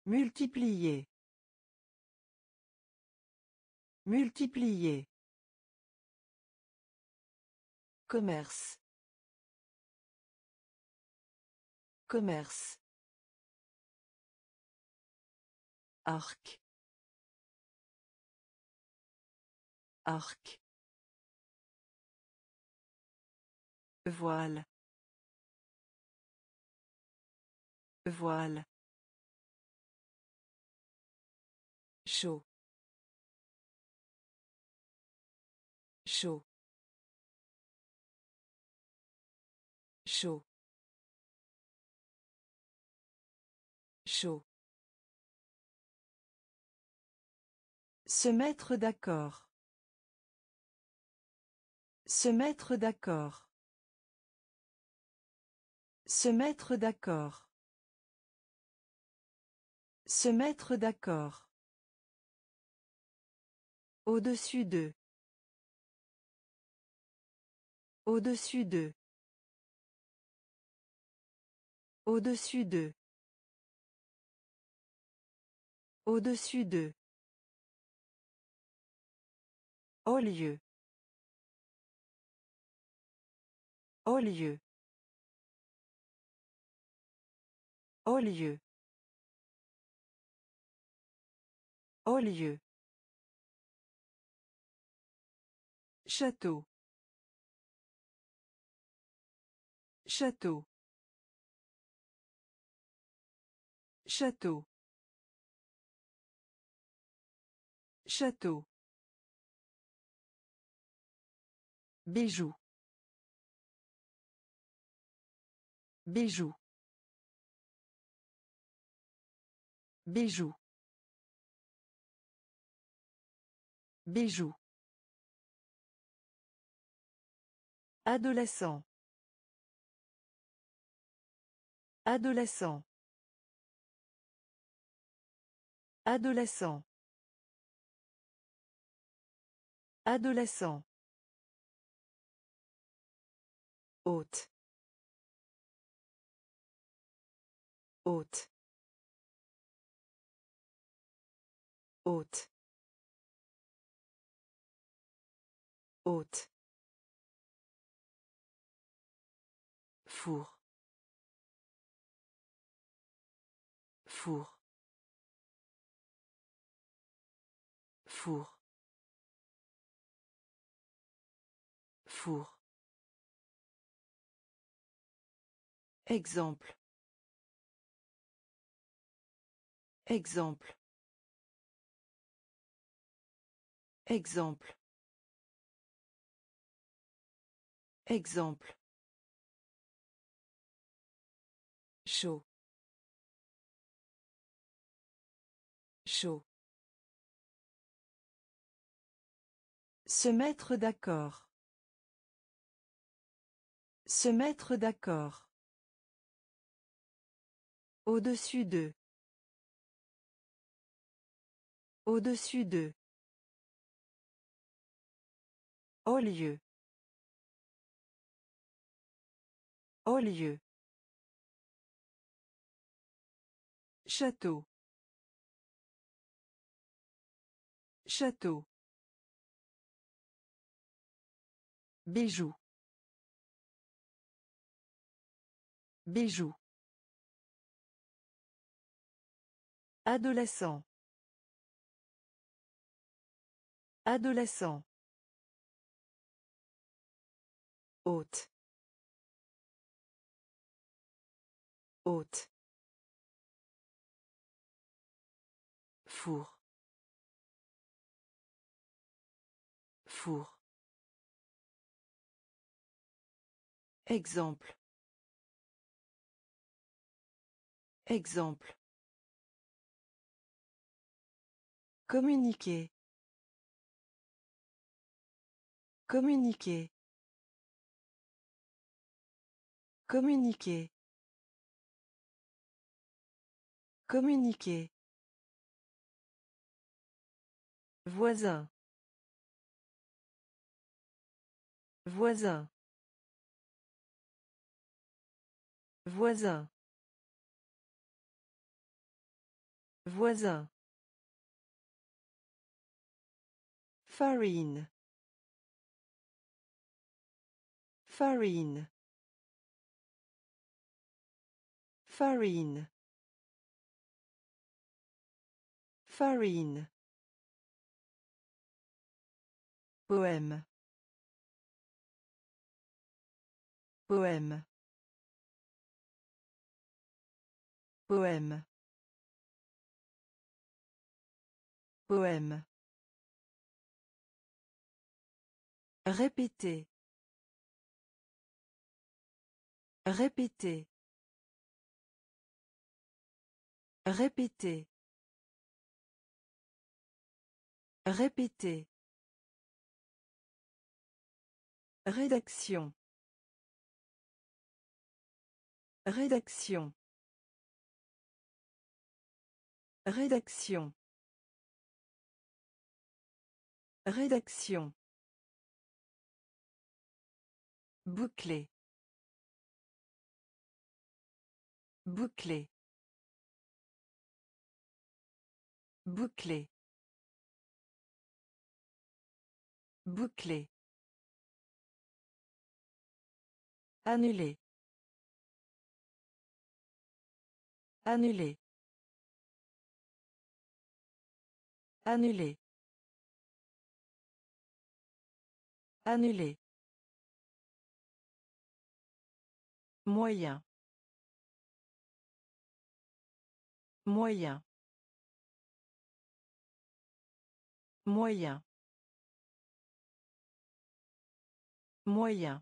Multiplier. Multiplier. Commerce. Commerce. Arc. Arc. Voile. Voile. chaud chaud chaud chaud Se mettre d'accord. Se mettre d'accord. Se mettre d'accord. Se mettre d'accord. Au-dessus d'eux. Au-dessus d'eux. Au-dessus d'eux. Au-dessus d'eux. Au lieu. Au lieu. Au lieu. Au lieu. Château. Château. Château. Château. Bijou. Bijou. Bijou. Bijou. Adolescent. Adolescent. Adolescent. Adolescent. Haute. Haute. Haute. Haute. Four. Four. Four. Four. Exemple. Exemple. Exemple. Exemple. Chaud. Chaud. Se mettre d'accord. Se mettre d'accord. Au-dessus d'eux. Au-dessus d'eux. Au lieu. Au lieu. Château. Château. Bijou. Bijou. Adolescent. Adolescent. Haute. Haute. Four. Four. Exemple. Exemple. Communiquer. Communiquer. Communiquer. Communiquer. Voisin. Voisin. Voisin. Voisin. Farine. Farine. Farine. Farine. Poème. Poème. Poème. Poème. Répétez. Répétez. Répétez. Répétez. Rédaction. Rédaction. Rédaction. Rédaction. Bouclé. Bouclé. Bouclé. Bouclé. Annuler. Annuler. Annuler. Annuler. Moyen. Moyen. Moyen. Moyen.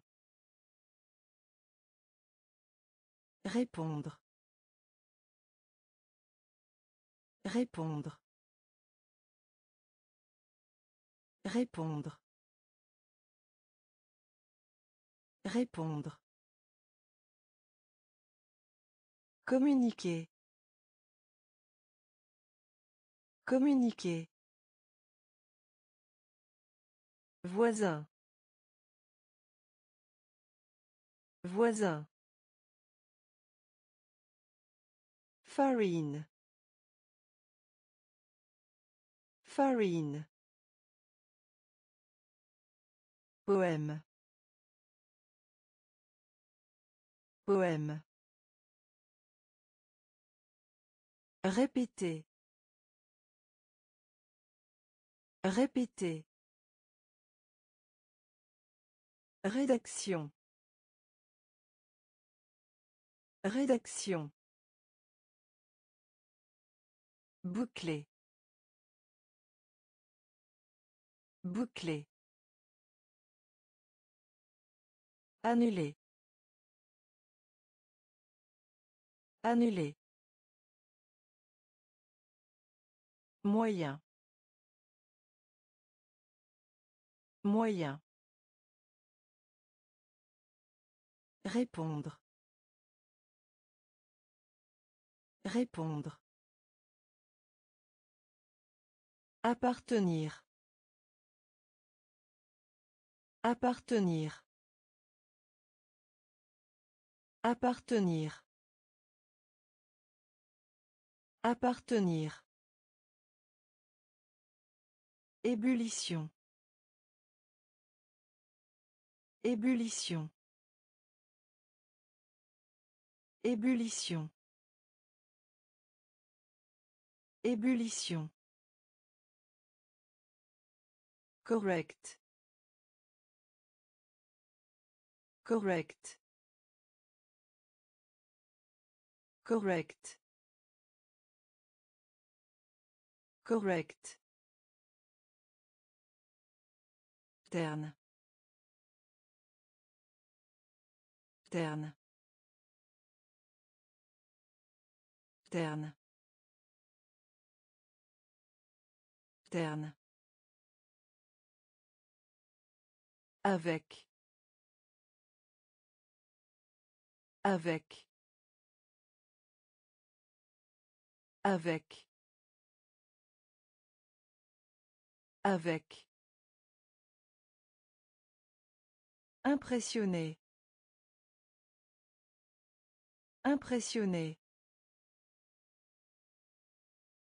Répondre. Répondre. Répondre. Répondre. Communiquer. Communiquer. Voisin. Voisin. Farine. Farine. Poème. Poème. Répétez. Répétez. Rédaction. Rédaction. Bouclé. Bouclé. Annulé. Annulé. Moyen. Moyen. Répondre. Répondre. Appartenir. Appartenir. Appartenir. Appartenir. Ébullition. Ébullition. Ébullition. Ébullition. Correct. Correct. Correct. Correct. Terne. Terne. Terne. Terne. Avec. Avec. Avec. Avec. Impressionné. Impressionné.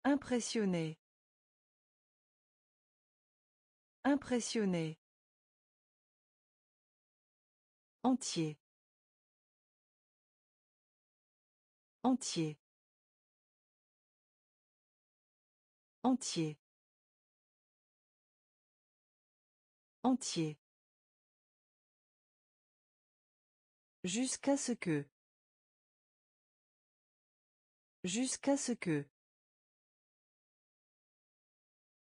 Impressionné. Impressionné. Entier. Entier. Entier. Entier. Jusqu'à ce que. Jusqu'à ce que.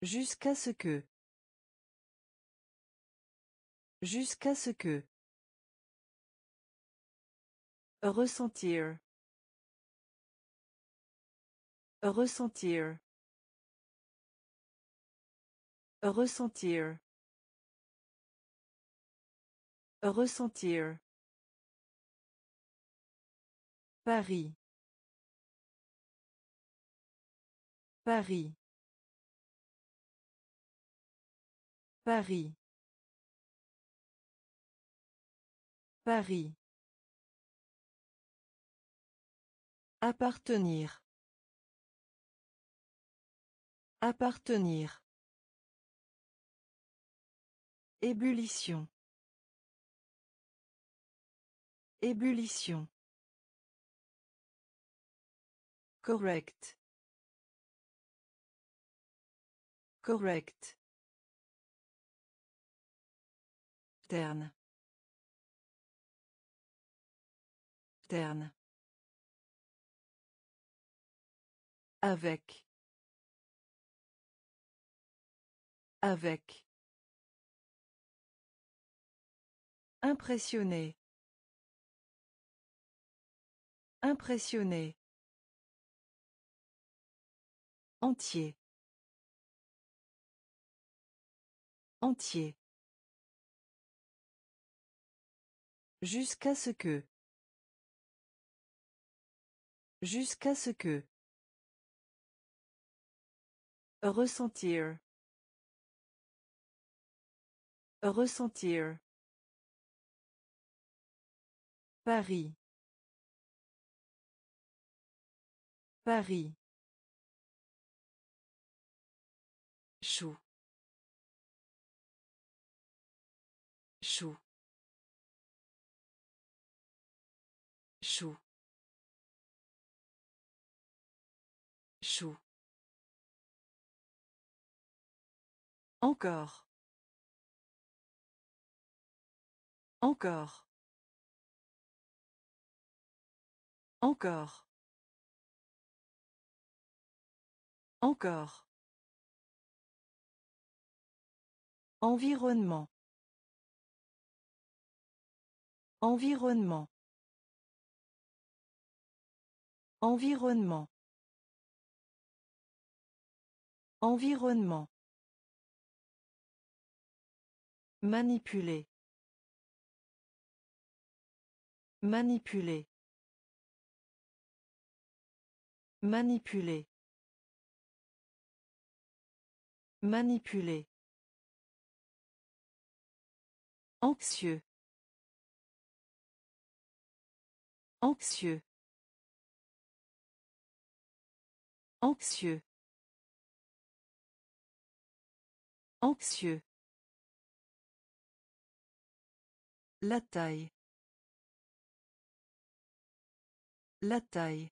Jusqu'à ce que. Jusqu'à ce que. Ressentir. Ressentir. Ressentir. Ressentir. Paris. Paris. Paris. Paris. Appartenir. Appartenir. Ébullition. Ébullition. Correct. Correct. Terne. Terne. Avec. Avec. Impressionné. Impressionné. Entier. Entier. Jusqu'à ce que. Jusqu'à ce que. Ressentir. Ressentir. Paris. Paris. Chou. Encore. Encore. Encore. Encore. Environnement. Environnement. Environnement. Environnement. Manipuler. Manipuler. Manipuler. Manipuler. Anxieux. Anxieux. Anxieux. Anxieux. La taille. La taille.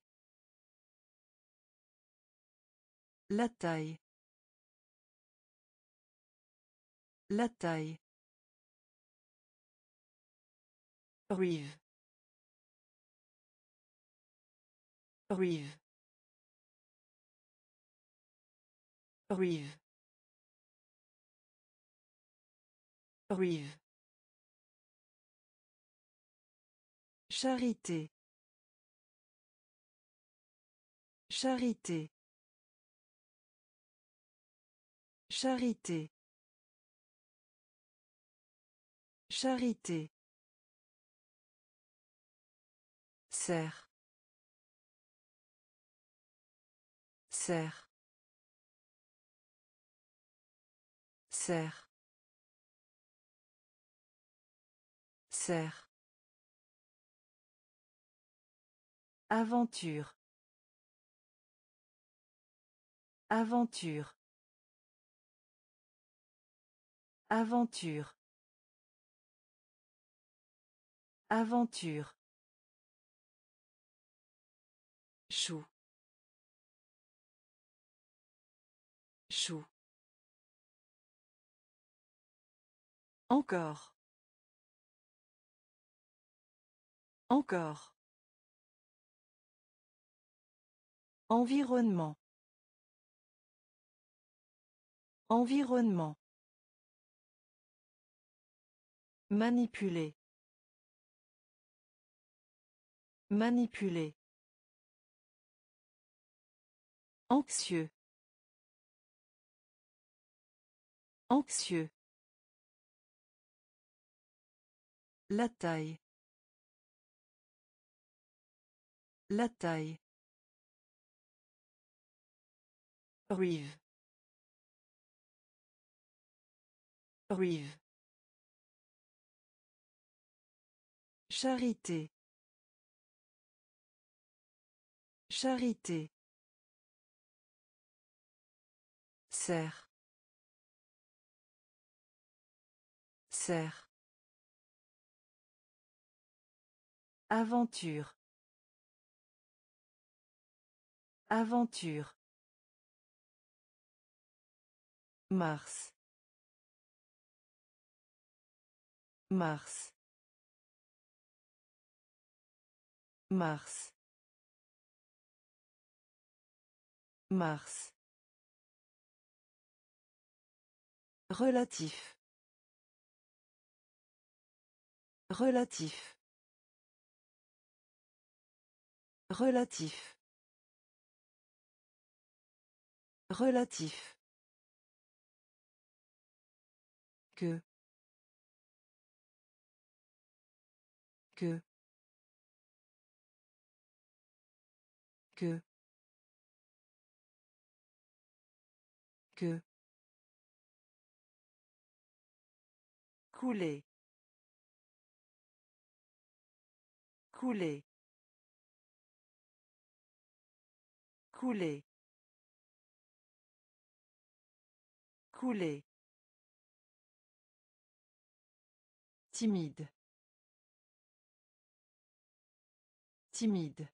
La taille. La taille. Rive. Rive. Rive. Rive. Charité. Charité. Charité. Charité. Serre. Serre. Serre. Serre. Aventure. Aventure. Aventure. Aventure. Chou. Chou. Encore. Encore. Environnement. Environnement. Manipuler. Manipuler. Anxieux. Anxieux. La taille. La taille. Rive. Rive. Charité. Charité. Serre. Serre. Aventure. Aventure. Mars. Mars. Mars. Mars. Relatif. Relatif. Relatif. Relatif. Que que que que. Couler. Couler. Couler. Couler Timide. Timide.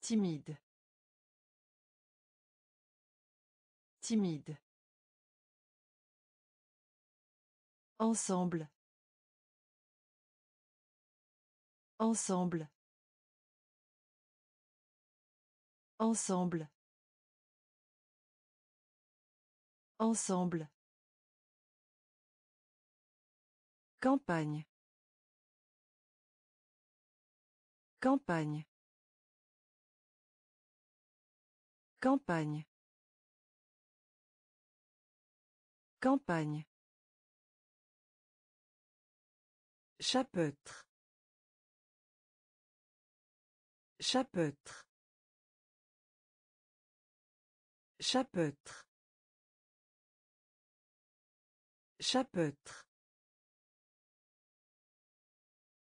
Timide. Timide. Ensemble. Ensemble. Ensemble. Ensemble. Campagne. Campagne. Campagne. Campagne. Chapeautre. Chapeautre. Chapeautre. Chapeautre.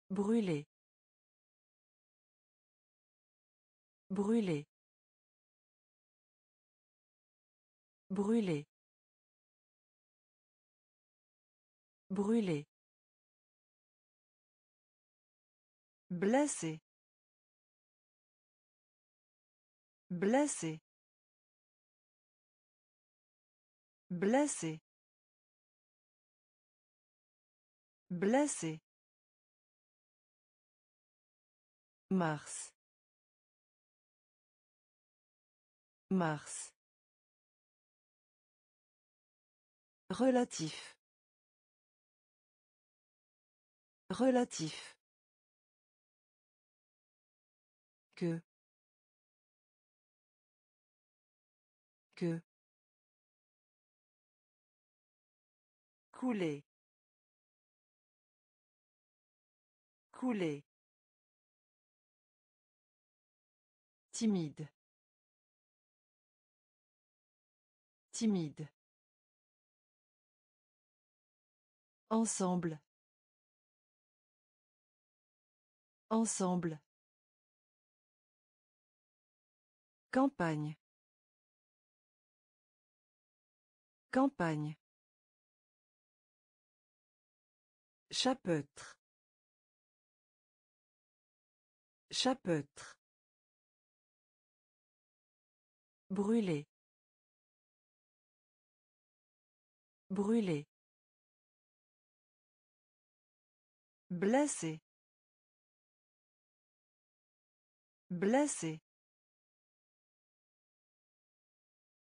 Brûler. Brûler. Brûler. Brûler. Blessé. Blessé. Blessé. Blessé. Mars. Mars. Relatif. Relatif. Que. Que. Couler. Couler. Timide. Timide. Ensemble. Ensemble. Campagne. Campagne. Chapeautre. Chapeautre. Brûler. Brûler. Blessé. Blessé.